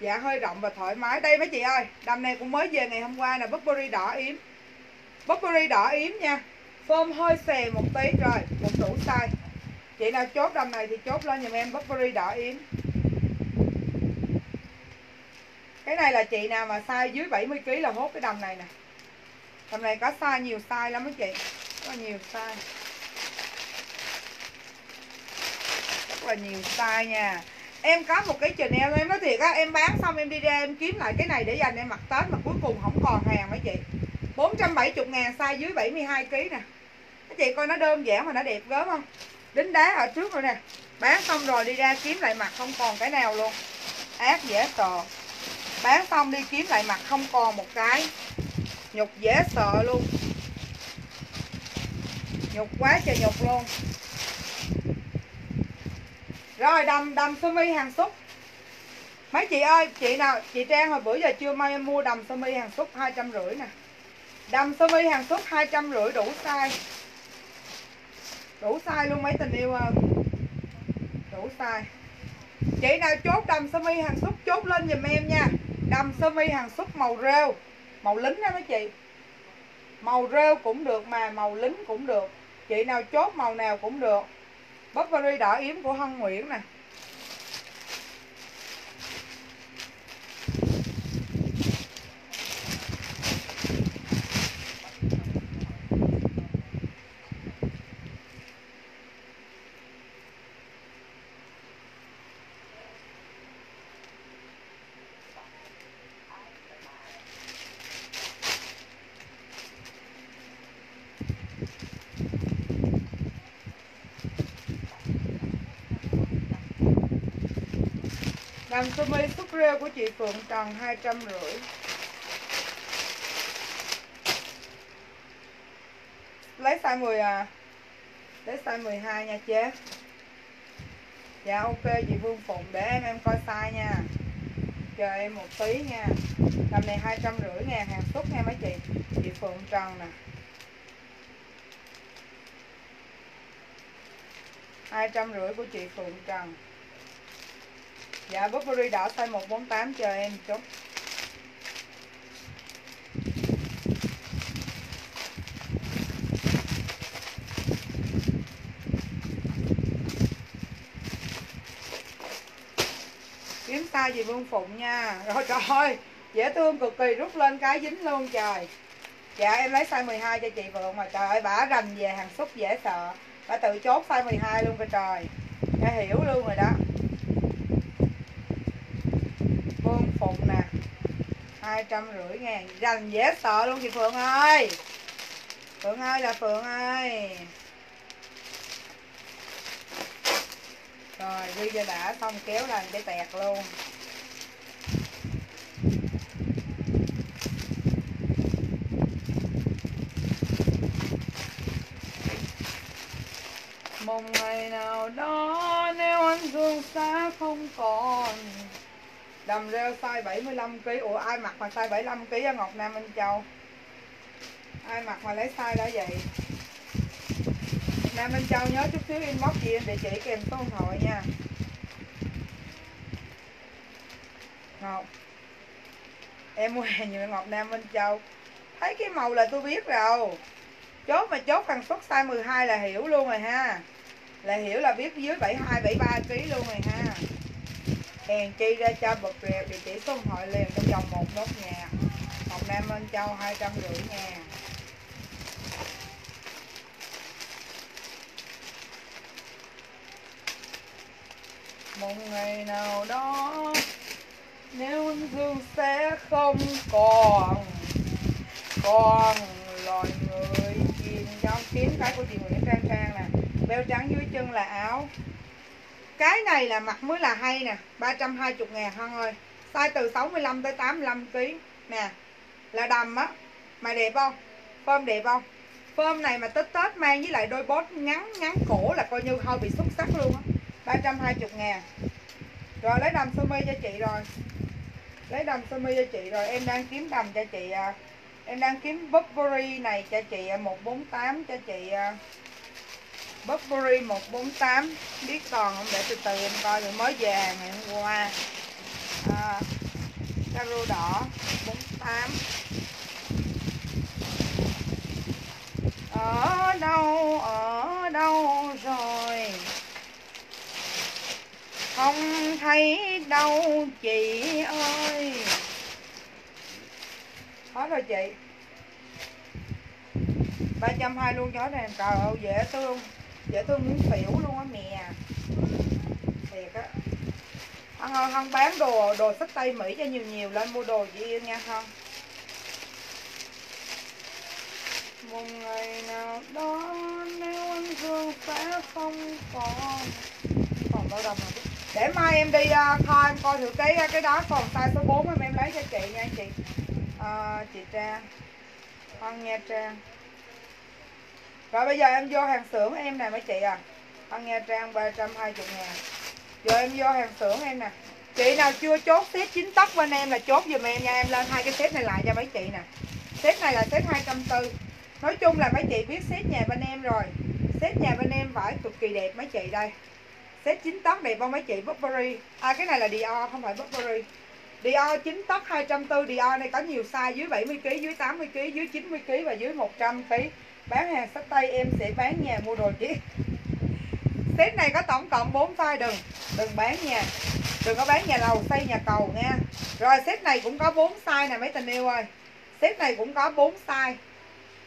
Dạ hơi rộng và thoải mái. Đây mấy chị ơi Đầm này cũng mới về ngày hôm qua là Burberry đỏ yếm. Burberry đỏ yếm nha. Phôm hơi xè một tí rồi Cũng đủ size. Chị nào chốt đầm này thì chốt lên dùm em, Burberry đỏ yếm. Cái này là chị nào mà size dưới 70kg là hốt cái đầm này nè. Đầm này có size nhiều size lắm mấy chị. Có nhiều size. Rất là nhiều size nha. Em có một cái Chanel em nói thiệt á, Em bán xong em đi ra em kiếm lại cái này để dành em mặc Tết Mà cuối cùng không còn hàng mấy chị. 470 ngàn size dưới 72kg nè. Các chị coi nó đơn giản mà nó đẹp gớm không? Đính đá ở trước rồi nè. Bán xong rồi đi ra kiếm lại mặt không còn cái nào luôn. Ác dễ sợ. Bán xong đi kiếm lại mặt không còn một cái. Nhục dễ sợ luôn. Nhục quá trời nhục luôn. Rồi đầm đầm sơ mi hàng xúc. Mấy chị ơi, Chị nào, Chị Trang hồi bữa giờ chưa may em mua đầm sơ mi hàng xúc hai trăm rưỡi nè. Đầm sơ mi hàng xúc hai trăm rưỡi đủ size. Đủ size luôn mấy tình yêu ơi. Đủ size. Chị nào chốt đầm sơ mi hàng xúc chốt lên giùm em nha. Đầm sơ mi hàng xúc màu rêu. Màu lính đó mấy chị. Màu rêu cũng được mà màu lính cũng được. Chị nào chốt màu nào cũng được. Burberry đỏ yếm của Hân Nguyễn nè. Làm sơ mi xúc rêu của chị Phượng Trần hai trăm rưỡi. Lấy size 10 à. Lấy size 12 nha chế. Dạ ok, chị Vương Phụng, để em em coi size nha. Chờ em một tí nha. Làm này hai trăm rưỡi ngàn hàng xúc nha mấy chị. Chị Phượng Trần nè. hai trăm rưỡi của chị Phượng Trần Dạ Burberry đỏ size 148 chờ em chút. Kiếm size gì Vương Phụng nha. Rồi, trời ơi, Dễ thương cực kỳ, rút lên cái dính luôn trời. Dạ em lấy size 12 cho chị Vượng mà, trời ơi, bả rành về hàng xúc dễ sợ. Bả tự chốt size 12 luôn rồi trời. Đã hiểu luôn rồi đó. Phục Phụng nè. Hai trăm rưỡi ngàn. Dành dễ sợ luôn chị Phượng ơi. Phượng ơi, là Phượng ơi. Rồi ghi cho đã xong kéo lên để tẹt luôn. Một ngày nào đó, nếu anh dương xa không còn Đầm rêu size 75kg Ủa ai mặc mà size 75kg ở Ngọc Nam Minh Châu? Ai mặc mà lấy size đó vậy? Nam Minh Châu nhớ chút xíu inbox chị em địa chỉ kèm số điện thoại nha. Ngọc. Em mua hàng nhiều Ngọc Nam Minh Châu? Thấy cái màu là tôi biết rồi. Chốt mà chốt thằng xuất size 12 là hiểu luôn rồi ha. Là hiểu là biết dưới 72, 73kg luôn rồi ha hèn chi ra cho bật rèo địa chỉ số hội liền trong vòng một nốt nhà. Hồng Nam Minh Châu hai trăm rưỡi ngàn một ngày nào đó, nếu anh dương sẽ không còn. Còn loài người chìm trong kiếm cái của chị Nguyễn Trang Trang nè. Beo trắng dưới chân là áo cái này là mặt mới là hay nè 320 ngàn hơn ơi size từ 65 tới 85 kg nè, là đầm á. Mà đẹp không? Phơm đẹp không? Phơm này mà tết tết mang với lại đôi bốt ngắn ngắn cổ là coi như hơi bị xuất sắc luôn á. 320 ngàn. Rồi, lấy đầm sơ mi cho chị rồi. Lấy đầm sơ mi cho chị rồi. Em đang kiếm đầm cho chị à, em đang kiếm Burberry này cho chị à, 148 cho chị à. Burberry 148 biết còn không? Để từ từ em coi rồi mới về hàng ngày hôm qua. À, caro đỏ 48 ở đâu ở đâu rồi? Không thấy đâu chị ơi. Hết rồi chị. ba trăm hai luôn chó này trời ơi dễ thương. Dạ, dễ thương muốn xỉu luôn á mẹ. Thiệt á. Ăn ơi không bán đồ đồ sách tây mỹ cho nhiều nhiều lên mua đồ chị yêu nha hân một ngày nào đó nếu anh thương sẽ không còn. Còn đâu đồng nào để mai em đi à, uh, kho em coi thử cái à, cái đó còn size số 4 em em lấy cho chị nha chị. Uh, chị Trang. Con Nha Trang rồi bây giờ em vô hàng xưởng em nè mấy chị à. Con Nha Trang 320 ngàn. Giờ em vô hàng xưởng em nè. Chị nào chưa chốt set chính tóc bên em là chốt giùm em nha. Em lên hai cái set này lại cho mấy chị nè. Set này là set 240 Nói chung là mấy chị biết set nhà bên em rồi. Set nhà bên em vải cực kỳ đẹp mấy chị đây. Set chính tóc đẹp không mấy chị? Burberry. À cái này là Dior không phải Burberry. Dior chính tóc 240 Dior này có nhiều size dưới 70kg, dưới 80kg, dưới 90kg và dưới 100kg Bán hàng sách tay em sẽ bán nhà mua đồ chứ. Set này có tổng cộng 4 size đừng. Đừng bán nhà. Đừng có bán nhà lầu, xây nhà cầu nha. Rồi, set này cũng có 4 size nè mấy tình yêu ơi. Set này cũng có 4 size.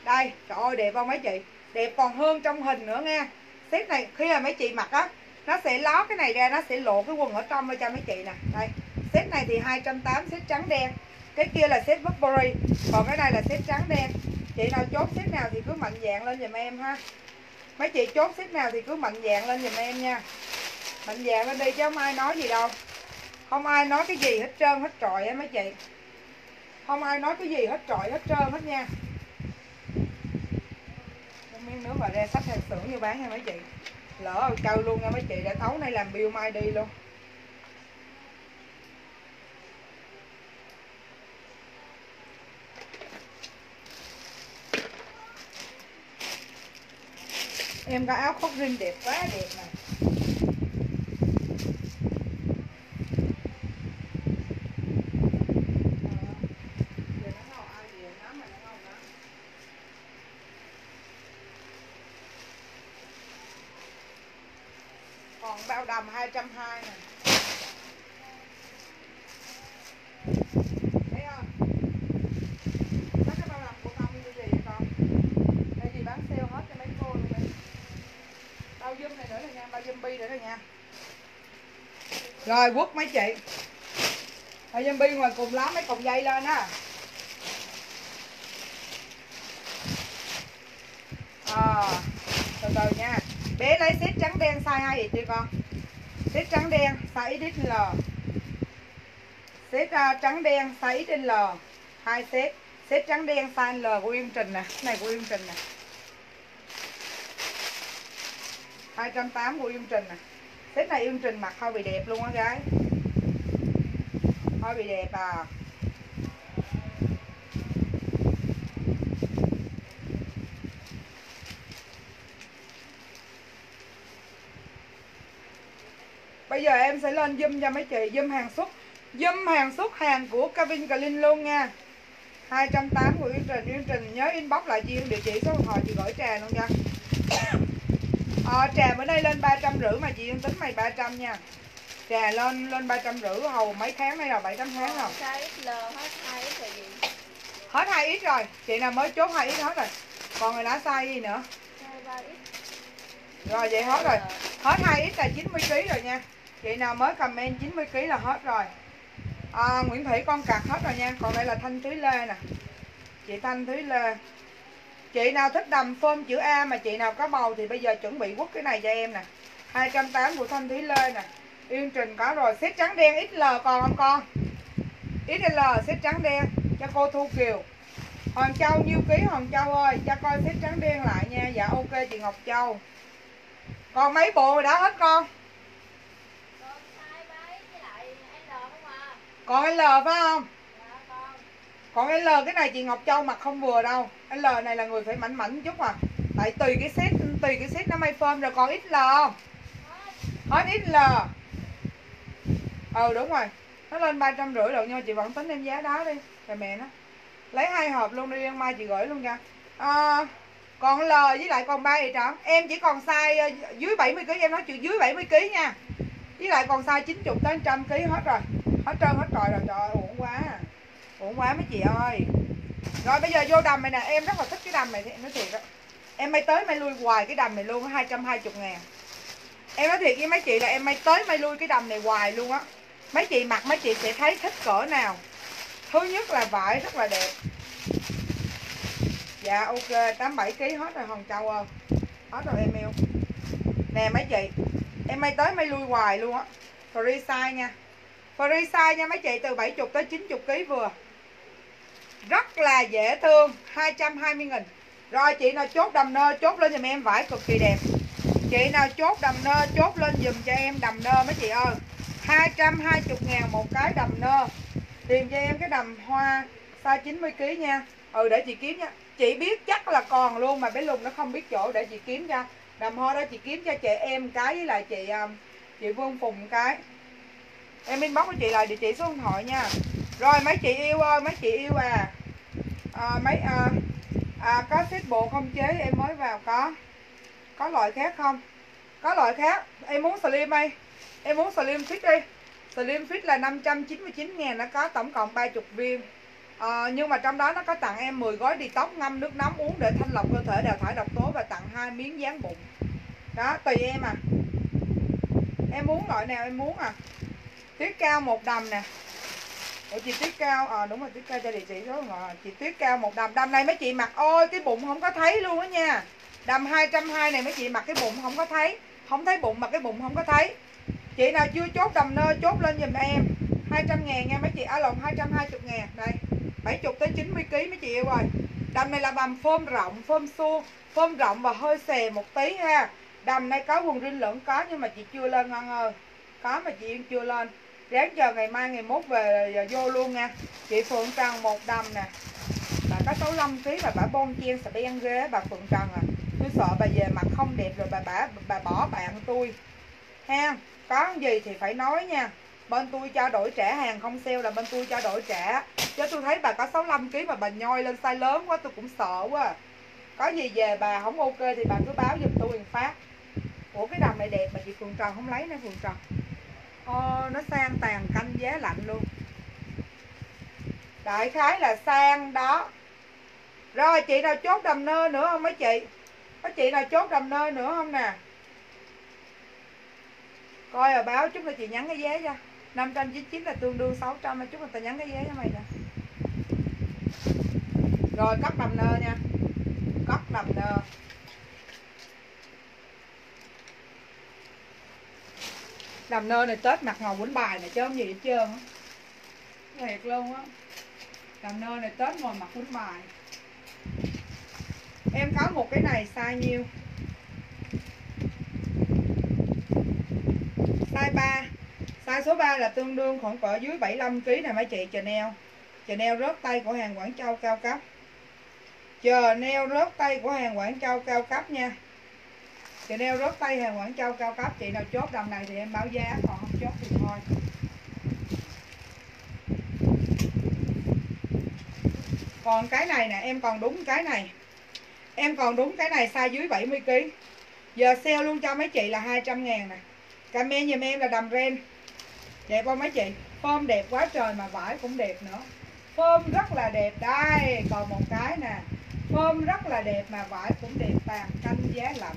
Đây, trời ơi, đẹp không mấy chị? Đẹp còn hơn trong hình nữa nha. Set này, khi mà mấy chị mặc á, Nó sẽ ló cái này ra, nó sẽ lộ cái quần ở trong cho mấy chị nè. Đây, set này thì 280 set trắng đen. Cái kia là set Burberry, còn cái này là set trắng đen chị nào chốt xếp nào thì cứ mạnh dạng lên giùm em ha. Mấy chị chốt xếp nào thì cứ mạnh dạng lên giùm em nha. Mạnh dạng lên đi chứ không ai nói gì đâu. Không ai nói cái gì hết trơn hết trọi á mấy chị. Không ai nói cái gì hết trọi hết trơn hết nha. Không miếng nữa mà ra sách hàng xưởng như bán nha mấy chị. Lỡ câu luôn nha mấy chị đã thấu nay làm bill mai đi luôn. Em có áo khoác rinh đẹp quá đẹp này còn bao đầm 220 nè. Zombie rồi rồi nha. Rồi quất mấy chị. Ở zombie ngoài cùng lá mấy cọng dây lên á. À, từ từ nha. Bé lấy xếp trắng đen size hai vậy chưa con? Xếp trắng đen size XL xếp uh, trắng đen size XL hai xếp. Xếp trắng đen size L của Yên Trình nè. Cái này của Yên Trình nè. 280 của Yên Trình nè. Xếp này Yên Trình mặc hơi bị đẹp luôn á gái. Hơi bị đẹp à. Bây giờ em sẽ lên zoom cho mấy chị Zoom hàng xuất. Zoom hàng xuất hàng của Calvin Klein luôn nha. 280 của Yên Trình. Yên Trình nhớ inbox lại chị địa chỉ số điện thoại chị gửi trà luôn nha à, trà bữa nay lên ba trăm rưỡi mà chị tính mày 300 nha. Trà lên lên ba trăm rưỡi hầu mấy tháng nay rồi bảy tám tháng rồi. Hết hai ít rồi chị nào mới chốt hai ít hết rồi. Còn người đã sai gì nữa? Rồi vậy hết rồi. Hết hai ít là 90 kg rồi nha. Chị nào mới comment 90 kg là hết rồi. À, Nguyễn Thủy con cặt hết rồi nha. Còn đây là Thanh Thúy Lê nè. Chị Thanh Thúy Lê Chị nào thích đầm phôm chữ A mà chị nào có bầu thì bây giờ chuẩn bị quất cái này cho em nè. 280 của Thanh Thúy Lê nè. Yên Trình có rồi Xếp trắng đen XL còn không con? XL xếp trắng đen cho cô Thu Kiều. Hoàng Châu nhiêu ký Hoàng Châu ơi Cho coi xếp trắng đen lại nha. Dạ ok chị Ngọc Châu. Còn mấy bộ rồi đó hết con? Còn L phải không? Còn L cái này chị Ngọc Châu mặc không vừa đâu L này là người phải mảnh mảnh chút à. Tại tùy cái set tùy cái set nó may form rồi còn XL không? Hết XL ừ đúng rồi. Nó lên ba trăm rưỡi rồi nhưng mà chị vẫn tính em giá đó đi. Rồi mẹ nó. Lấy hai hộp luôn đi mai chị gửi luôn nha à, ờ, còn L với lại còn ba thì trọn em chỉ còn size ờ, dưới 70 kg em nói chuyện dưới 70 kg nha. Với lại còn size 90 tới 100 kg hết rồi. Hết trơn hết trọi rồi trời ơi uổng quá. Uổng quá mấy chị ơi rồi bây giờ vô đầm này nè, em rất là thích cái đầm này em nói thiệt đó em may tới may lui hoài cái đầm này luôn 220 ngàn. Em nói thiệt với mấy chị là em may tới may lui cái đầm này hoài luôn á. Mấy chị mặc, mấy chị sẽ thấy thích cỡ nào. Thứ nhất là vải rất là đẹp. Dạ ok 87 kg hết rồi hòn châu ơi. Hết rồi, em yêu. Nè, mấy chị, em may tới may lui hoài luôn á. Free size nha. Free size nha, mấy chị, từ 70 tới 90 kg vừa rất là dễ thương 220 nghìn. Rồi, chị nào chốt đầm nơ, chốt lên giùm em, vải cực kỳ đẹp. Chị nào chốt đầm nơ, chốt lên giùm cho em đầm nơ mấy chị ơi. 220 ngàn một cái đầm nơ. Tìm cho em cái đầm hoa size 90kg nha. Ừ để chị kiếm nha. Chị biết chắc là còn luôn mà bé lùng nó không biết chỗ để chị kiếm ra đầm hoa đó chị kiếm cho chị em cái với lại chị um, chị Vương Phùng cái. Em inbox của chị là địa chỉ số điện thoại nha rồi mấy chị yêu ơi mấy chị yêu à, à mấy à, à có xếp bộ không chế em mới vào có. Có loại khác không? Có loại khác. Em muốn slim hay em muốn slim fit đi. Slim fit là 599 ngàn nó có tổng cộng 30 viên. À, nhưng mà trong đó nó có tặng em 10 gói đi tóc ngâm nước nóng uống để thanh lọc cơ thể đào thải độc tố và tặng hai miếng dán bụng. Đó tùy em à. Em muốn loại nào em muốn à. Tiết cao một đầm nè. Ủa chị tuyết cao à đúng rồi, tuyết cao cho địa chỉ số rồi chị tuyết cao một đầm đầm này mấy chị mặc, ôi, cái bụng không có thấy luôn á nha. Đầm 220 này mấy chị mặc cái bụng không có thấy, không thấy bụng mà cái bụng không có thấy. Chị nào chưa chốt đầm nơ, chốt lên giùm em. 200 ngàn nha mấy chị ở lộn 220 ngàn. Đây 70 tới 90 kg mấy chị yêu rồi đầm này là đầm phôm rộng phôm suông phôm rộng và hơi xè một tí ha. Đầm này có quần rinh lẫn có nhưng mà chị chưa lên ngon ơi. Có mà chị yên chưa lên ráng chờ ngày mai ngày mốt về giờ vô luôn nha. Chị Phượng Trần một đầm nè. Bà có 65 kg và bà bon chen sẽ đen ghế bà Phượng Trần à. Tôi sợ bà về mặt không đẹp rồi bà bà, bà bỏ bạn tôi. Ha có gì thì phải nói nha. Bên tôi cho đổi trả hàng không sale là bên tôi cho đổi trả chứ tôi thấy bà có 65 kg mà bà nhoi lên size lớn quá tôi cũng sợ quá à. có gì về bà không ok thì bà cứ báo giùm tôi phát. Ủa cái đầm này đẹp mà chị Phượng Trần không lấy nữa Phượng Trần. Ô, nó sang tàn canh giá lạnh luôn. Đại khái là sang đó. Rồi chị nào chốt đầm nơ nữa không mấy chị? Có chị nào chốt đầm nơ nữa không nè? Coi rồi báo chút là chị nhắn cái vé cho. 599 là tương đương 600 là chút là ta nhắn cái vé cho mày nè. Rồi cắt đầm nơ nha. Cắt đầm nơ. Làm nơ này tết mặt ngồi quýnh bài này chứ không gì hết trơn á. Thiệt luôn á. Làm nơ này tết ngồi mặt quýnh bài. Em có một cái này size nhiêu? Size 3 size số 3 là tương đương khoảng cỡ dưới 75 kg này mấy chị, Chanel. Chanel rớt tay của hàng Quảng Châu cao cấp. Chanel rớt tay của hàng Quảng Châu cao cấp nha chị đeo rốt tay hàng Quảng Châu cao cấp, chị nào chốt đầm này thì em báo giá, còn không chốt thì thôi. Còn cái này nè, em còn đúng cái này. Em còn đúng cái này size dưới 70 kg giờ sale luôn cho mấy chị là 200 ngàn nè. Comment giùm em là đầm ren. Đẹp không mấy chị? Form đẹp quá trời mà vải cũng đẹp nữa. Form rất là đẹp đây, còn một cái nè. Form rất là đẹp mà vải cũng đẹp tàn, canh giá lạnh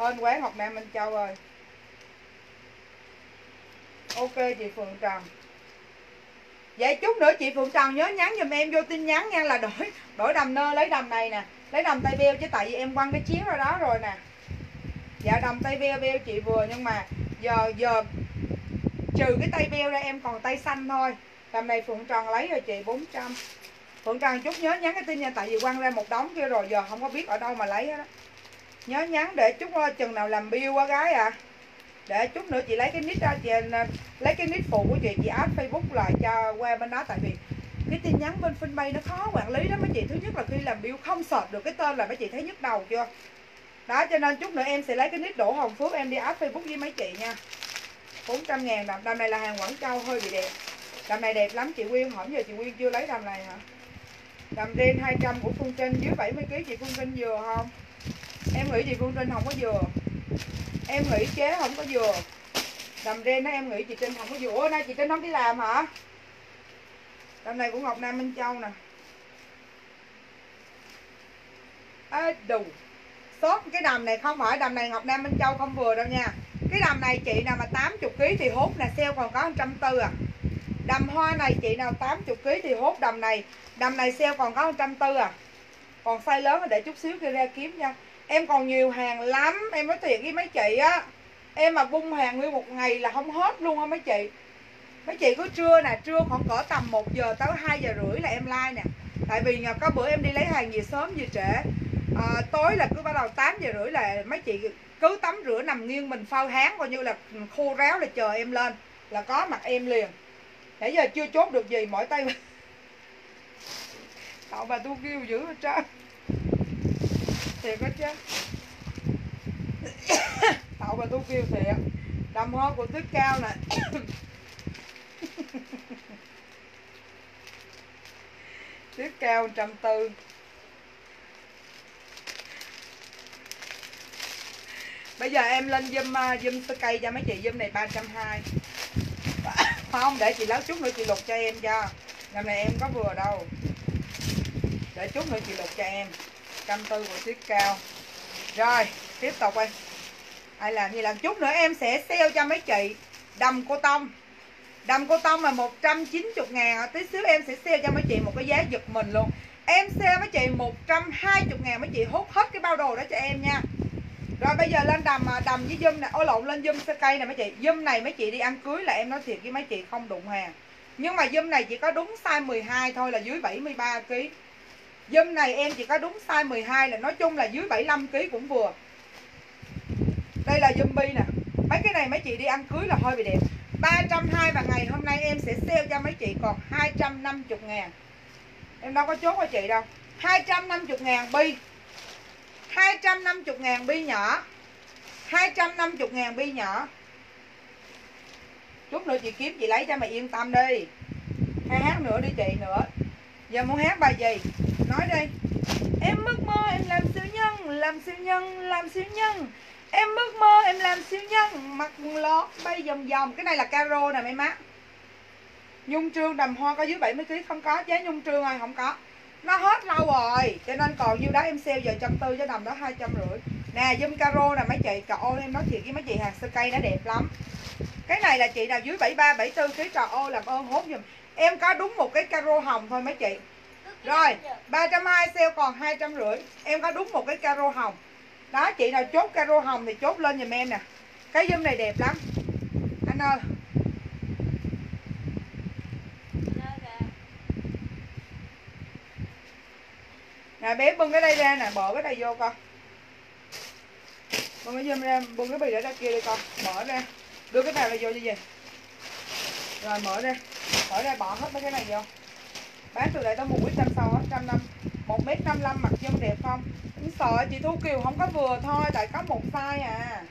hên quán ngọc nam minh châu ơi. Ok, chị phượng trần. Vậy chút nữa chị phượng trần nhớ nhắn giùm em vô tin nhắn nha, là đổi đổi đầm nơ, lấy đầm này nè. Lấy đầm tay beo chứ tại vì em quăng cái chiếu ra đó rồi nè. Dạ đầm tay beo beo chị vừa, nhưng mà giờ giờ trừ cái tay beo ra em còn tay xanh thôi. Đầm này phượng trần lấy rồi chị 400 phượng trần chút nhớ nhắn cái tin nha, tại vì quăng ra một đống kia rồi, giờ không có biết ở đâu mà lấy hết đó nhớ nhắn để chút ờ, chừng nào làm bill quá gái à. Để chút nữa chị lấy cái nick ra chị ờ, lấy cái nick phụ của chị chị add facebook lại cho qua bên đó, tại vì cái tin nhắn bên fanpage nó khó quản lý đó mấy chị. Thứ nhất là khi làm bill không search được cái tên là mấy chị thấy nhức đầu chưa. Đó, cho nên chút nữa em sẽ lấy cái nick đổ hồng phước, em đi add facebook với mấy chị nha. 400 ngàn đầm đầm này là hàng quảng châu hơi bị đẹp. Đầm này đẹp lắm, chị Quyên hổm giờ chị Quyên chưa lấy đầm này hả? Đầm ren 200 của Phương Trinh, dưới 70 kg chị Phương Trinh vừa không? Em nghĩ chị Phương Trinh không có vừa. Em nghĩ chế không có vừa. Đầm ren đó em nghĩ chị Trinh không có vừa. Ủa, nay chị Trinh không đi làm hả? Đầm này của Ngọc Nam Minh Châu nè. Ê đủ sốt cái đầm này không phải đầm này Ngọc Nam Minh Châu không vừa đâu nha. Cái đầm này chị nào mà 80 kg thì hốt nè, sale còn có 140 à. Đầm hoa này chị nào 80 kg thì hốt đầm này. Đầm này sale còn có 140 à. Còn size lớn để chút xíu kia ra kiếm nha em còn nhiều hàng lắm em nói thiệt với mấy chị á. Em mà bung hàng nguyên một ngày là không hết luôn á mấy chị. Mấy chị cứ trưa nè trưa khoảng cỡ tầm 1 giờ tới 2 giờ rưỡi là em like nè. Tại vì có bữa em đi lấy hàng gì sớm gì trễ. À, tối là cứ bắt đầu 8 giờ rưỡi là mấy chị cứ tắm rửa nằm nghiêng mình phao háng coi như là khô ráo là chờ em lên là có mặt em liền. Nãy giờ chưa chốt được gì mỗi tay. Cậu bà tu kêu dữ hết trơn thiệt hết chứ. Cậu bà tôi kêu thiệt. Đầm hoa của tuyết cao nè. Tuyết cao trăm tư. Bây giờ em lên zoom uh, zoom cây cho mấy chị zoom này ba trăm hai. Không để chị láo chút nữa chị lục cho em cho. Lần này em có vừa đâu. Để chút nữa chị lục cho em trăm tư của tiết cao. Rồi, tiếp tục đi. Ai làm gì làm chút nữa, em sẽ sale cho mấy chị. Đầm cô tông. Đầm cô tông là 190 ngàn tí xíu em sẽ sale cho mấy chị một cái giá giật mình luôn. Em sale mấy chị 120 ngàn, mấy chị hút hết cái bao đồ đó cho em nha. Rồi bây giờ lên đầm đầm với dâm này ôi lộn, lên dâm sơ cây này mấy chị. Dâm này mấy chị đi ăn cưới là em nói thiệt với mấy chị không đụng hàng. Nhưng mà dâm này chỉ có đúng size 12 thôi, là dưới 73 kg dâm này em chỉ có đúng size 12 là nói chung là dưới 75 kg cũng vừa. Đây là dâm bi nè. Mấy cái này mấy chị đi ăn cưới là hơi bị đẹp. 320 và ngày hôm nay em sẽ sale cho mấy chị còn 250 ngàn. Em đâu có chốt cho chị đâu. 250 ngàn bi. 250 ngàn bi nhỏ. 250 ngàn bi nhỏ. Chút nữa chị kiếm chị lấy cho mày yên tâm đi. Hay hát nữa đi chị nữa. Giờ muốn hát bài gì? Nói đi. Em ước mơ em làm siêu nhân Làm siêu nhân, làm siêu nhân. Em ước mơ em làm siêu nhân Mặc lót bay vòng vòng. Cái này là caro nè mấy má. Nhung trương đầm hoa có dưới 70kg Không có. Chế nhung trương ơi không có. Nó hết lâu rồi cho nên còn nhiêu đó em sale giờ trăm tư cho đầm đó hai trăm rưỡi. Nè dâm caro nè mấy chị. Cà ô em nói thiệt với mấy chị hàng sơ cây nó đẹp lắm. Cái này là chị nào dưới 73 74 kg trò ô làm ơn hốt giùm em có đúng một cái caro hồng thôi mấy chị. Rồi ba trăm hai sale còn hai trăm rưỡi. Em có đúng một cái caro hồng. Đó chị nào chốt caro hồng thì chốt lên giùm em nè. Cái dâm này đẹp lắm. Anh ơi. Nè bé bưng cái đây ra nè bỏ cái này vô con bưng cái dâm ra bưng cái bì để ra kia đi con mở ra. Đưa cái nào ra vô như gì rồi mở ra. Mở ra bỏ hết mấy cái này vô. Bán từ đây tới một mét trăm sau hết trăm năm. Một mét năm mươi mặt dâm đẹp không? Cũng sợ chị thu kiều không có vừa thôi tại có một size à.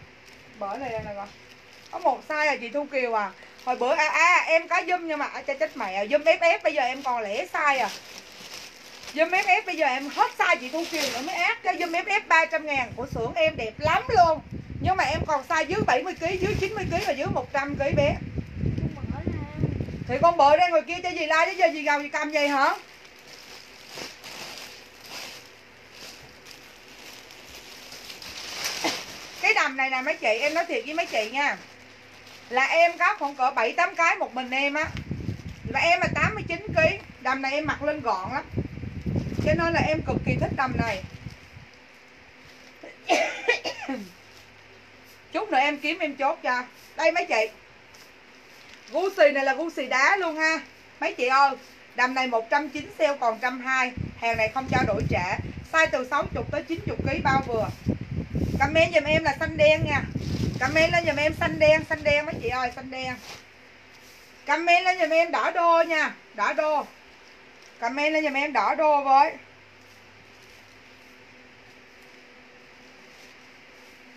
Mở này ra nè con có một size à chị thu kiều à. Hồi bữa à, à em có dâm nhưng mà à, cho chết mẹ dâm ép ép bây giờ em còn lẻ size à. Dâm FF bây giờ em hết size chị Thu Kiều nữa mới ác. Cho dâm FF 300 ngàn của xưởng em đẹp lắm luôn. Nhưng mà em còn size dưới 70kg, dưới 90kg và dưới 100kg bé. Thì con bự đây, người kia cho gì la chứ giờ gì gầu gì cầm vậy hả? Cái đầm này nè, mấy chị, em nói thiệt với mấy chị nha. Là em có khoảng cỡ 7-8 cái một mình em á. Là em là 89kg Đầm này em mặc lên gọn lắm. Cho nên là em cực kỳ thích đầm này. Chút nữa em kiếm em chốt cho. Đây mấy chị. Gu xì này là gu xì đá luôn ha. Mấy chị ơi, đầm này 190 sale còn 120 hàng này không cho đổi trả size từ 60 tới 90 kg bao vừa. Comment dùm em là xanh đen nha. Comment lên dùm em xanh đen xanh đen mấy chị ơi, xanh đen. Comment lên dùm em đỏ đô nha, đỏ đô. Comment lên dùm em đỏ đô với.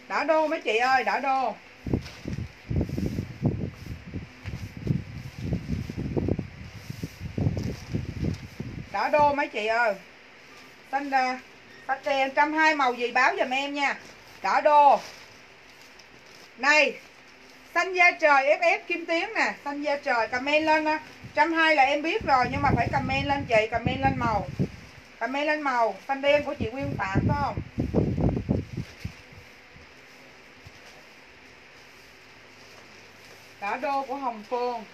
Đỏ đô mấy chị ơi, đỏ đô. Đỏ đô mấy chị ơi. Xanh ra phát tiền trăm hai màu gì báo giùm em nha. Đỏ đô. Này, xanh da trời ff kim tiến nè. Xanh da trời comment lên trăm hai là em biết rồi, nhưng mà phải comment lên chị, comment lên màu. Comment lên màu. Xanh đen của chị Nguyên Phạm, phải không? Đỏ đô của Hồng Phương.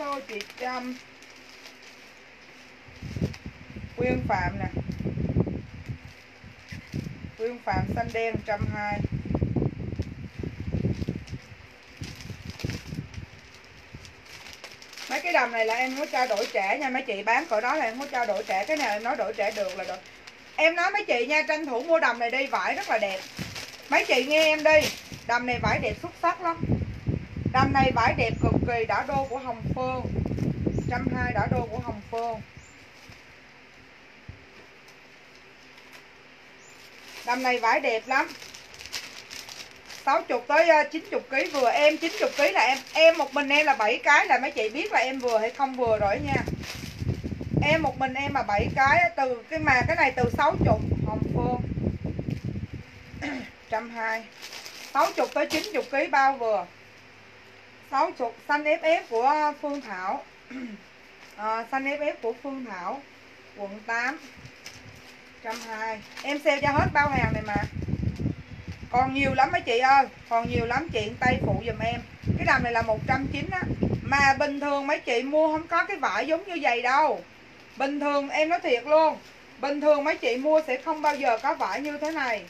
Alo chị Trâm um, Quyên Phạm nè. Quyên Phạm xanh đen 120 mấy cái đầm này là em có trao đổi trẻ nha. Mấy chị bán cỡ đó là em có trao đổi trẻ cái nào em nói đổi trẻ được là được. Em nói mấy chị nha, tranh thủ mua đầm này đi, vải rất là đẹp. Mấy chị nghe em đi, đầm này vải đẹp xuất sắc lắm. Năm nay vải đẹp cực kỳ đỏ đô của hồng phương. Trăm hai đỏ đô của hồng phương. Năm nay vải đẹp lắm. 60 tới ờ, 90 kg vừa em 90 kg là em em một mình em là 7 cái là mấy chị biết là em vừa hay không vừa rồi nha. Em một mình em mà 7 cái, từ cái mà cái này từ 60 hồng phương. 120 60 tới 90 kg bao vừa. 60 xanh FF của ờ, Phương Thảo. À, xanh FF của Phương Thảo quận 8 120 em sale cho hết bao hàng này mà. Còn nhiều lắm mấy chị ơi còn nhiều lắm chị tay phụ giùm em. Cái đầm này là 190 á. Mà bình thường mấy chị mua không có cái vải giống như vậy đâu. Bình thường em nói thiệt luôn bình thường mấy chị mua sẽ không bao giờ có vải như thế này.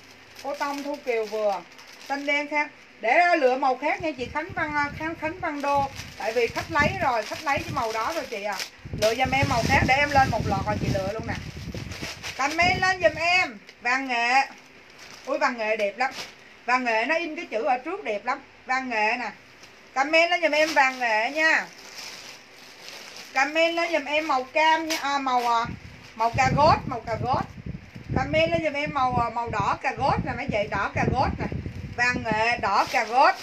Cô tông thu kiều vừa xanh đen khác để à, lựa màu khác nha chị khánh văn à, khánh khánh văn đô. Tại vì khách lấy rồi khách lấy cái màu đó rồi chị à. Lựa giùm em màu khác để em lên một lọt rồi chị lựa luôn nè. Comment lên giùm em. Vàng nghệ. Ui vàng nghệ đẹp lắm. Vàng nghệ nó in cái chữ ở trước đẹp lắm. Vàng nghệ nè. Comment lên giùm em vàng nghệ nha. Comment lên giùm em màu cam nha à, màu à, màu cà gốt màu cà gốt comment lên giùm em màu màu đỏ cà gốt nè mấy chị đỏ cà gốt nè vàng nghệ đỏ cà rốt.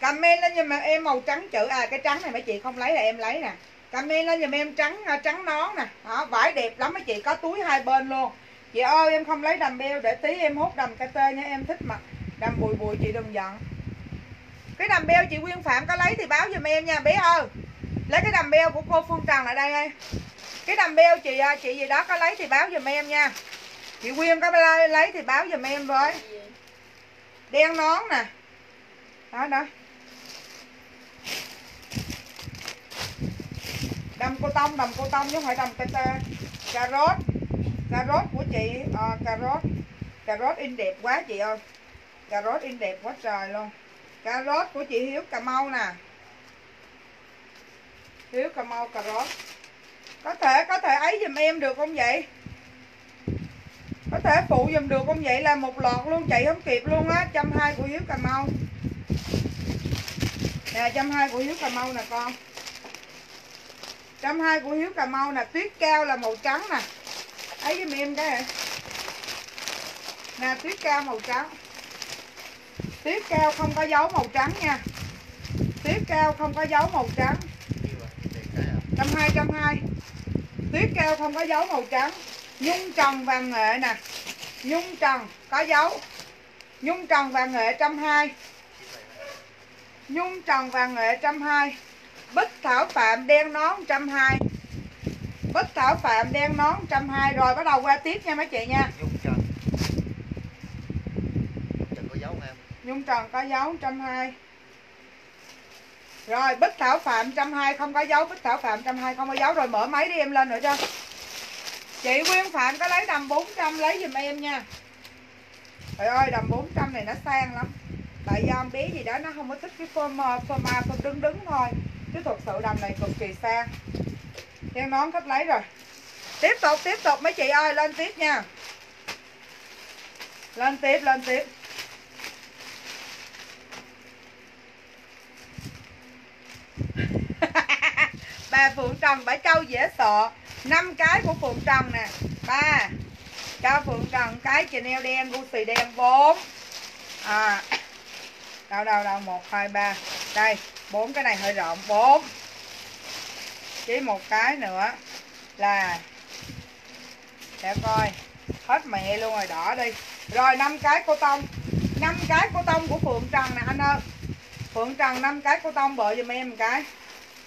Comment lên giùm em màu trắng chữ à cái trắng này mấy chị không lấy là em lấy nè. Comment lên giùm em trắng à, trắng nón nè. Đó, vải đẹp lắm mấy chị có túi hai bên luôn. Chị ơi em không lấy đầm beo để tí em hút đầm kt nha em thích mặc đầm bùi bùi chị đừng giận. Cái đầm beo chị Nguyên Phạm có lấy thì báo giùm em nha bé ơi. Lấy cái đầm beo của cô Phương Trần lại đây ơi cái đầm beo chị à, chị gì đó có lấy thì báo giùm em nha. Chị Nguyên có lấy thì báo giùm em với đen nón nè. Đó đó. Đầm cô tông đầm cô tông chứ không phải đầm kt cà rốt. Cà rốt của chị à, cà rốt. Cà rốt in đẹp quá chị ơi. Cà rốt in đẹp quá trời luôn. Cà rốt của chị hiếu cà mau nè. Hiếu cà mau cà rốt. Có thể có thể ấy giùm em được không vậy? Có thể phụ giùm được không? Vậy là một lọt luôn, chạy không kịp luôn á. Trăm hai của hiếu cà mau. Nè trăm hai của hiếu cà mau nè, con. Trăm hai của hiếu cà mau nè, tuyết cao là màu trắng nè. Ấy với em cái này. Nè, tuyết cao màu trắng. Tuyết cao không có dấu màu trắng nha. Tuyết cao không có dấu màu trắng. Trăm hai trăm hai. Tuyết cao không có dấu màu trắng nhung trần vàng nghệ nè nhung trần có dấu nhung trần vàng nghệ trăm hai nhung trần vàng nghệ trăm hai bích thảo phạm đen nón trăm hai Bích Thảo Phạm đen nón 120 rồi bắt đầu qua tiếp nha mấy chị nha. Nhung Trần. Trần có dấu em? Nhung Trần có dấu 120. Rồi Bích Thảo Phạm 120 không có dấu, Bích Thảo Phạm 120 không có dấu rồi mở máy đi em lên nữa cho. Chị Nguyên Phạm có lấy đầm 400 lấy giùm em nha. Trời ơi, đầm 400 này nó sang lắm. Tại do em bé gì đó, nó không có thích cái form ờ, form form đứng đứng thôi. Chứ thật sự đầm này cực kỳ sang theo nón khách lấy rồi tiếp tục tiếp tục mấy chị ơi, lên tiếp nha lên tiếp lên tiếp bà phượng trần bãi châu dễ sợ năm cái của phượng trần nè. Ba, cho phượng trần cái chanel đen, gucci đen, bốn. À đâu đâu đâu một, hai, ba. Đây, bốn cái này hơi rộng. Bốn. Chỉ một cái nữa là để coi. Hết mẹ luôn rồi, đỏ đi. Rồi, năm cái cô tông. Năm cái cô tông của phượng trần nè, anh ơi. Phượng trần, năm cái cô tông bợ giùm em một cái.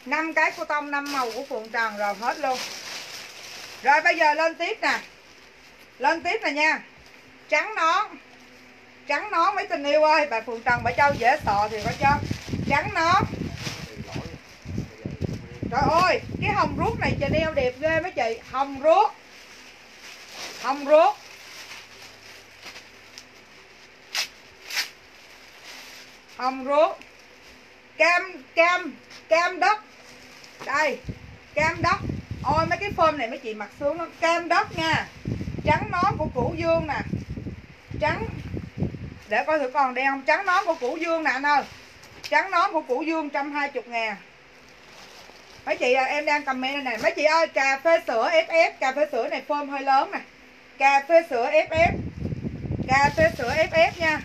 Năm cái cô tông, năm màu của phượng trần, rồi hết luôn rồi bây giờ lên tiếp nè. Lên tiếp nè nha. Trắng nón trắng nón mấy tình yêu ơi, bà phượng trần, bà châu dễ sợ thì có cho trắng nón trời ơi, cái hồng ruốc này chanel đẹp ghê mấy chị. Hồng ruốc. Hồng ruốc. Hồng ruốc. Cam cam cam đất. Đây, cam đất ôi mấy cái phơm này mấy chị mặc xuống nó cam đất nha. Trắng nón của củ dương nè. Trắng. Để coi thử còn đen không? Trắng nón của củ dương nè anh ơi. Trắng nón của củ dương trăm hai chục ngàn. Mấy chị à, em đang comment này mấy chị ơi cà phê sữa ff cà phê sữa này phơm hơi lớn nè. Cà phê sữa ff cà phê sữa ff nha.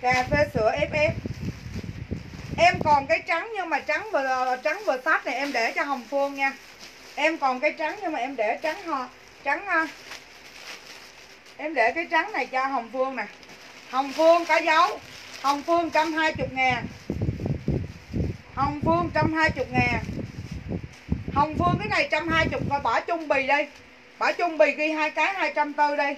Cà phê sữa ff em còn cái trắng nhưng mà trắng vừa trắng vừa sát này em để cho hồng phương nha. Em còn cái trắng nhưng mà em để trắng ho, trắng ờ, em để cái trắng này cho hồng phương nè. Hồng phương cá dấu, hồng phương trăm hai chục ngàn. Hồng phương trăm hai chục ngàn. Hồng phương cái này trăm hai chục rồi bỏ chung bì đi. Bỏ chung bì ghi hai cái hai trăm tư đi.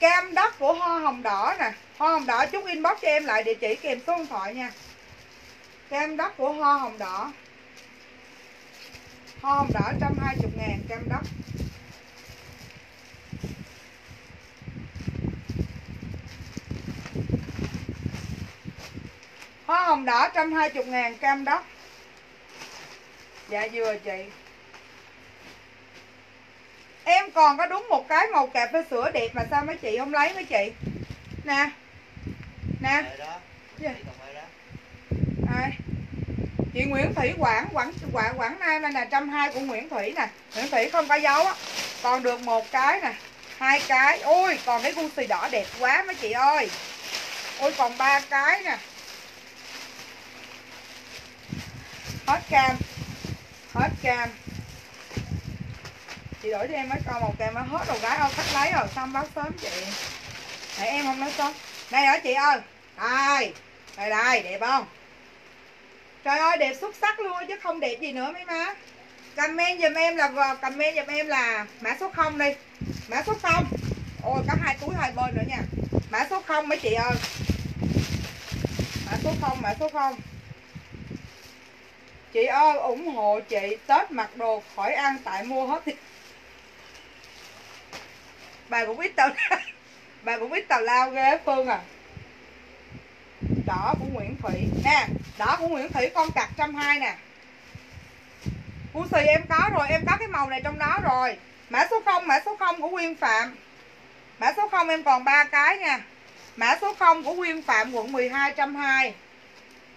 Cam đất của hoa hồng đỏ nè. Hoa hồng đỏ chút inbox cho em lại địa chỉ kèm số điện thoại nha cam đất của hoa hồng đỏ. Hoa hồng đỏ trăm hai chục ngàn cam đất. Hoa hồng đỏ trăm hai chục ngàn cam đất. Dạ vừa chị. Em còn có đúng một cái màu cà phê sữa đẹp mà sao mấy chị không lấy mấy chị? Nè. Nè. Dạ. Chị Nguyễn Thủy Quảng Quảng Quảng Quảng Nam đây là trăm hai của Nguyễn Thủy nè. Nguyễn Thủy không có dấu á. Còn được một cái nè, hai cái. Ôi, còn cái Gucci đỏ đẹp quá mấy chị ơi. Ôi, còn ba cái nè. Hết cam hết cam. Chị đổi cho em mấy con màu cam hết rồi, gái ơi, khách lấy rồi, xong báo sớm chị. Để em không nói sớm. Đây hả chị ơi? Đây đây đây, đẹp không? Trời ơi, đẹp xuất sắc luôn chứ không đẹp gì nữa mấy má. Comment giùm em là comment giùm em là mã số 0 đi. Mã số 0 ôi, có hai túi hai bên nữa nha. Mã số 0 mấy chị ơi. Mã số 0 mã số 0 chị ơi, ủng hộ chị tết mặc đồ khỏi ăn tại mua hết thì bà cũng biết tao bà cũng biết tào lao ghê, phương à đỏ của nguyễn thủy nè, đỏ của nguyễn thủy con cặt trăm hai nè. Cu xì em có rồi, em có cái màu này trong đó rồi. Mã số 0 mã số 0 của nguyên phạm. Mã số 0 em còn ba cái nha. Mã số 0 của nguyên phạm quận 12 trăm hai.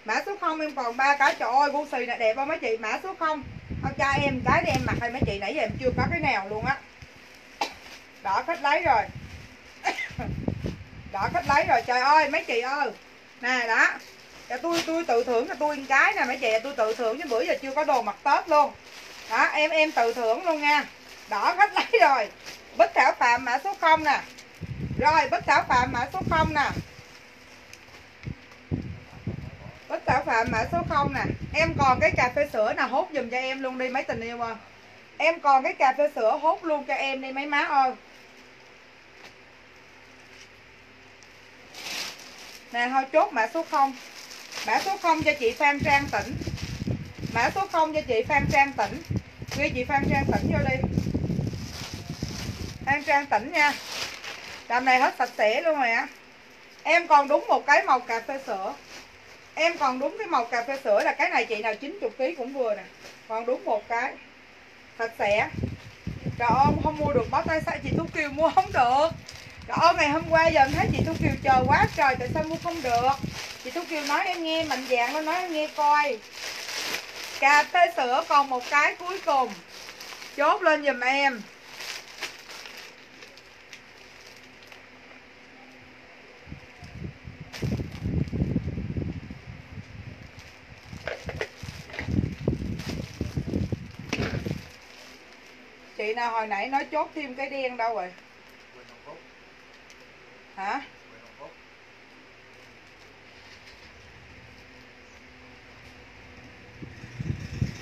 Mã số 0 em còn ba cái. Trời ơi gu xì này đẹp không mấy chị. Mã số 0 không cho em cái để em mặc hay mấy chị, nãy giờ em chưa có cái nào luôn á. Đỏ khách lấy rồi. Đỏ khách lấy rồi, trời ơi, mấy chị ơi nè, đó. Cho tôi tôi tự thưởng cho tôi cái nè, mấy chị, tôi tự thưởng chứ bữa giờ chưa có đồ mặc tết luôn. Đó, em em tự thưởng luôn nha. Đỏ khách lấy rồi. Bích thảo phạm mã số 0 nè. Rồi, bích thảo phạm mã số 0 nè. Bích Thảo Phạm mã số 0 nè. Em còn cái cà phê sữa nào hốt dùm cho em luôn đi, mấy tình yêu ơi. Em còn cái cà phê sữa hốt luôn cho em đi, mấy má ơi. Nè, thôi chốt mã số 0 Mã số 0 cho chị Phan Trang Tỉnh. Mã số 0 cho chị Phan Trang Tỉnh. Ghi chị Phan Trang Tỉnh vô đi. Phan Trang Tỉnh nha. Đầm này hết sạch sẽ luôn rồi á Em còn đúng một cái màu cà phê sữa. Em còn đúng cái màu cà phê sữa là cái này chị nào 90kg cũng vừa nè. Còn đúng một cái. Sạch sẽ. Trời ơi, không mua được bó tay sai chị Tú Kiều mua không được. Trời ơi ngày hôm qua giờ em thấy chị Thu Kiều chờ quá trời, Tại sao mua không được? Chị Thu Kiều nói em nghe, mạnh dạng nó nói em nghe coi. Cà phê sữa còn một cái cuối cùng. Chốt lên giùm em. Chị nào hồi nãy nói chốt thêm cái đen đâu rồi? Hả?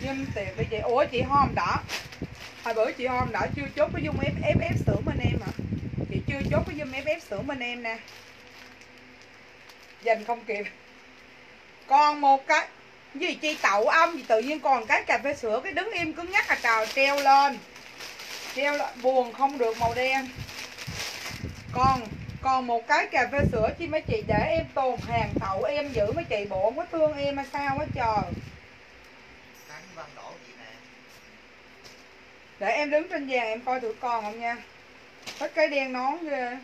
Nhưng tiền bây giờ, ủa, chị hôm đỏ hồi bữa chị hôm đỏ chưa chốt cái dung ép ép sữa bên em hả chị chưa chốt cái dung ép ép sữa bên em nè. Dành không kịp. Còn một cái, gì chi tậu âm gì tự nhiên còn cái cà phê sữa, cái đứng im cứng nhắc là trào treo lên. Treo lên buồn không được màu đen. Còn còn một cái cà phê sữa chi mấy chị để em tồn hàng tậu em giữ mấy chị bộ không có thương em hay sao hết trời. Để em đứng trên vàng em coi thử con không nha. Hết cái đen nón ghê.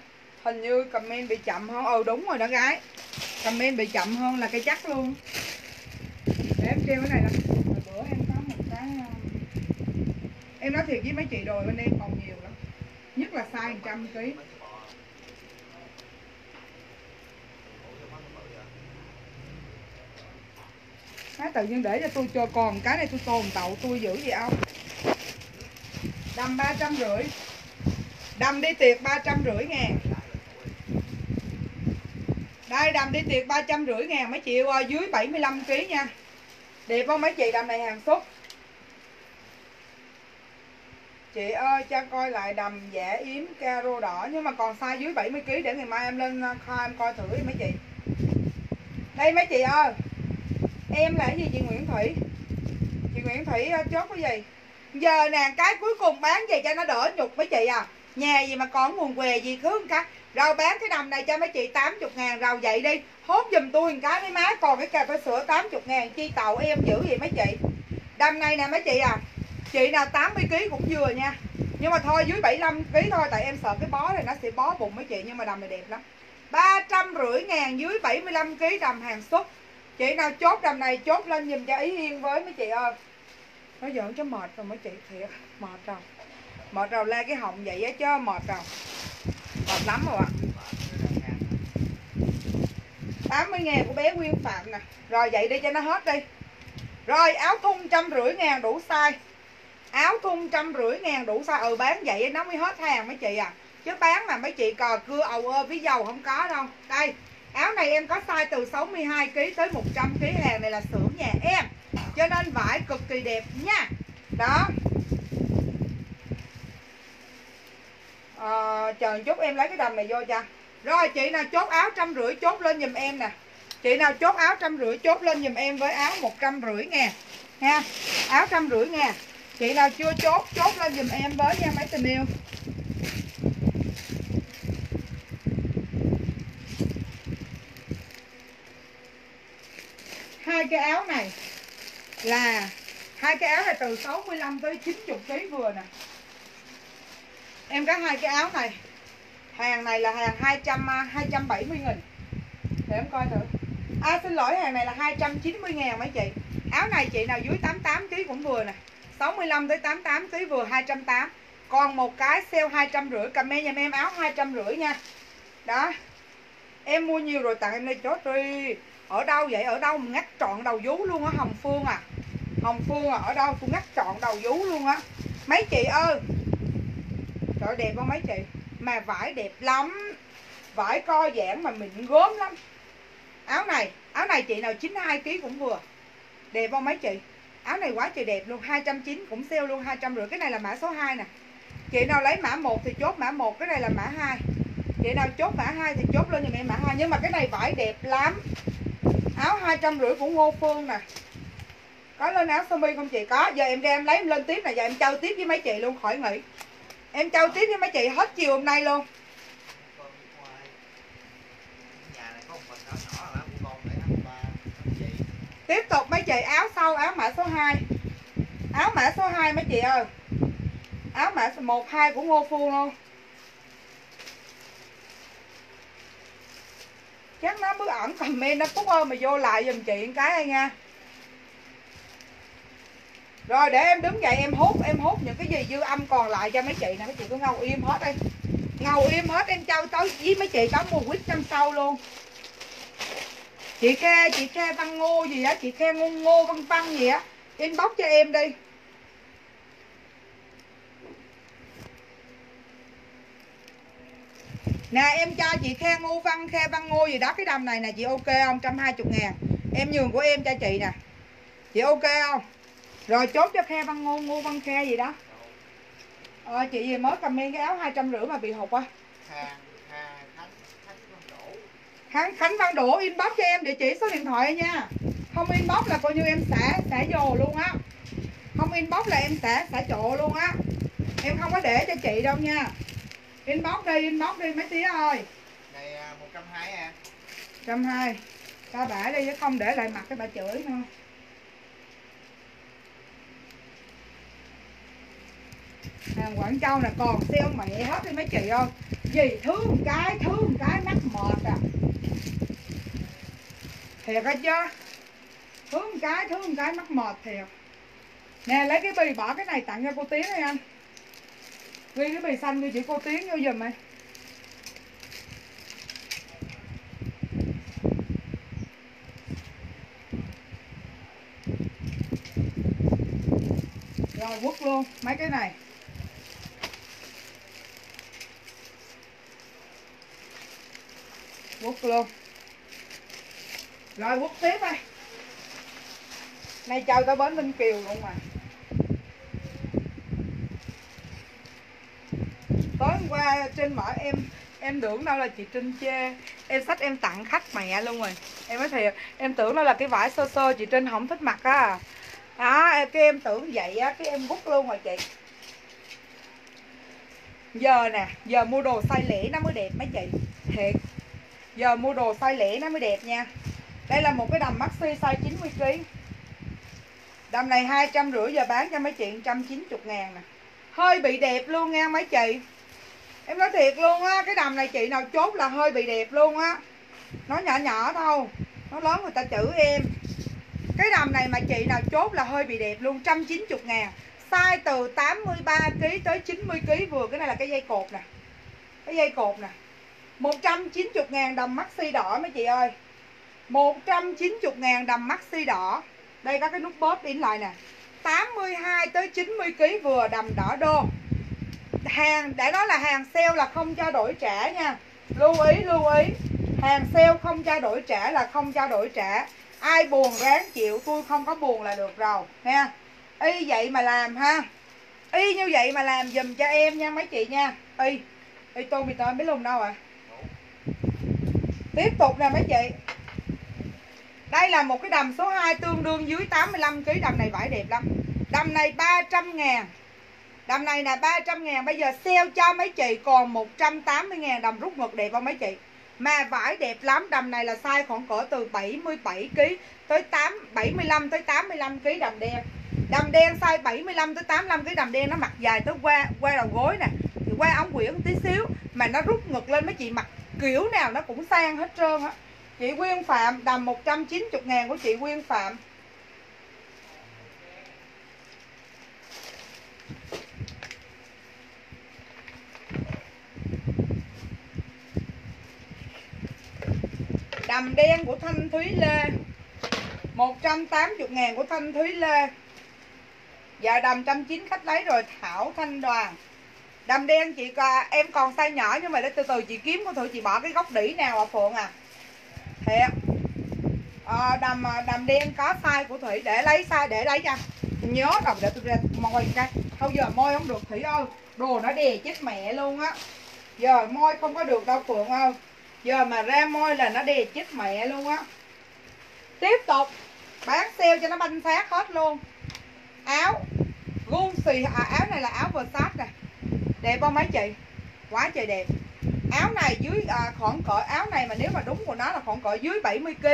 Hình như comment bị chậm hơn. Ừ đúng rồi đó gái. Comment bị chậm hơn là cái chắc luôn. Để em treo cái này nè. Hồi bữa em có một cái um, em nói thiệt với mấy chị rồi bên em còn nhiều lắm. Nhất là size trăm ký Cái tự nhiên để cho tôi cho còn cái này tôi tồn tậu tôi giữ gì ông. Đầm ba trăm rưỡi. Đầm đi tiệc ba trăm rưỡi ngàn Đây đầm đi tiệc ba trăm rưỡi ngàn mấy chị ơi, dưới 75kg nha. Đẹp không mấy chị đầm này hàng xuất Chị ơi, cho coi lại đầm dẻ yếm caro đỏ, Nhưng mà còn size dưới 70kg để ngày mai em lên à, kho em coi thử mấy chị. Đây mấy chị ơi. Em là cái gì chị Nguyễn Thủy? Chị Nguyễn Thủy ờ, chốt cái gì? Giờ nè, cái cuối cùng bán về cho nó đỡ nhục với chị à. Nhà gì mà còn nguồn què gì cứ cả rau bán cái đầm này cho mấy chị 80 ngàn, rau vậy đi. Hốt giùm tôi một cái mấy má, còn cái cà phê sữa 80 ngàn, chi tàu em giữ gì mấy chị? Đầm này nè mấy chị à. Chị nào 80 kg cũng vừa nha. Nhưng mà thôi, dưới 75 kg thôi, tại em sợ cái bó này nó sẽ bó bụng mấy chị, nhưng mà đầm này đẹp lắm. ba trăm rưỡi ngàn dưới 75 kg đầm hàng xuất chị nào chốt đầm này chốt lên dùm cho ý yên với mấy chị ơi. Nó giỡn cho mệt rồi mấy chị, thiệt, mệt rồi. Mệt rồi la cái họng vậy á chứ mệt rồi. Mệt lắm rồi ạ. 80 ngàn của bé Nguyên Phạm nè. Rồi vậy đi cho nó hết đi. Rồi, áo thun trăm rưỡi ngàn đủ size. Áo thun trăm rưỡi ngàn đủ size. Ừ bán vậy nó mới hết hàng mấy chị à. Chứ bán mà mấy chị cò cưa, ầu ơ với dầu không có đâu. Đây áo này em có size từ 62kg tới 100kg Hàng này là xưởng nhà em. Cho nên vải cực kỳ đẹp nha. Đó. À, chờ chút em lấy cái đầm này vô cho. Rồi chị nào chốt áo trăm rưỡi chốt lên giùm em nè. Chị nào chốt áo trăm rưỡi chốt lên giùm em với áo một trăm rưỡi ngàn ha áo trăm rưỡi ngàn chị nào chưa chốt chốt lên giùm em với nha mấy tình yêu. Hai cái áo này là, hai cái áo này từ 65 tới 90 kg vừa nè. Em có hai cái áo này. Hàng này là hàng 200 270 à, nghìn. Để em coi thử. À xin lỗi, hàng này là 290 ngàn mấy chị. Áo này chị nào dưới 88 kg cũng vừa nè. 65 tới 88 kg vừa 208 còn một cái sale 250 comment giùm em áo 250 nha. Đó. Em mua nhiều rồi tặng em đây chốt đi ở đâu vậy? Ở đâu mà ngắt trọn đầu vú luôn á, hồng phương à. Hồng phương à ở đâu cũng ngắt trọn đầu vú luôn á. Mấy chị ơi. Trời đẹp không mấy chị? Mà vải đẹp lắm. Vải co giãn mà mịn gốm lắm. Áo này áo này chị nào 92 kg cũng vừa. Đẹp không mấy chị? Áo này quá trời đẹp luôn 290 cũng sale luôn 250 cái này là mã số 2 nè. Chị nào lấy mã 1 thì chốt mã 1 cái này là mã 2 chị nào chốt mã 2 thì chốt lên giùm em mã 2 nhưng mà cái này vải đẹp lắm áo hai trăm rưỡi của Ngô Phương nè. Có lên áo sơ mi không chị? Có. Giờ em ra em lấy em lên tiếp này giờ em trao tiếp với mấy chị luôn. Khỏi nghỉ. Em trao tiếp với mấy chị hết chiều hôm nay luôn. Tiếp tục mấy chị. Áo sau, áo mã số 2 áo mã số 2 mấy chị ơi. Áo mã số 1 2 của Ngô Phương luôn. Chắc nó mới ẩn comment nó phúc ơi mà vô lại giùm chị một cái nha. Rồi để em đứng dậy em hút em hút những cái gì dư âm còn lại cho mấy chị nè. Mấy chị cứ ngầu im hết đi. Ngầu im hết em trao tới với mấy chị có mua quýt năm sau luôn. Chị khe chị khe văn ngô gì á, chị khe ngô ngô văn văn gì á. Inbox cho em đi. Nè em cho chị khe ngô văn khe văn ngô gì đó cái đầm này nè chị ok không? Trăm hai chục ngàn. Em nhường của em cho chị nè. Chị ok không? Rồi chốt cho khe văn ngô ngô văn khe gì đó. Ờ, chị gì mới comment cái áo hai trăm rưỡi mà bị hụt á Khánh, Khánh Văn Đỗ inbox cho em địa chỉ số điện thoại nha. Không inbox là coi như em xả xả dồ luôn á. Không inbox là em xả xả trộ luôn á. Em không có để cho chị đâu nha Inbox đi, inbox đi mấy tía ơi. Này 120 à. 120 Ta bả đi chứ không để lại mặt cái bà chửi nữa. Hàng Quảng Châu là còn sale mẹ hết đi mấy chị ơi. Gì thương cái thương cái mắc mệt à. Thiệt hết chứ. Thương cái thương cái mắc mệt thiệt. Nè lấy cái bì bỏ cái này tặng cho cô tiến đi anh ghi cái mì xanh đi chị, cô tiến vô giùm mày. Rồi, quất luôn, mấy cái này. Quất luôn. Rồi, quất tiếp đây. Nay chào tới bến Ninh Kiều luôn mà. Tối hôm qua trên mở em em tưởng đâu là chị Trinh chê. Em sách em tặng khách mẹ luôn rồi. Em nói thiệt, em tưởng đó là cái vải sơ sơ chị Trinh không thích mặc á. Đó cái em tưởng vậy á, cái em bút luôn rồi chị. Giờ nè, giờ mua đồ size lẻ nó mới đẹp mấy chị. Thiệt, giờ mua đồ size lẻ nó mới đẹp nha. Đây là một cái đầm maxi size 90 kg đầm này hai trăm rưỡi giờ bán cho mấy chị 190 ngàn nè. Hơi bị đẹp luôn nha mấy chị em nói thiệt luôn á, cái đầm này chị nào chốt là hơi bị đẹp luôn á. Nó nhỏ nhỏ thôi nó lớn người ta chữ em. Cái đầm này mà chị nào chốt là hơi bị đẹp luôn 190 ngàn. Size từ 83kg tới 90kg vừa, cái này là cái dây cột nè. Cái dây cột nè. 190 ngàn đầm maxi đỏ mấy chị ơi. 190 ngàn đầm maxi đỏ. Đây có cái nút bóp in lại nè. 82 tới 90kg vừa, đầm đỏ đô hàng, để nói là hàng sale là không cho đổi trả nha. Lưu ý lưu ý. Hàng sale không cho đổi trả là không cho đổi trả. Ai buồn ráng chịu, tôi không có buồn là được rồi, nha. Y vậy mà làm ha. Y như vậy mà làm dùm cho em nha, mấy chị nha. Y y tôi mì tôm biết luôn đâu à tiếp tục nè, mấy chị. Đây là một cái đầm số 2 tương đương dưới 85 kg đầm này vải đẹp lắm. Đầm này 300 ngàn đầm này là 300 ngàn, bây giờ sale cho mấy chị còn 180 ngàn đầm rút ngực đẹp không mấy chị? Mà vải đẹp lắm đầm này là size khoảng cỡ từ 77 kg tới 8 75 tới 85 kg đầm đen. Đầm đen size 75 tới 85 kg đầm đen, nó mặc dài tới qua qua đầu gối nè, thì qua ống quyển tí xíu, mà nó rút ngực lên mấy chị mặc kiểu nào nó cũng sang hết trơn á. Chị Quyên Phạm, đầm 190 ngàn của chị Quyên Phạm. Đầm đen của Thanh Thúy Lê. 180 ngàn của Thanh Thúy Lê. Dạ đầm trăm chín khách lấy rồi Thảo Thanh Đoàn. Đầm đen chị em còn size nhỏ nhưng mà để từ từ chị kiếm có thử chị bỏ cái góc đỉ nào à Phượng à. Thiệt à, ờ, đầm ờ, đầm đen có size của Thủy để lấy size để lấy cho nhớ rồi để tôi ra môi cái thôi giờ môi không được Thủy ơi đồ nó đè chết mẹ luôn á. Giờ môi không có được đâu Phượng ơi giờ mà ra môi là nó đè chết mẹ luôn á. Tiếp tục bán sale cho nó banh xác hết luôn. Áo gun xì à, áo này là áo Versace nè. Đẹp không mấy chị? Quá trời đẹp. Áo này dưới à, khoảng cỡ áo này mà nếu mà đúng của nó là khoảng cỡ dưới 70 kg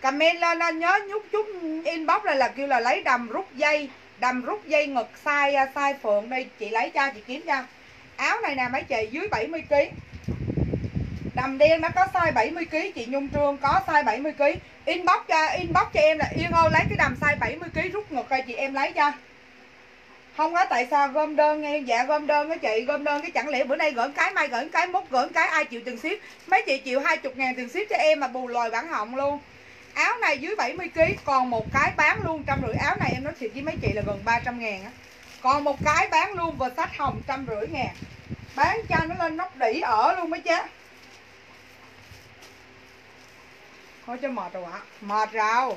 comment lên lên nhớ nhúc chút inbox này là kêu là lấy đầm rút dây đầm rút dây ngực size sai à, size phượng đây chị lấy cho chị kiếm cho. Áo này nè mấy chị dưới 70 kg đầm đen nó có size 70kg chị Nhung Trương có size 70kg inbox cho inbox cho em là Yên ơi lấy cái đầm size 70kg rút ngực coi chị em lấy cho. Không có tại sao gom đơn nghe dạ gom đơn á chị, gom đơn cái chẳng lẽ bữa nay gỡn cái mai gỡn cái mốt gỡn cái ai chịu tiền ship. Mấy chị chịu 20 ngàn tiền ship cho em mà bù lòi bản họng luôn. Áo này dưới 70kg còn một cái bán luôn, trăm rưỡi áo này em nói thiệt với mấy chị là gần 300 ngàn á. Còn một cái bán luôn vừa sách hồng trăm rưỡi ngàn. Bán cho nó lên nóc đỉ ở luôn mấy chứ. Thôi cho mệt rồi ạ. Mệt rồi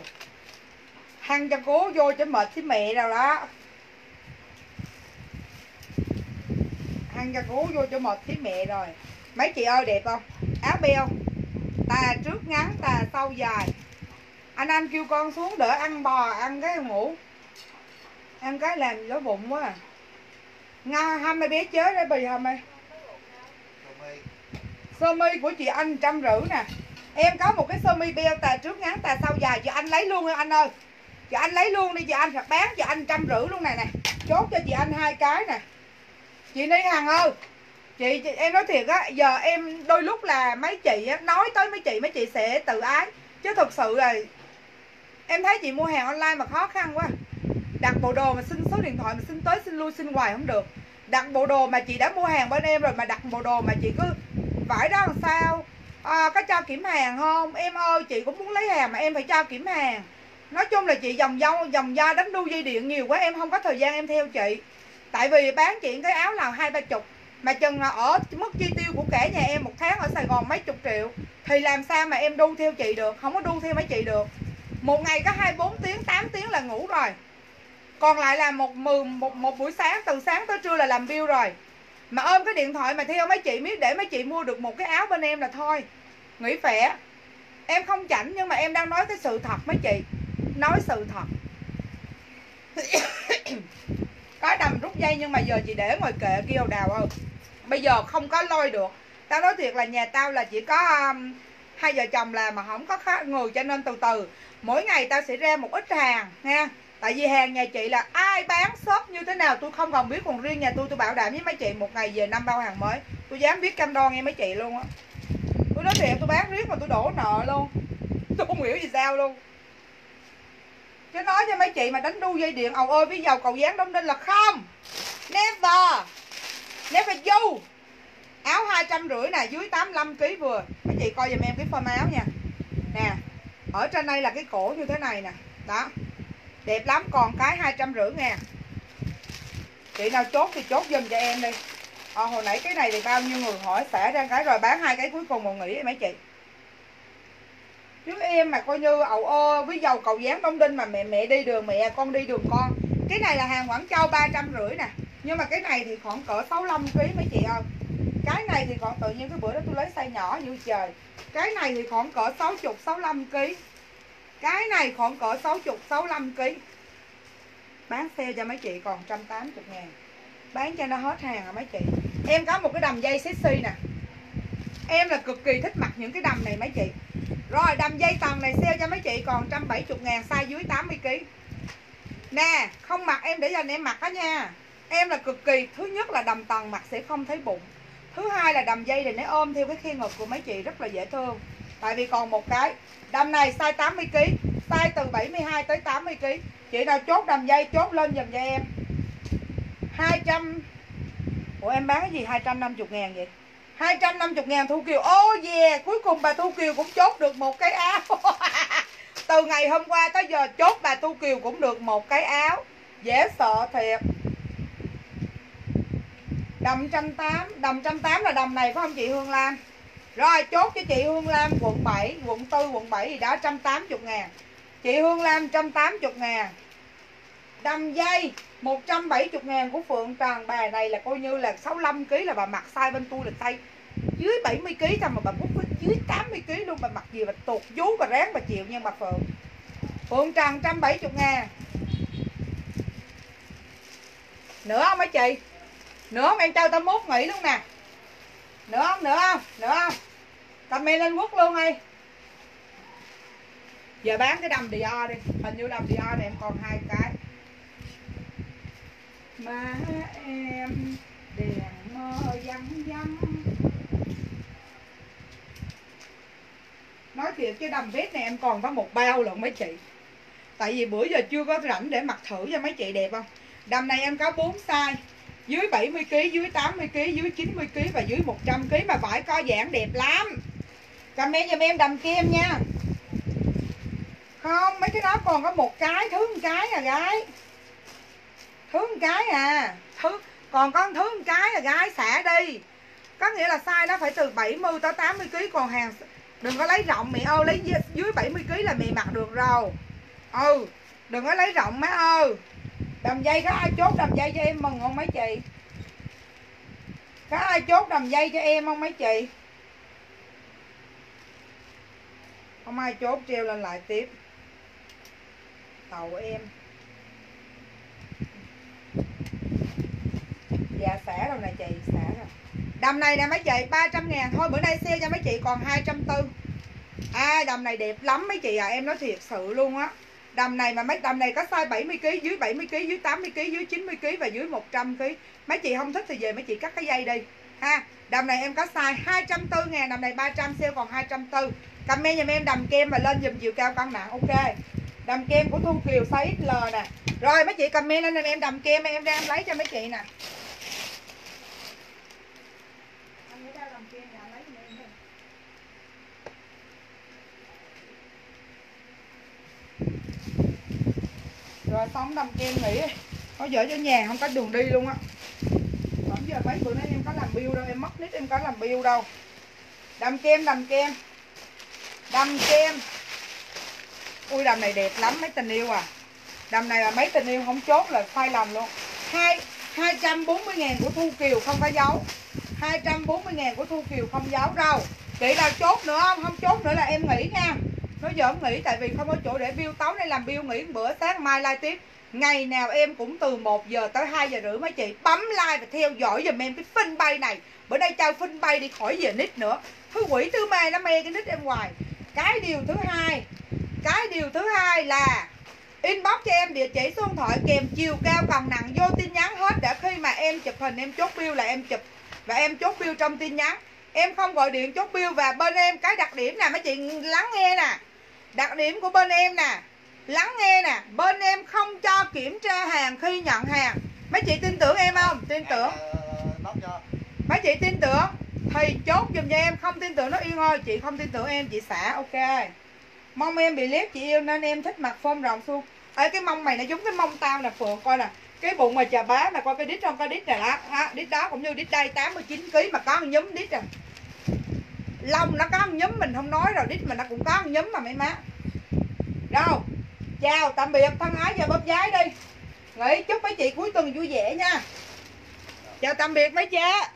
hăng cho cố vô cho mệt với mẹ rồi đó. Hăng cho cố vô cho mệt với mẹ rồi. Mấy chị ơi đẹp không? Áo beo. Tà trước ngắn tà sau dài. Anh anh kêu con xuống đỡ ăn bò ăn cái ngủ. Ăn cái làm lỗ bụng quá à. nga hai mấy bé chớ đấy bì hầm ơi sơ mi của chị anh trăm rưỡi nè em có một cái sơ mi beo tà trước ngắn tà sau dài. Giờ anh lấy luôn anh ơi. Giờ anh lấy luôn đi giờ anh phải bán cho anh trăm rưỡi luôn này nè. Chốt cho chị anh hai cái nè. Chị đi hàng ơi. Chị, chị em nói thiệt á giờ em đôi lúc là mấy chị á, nói tới mấy chị mấy chị sẽ tự ái. Chứ thực sự là em thấy chị mua hàng online mà khó khăn quá. Đặt bộ đồ mà xin số điện thoại mà xin tới xin lui xin hoài không được. Đặt bộ đồ mà chị đã mua hàng bên em rồi mà đặt bộ đồ mà chị cứ vải đó làm sao? À, có cho kiểm hàng không? Em ơi chị cũng muốn lấy hàng mà em phải cho kiểm hàng. Nói chung là chị dòng dâu dòng da đánh đu dây điện nhiều quá em không có thời gian em theo chị. Tại vì bán chuyện cái áo là hai ba chục mà chừng là ở mức chi tiêu của cả nhà em một tháng ở Sài Gòn mấy chục triệu thì làm sao mà em đu theo chị được? Không có đu theo mấy chị được. Một ngày có 24 tiếng 8 tiếng là ngủ rồi. Còn lại là một mười một một buổi sáng từ sáng tới trưa là làm bill rồi mà ôm cái điện thoại mà theo mấy chị biết để mấy chị mua được một cái áo bên em là thôi. Nghỉ phẻ em không chảnh nhưng mà em đang nói cái sự thật mấy chị. Nói sự thật. Có đầm rút dây nhưng mà giờ chị để ngoài kệ kia đào ơi. Bây giờ không có lôi được. Tao nói thiệt là nhà tao là chỉ có um, hai vợ chồng làm mà không có khá người cho nên từ từ. Mỗi ngày tao sẽ ra một ít hàng nha tại vì hàng nhà chị là ai bán shop như thế nào, tôi không còn biết. Còn riêng nhà tôi tôi bảo đảm với mấy chị một ngày về năm bao hàng mới. Tôi dám biết cam đoan nghe mấy chị luôn á. Tôi nói thiệt, tôi bán riết mà tôi đổ nợ luôn. Tôi không hiểu gì sao luôn. Chứ nói cho mấy chị mà đánh đu dây điện ầu ơi với dầu cầu dáng đóng đinh là không. Never. Never you áo hai trăm rưỡi nè, dưới 85 kg vừa. Mấy chị coi giùm em cái form áo nha. Nè, ở trên đây là cái cổ như thế này nè. Đó đẹp lắm còn cái hai trăm rưỡi ngàn chị nào chốt thì chốt dùm cho em đi. À, hồi nãy cái này thì bao nhiêu người hỏi xả ra cái rồi bán hai cái cuối cùng một nghỉ mấy chị? Chứ em mà coi như ậu ô với dầu cầu dán đông đinh mà mẹ mẹ đi đường mẹ con đi đường con. Cái này là hàng quảng châu ba trăm rưỡi nè. Nhưng mà cái này thì khoảng cỡ 65 kg mấy chị ơi. Cái này thì còn tự nhiên cái bữa đó tôi lấy size nhỏ như trời. Cái này thì khoảng cỡ 60 65 kg cái này khoảng cỡ 60 65 kg bán xe cho mấy chị còn 180 ngàn. Bán cho nó hết hàng à mấy chị. Em có một cái đầm dây sexy nè. Em là cực kỳ thích mặc những cái đầm này mấy chị. Rồi, đầm dây tầng này sale cho mấy chị còn 170 ngàn, size dưới 80 kg nè, không mặc em để dành em mặc đó nha. Em là cực kỳ, thứ nhất là đầm tầng mặc sẽ không thấy bụng. Thứ hai là đầm dây này nó ôm theo cái khi ngực của mấy chị, rất là dễ thương tại vì còn một cái đầm này size 80 kg size từ 72 tới 80 kg chị nào chốt đầm dây, chốt lên dùm cho em. 200 Ủa em bán cái gì 250 ngàn vậy? 250 ngàn Thu Kiều. Ô oh yeah, Cuối cùng bà Thu Kiều cũng chốt được một cái áo. Từ ngày hôm qua tới giờ chốt bà Thu Kiều cũng được một cái áo. Dễ sợ thiệt. Đầm trăm tám, Đầm trăm tám là đầm này phải không chị Hương Lan? Rồi, chốt cho chị Hương Lam quận 7 Quận 4 quận 7 thì đã 180 ngàn. Chị Hương Lam 180 ngàn. Đầm dây 170 ngàn của Phượng Tràng Bà này là coi như là 65kg là bà mặc sai bên tôi là tay Dưới 70kg thôi mà bà bút dưới 80kg luôn. Bà mặc gì bà tuột vú bà ráng bà chịu nha bà Phượng. Phượng Trần 170 ngàn. Nữa không mấy chị? Nữa không? Em trao tao mốt nghỉ luôn nè. Nữa không? Nữa không? Nữa không? Comment lên quốc luôn đi. Giờ bán cái đầm Dior đi. Hình như đầm Dior này em còn hai cái. Má em đèn mơ vắng vắng. Nói thiệt cái đầm vest này em còn có một bao lận mấy chị. Tại vì bữa giờ chưa có rảnh để mặc thử cho mấy chị đẹp không? Đầm này em có 4 size dưới 70 kg dưới 80 kg dưới 90 kg và dưới 100 kg mà vải co giãn đẹp lắm. Comment giùm em đầm kem nha. Không, mấy cái đó còn có một cái, thứ một cái à gái. Thứ một cái à. Thứ, còn có thứ một cái à gái, xả đi. Có nghĩa là size nó phải từ 70 tới 80 kg còn hàng đừng có lấy rộng mẹ ơi, lấy dưới 70 kg là mẹ mặc được rồi. Ừ đừng có lấy rộng má ơi đầm dây có ai chốt đầm dây cho em mừng không mấy chị? Có ai chốt đầm dây cho em không mấy chị? Không ai chốt, treo lên lại tiếp. Tàu em. Dạ xả rồi nè chị, xả rồi. Đầm này nè mấy chị 300 ngàn. Thôi, bữa nay xe cho mấy chị còn 240 à đầm này đẹp lắm mấy chị à em nói thiệt sự luôn á đầm này mà mấy đầm này có size 70 kg dưới 70 kg dưới 80 kg dưới 90 kg và dưới 100 kg mấy chị không thích thì về mấy chị cắt cái dây đi. Ha, đầm này em có size 240 ngàn, đầm này 300 sale còn 240 comment giùm em, đầm kem và lên dùm chiều cao cân nặng ok. Đầm kem của Thu Kiều size XL nè. Rồi, mấy chị comment lên em, đầm kem em đang lấy cho mấy chị nè. Rồi, xong đầm kem nghỉ có dở cho nhà, không có đường đi luôn á. Bấm giờ mấy bữa nay em có làm bill đâu, em mất nít em có làm bill đâu. Đầm kem đầm kem. Đầm kem. Ui, đầm này đẹp lắm, mấy tình yêu à. Đầm này là mấy tình yêu không chốt là sai lầm luôn. Hai 240 ngàn của Thu Kiều không có dấu 240 ngàn của Thu Kiều không dấu đâu. Chị nào chốt nữa không? Không chốt nữa là em nghỉ nha. Nói giỡn nghỉ tại vì không có chỗ để biêu tối nay làm biêu nghỉ bữa sáng mai like tiếp. Ngày nào em cũng từ 1 giờ tới 2 giờ rưỡi mấy chị. Bấm like và theo dõi giùm em cái phân bay này. Bữa nay trao phân bay đi khỏi về nít nữa. Thứ quỷ, thứ mê nó mê cái nít em hoài. Cái điều thứ hai, Cái điều thứ hai là Inbox cho em địa chỉ số điện thoại kèm chiều cao cần nặng vô tin nhắn hết Để khi mà em chụp hình em chốt bill là em chụp Và em chốt bill trong tin nhắn. Em không gọi điện, chốt bill và bên em cái đặc điểm nè, mấy chị lắng nghe nè. Đặc điểm của bên em nè Lắng nghe nè Bên em không cho kiểm tra hàng khi nhận hàng. Mấy chị tin tưởng em không? Tin tưởng. Mấy chị tin tưởng? Thì chốt giùm cho em Không tin tưởng nó yên ơi Chị không tin tưởng em chị xả ok. Mong em bị liếc chị yêu nên em thích mặc phông rộng suông Ê cái mông mày nó giống cái mông tao nè Phượng coi nè. Cái bụng mà chà bá mà coi cái đít không cái đít này đó ha, đít đó cũng như đít đây 89 kg mà có nhúm đít à lông nó có nhúm mình không nói rồi, đít mình nó cũng có nhúm mà, mấy má. Đâu? Chào, tạm biệt, thân ái và bóp giấy đi. Nghỉ chúc mấy chị cuối tuần vui vẻ nha. Chào tạm biệt, mấy cha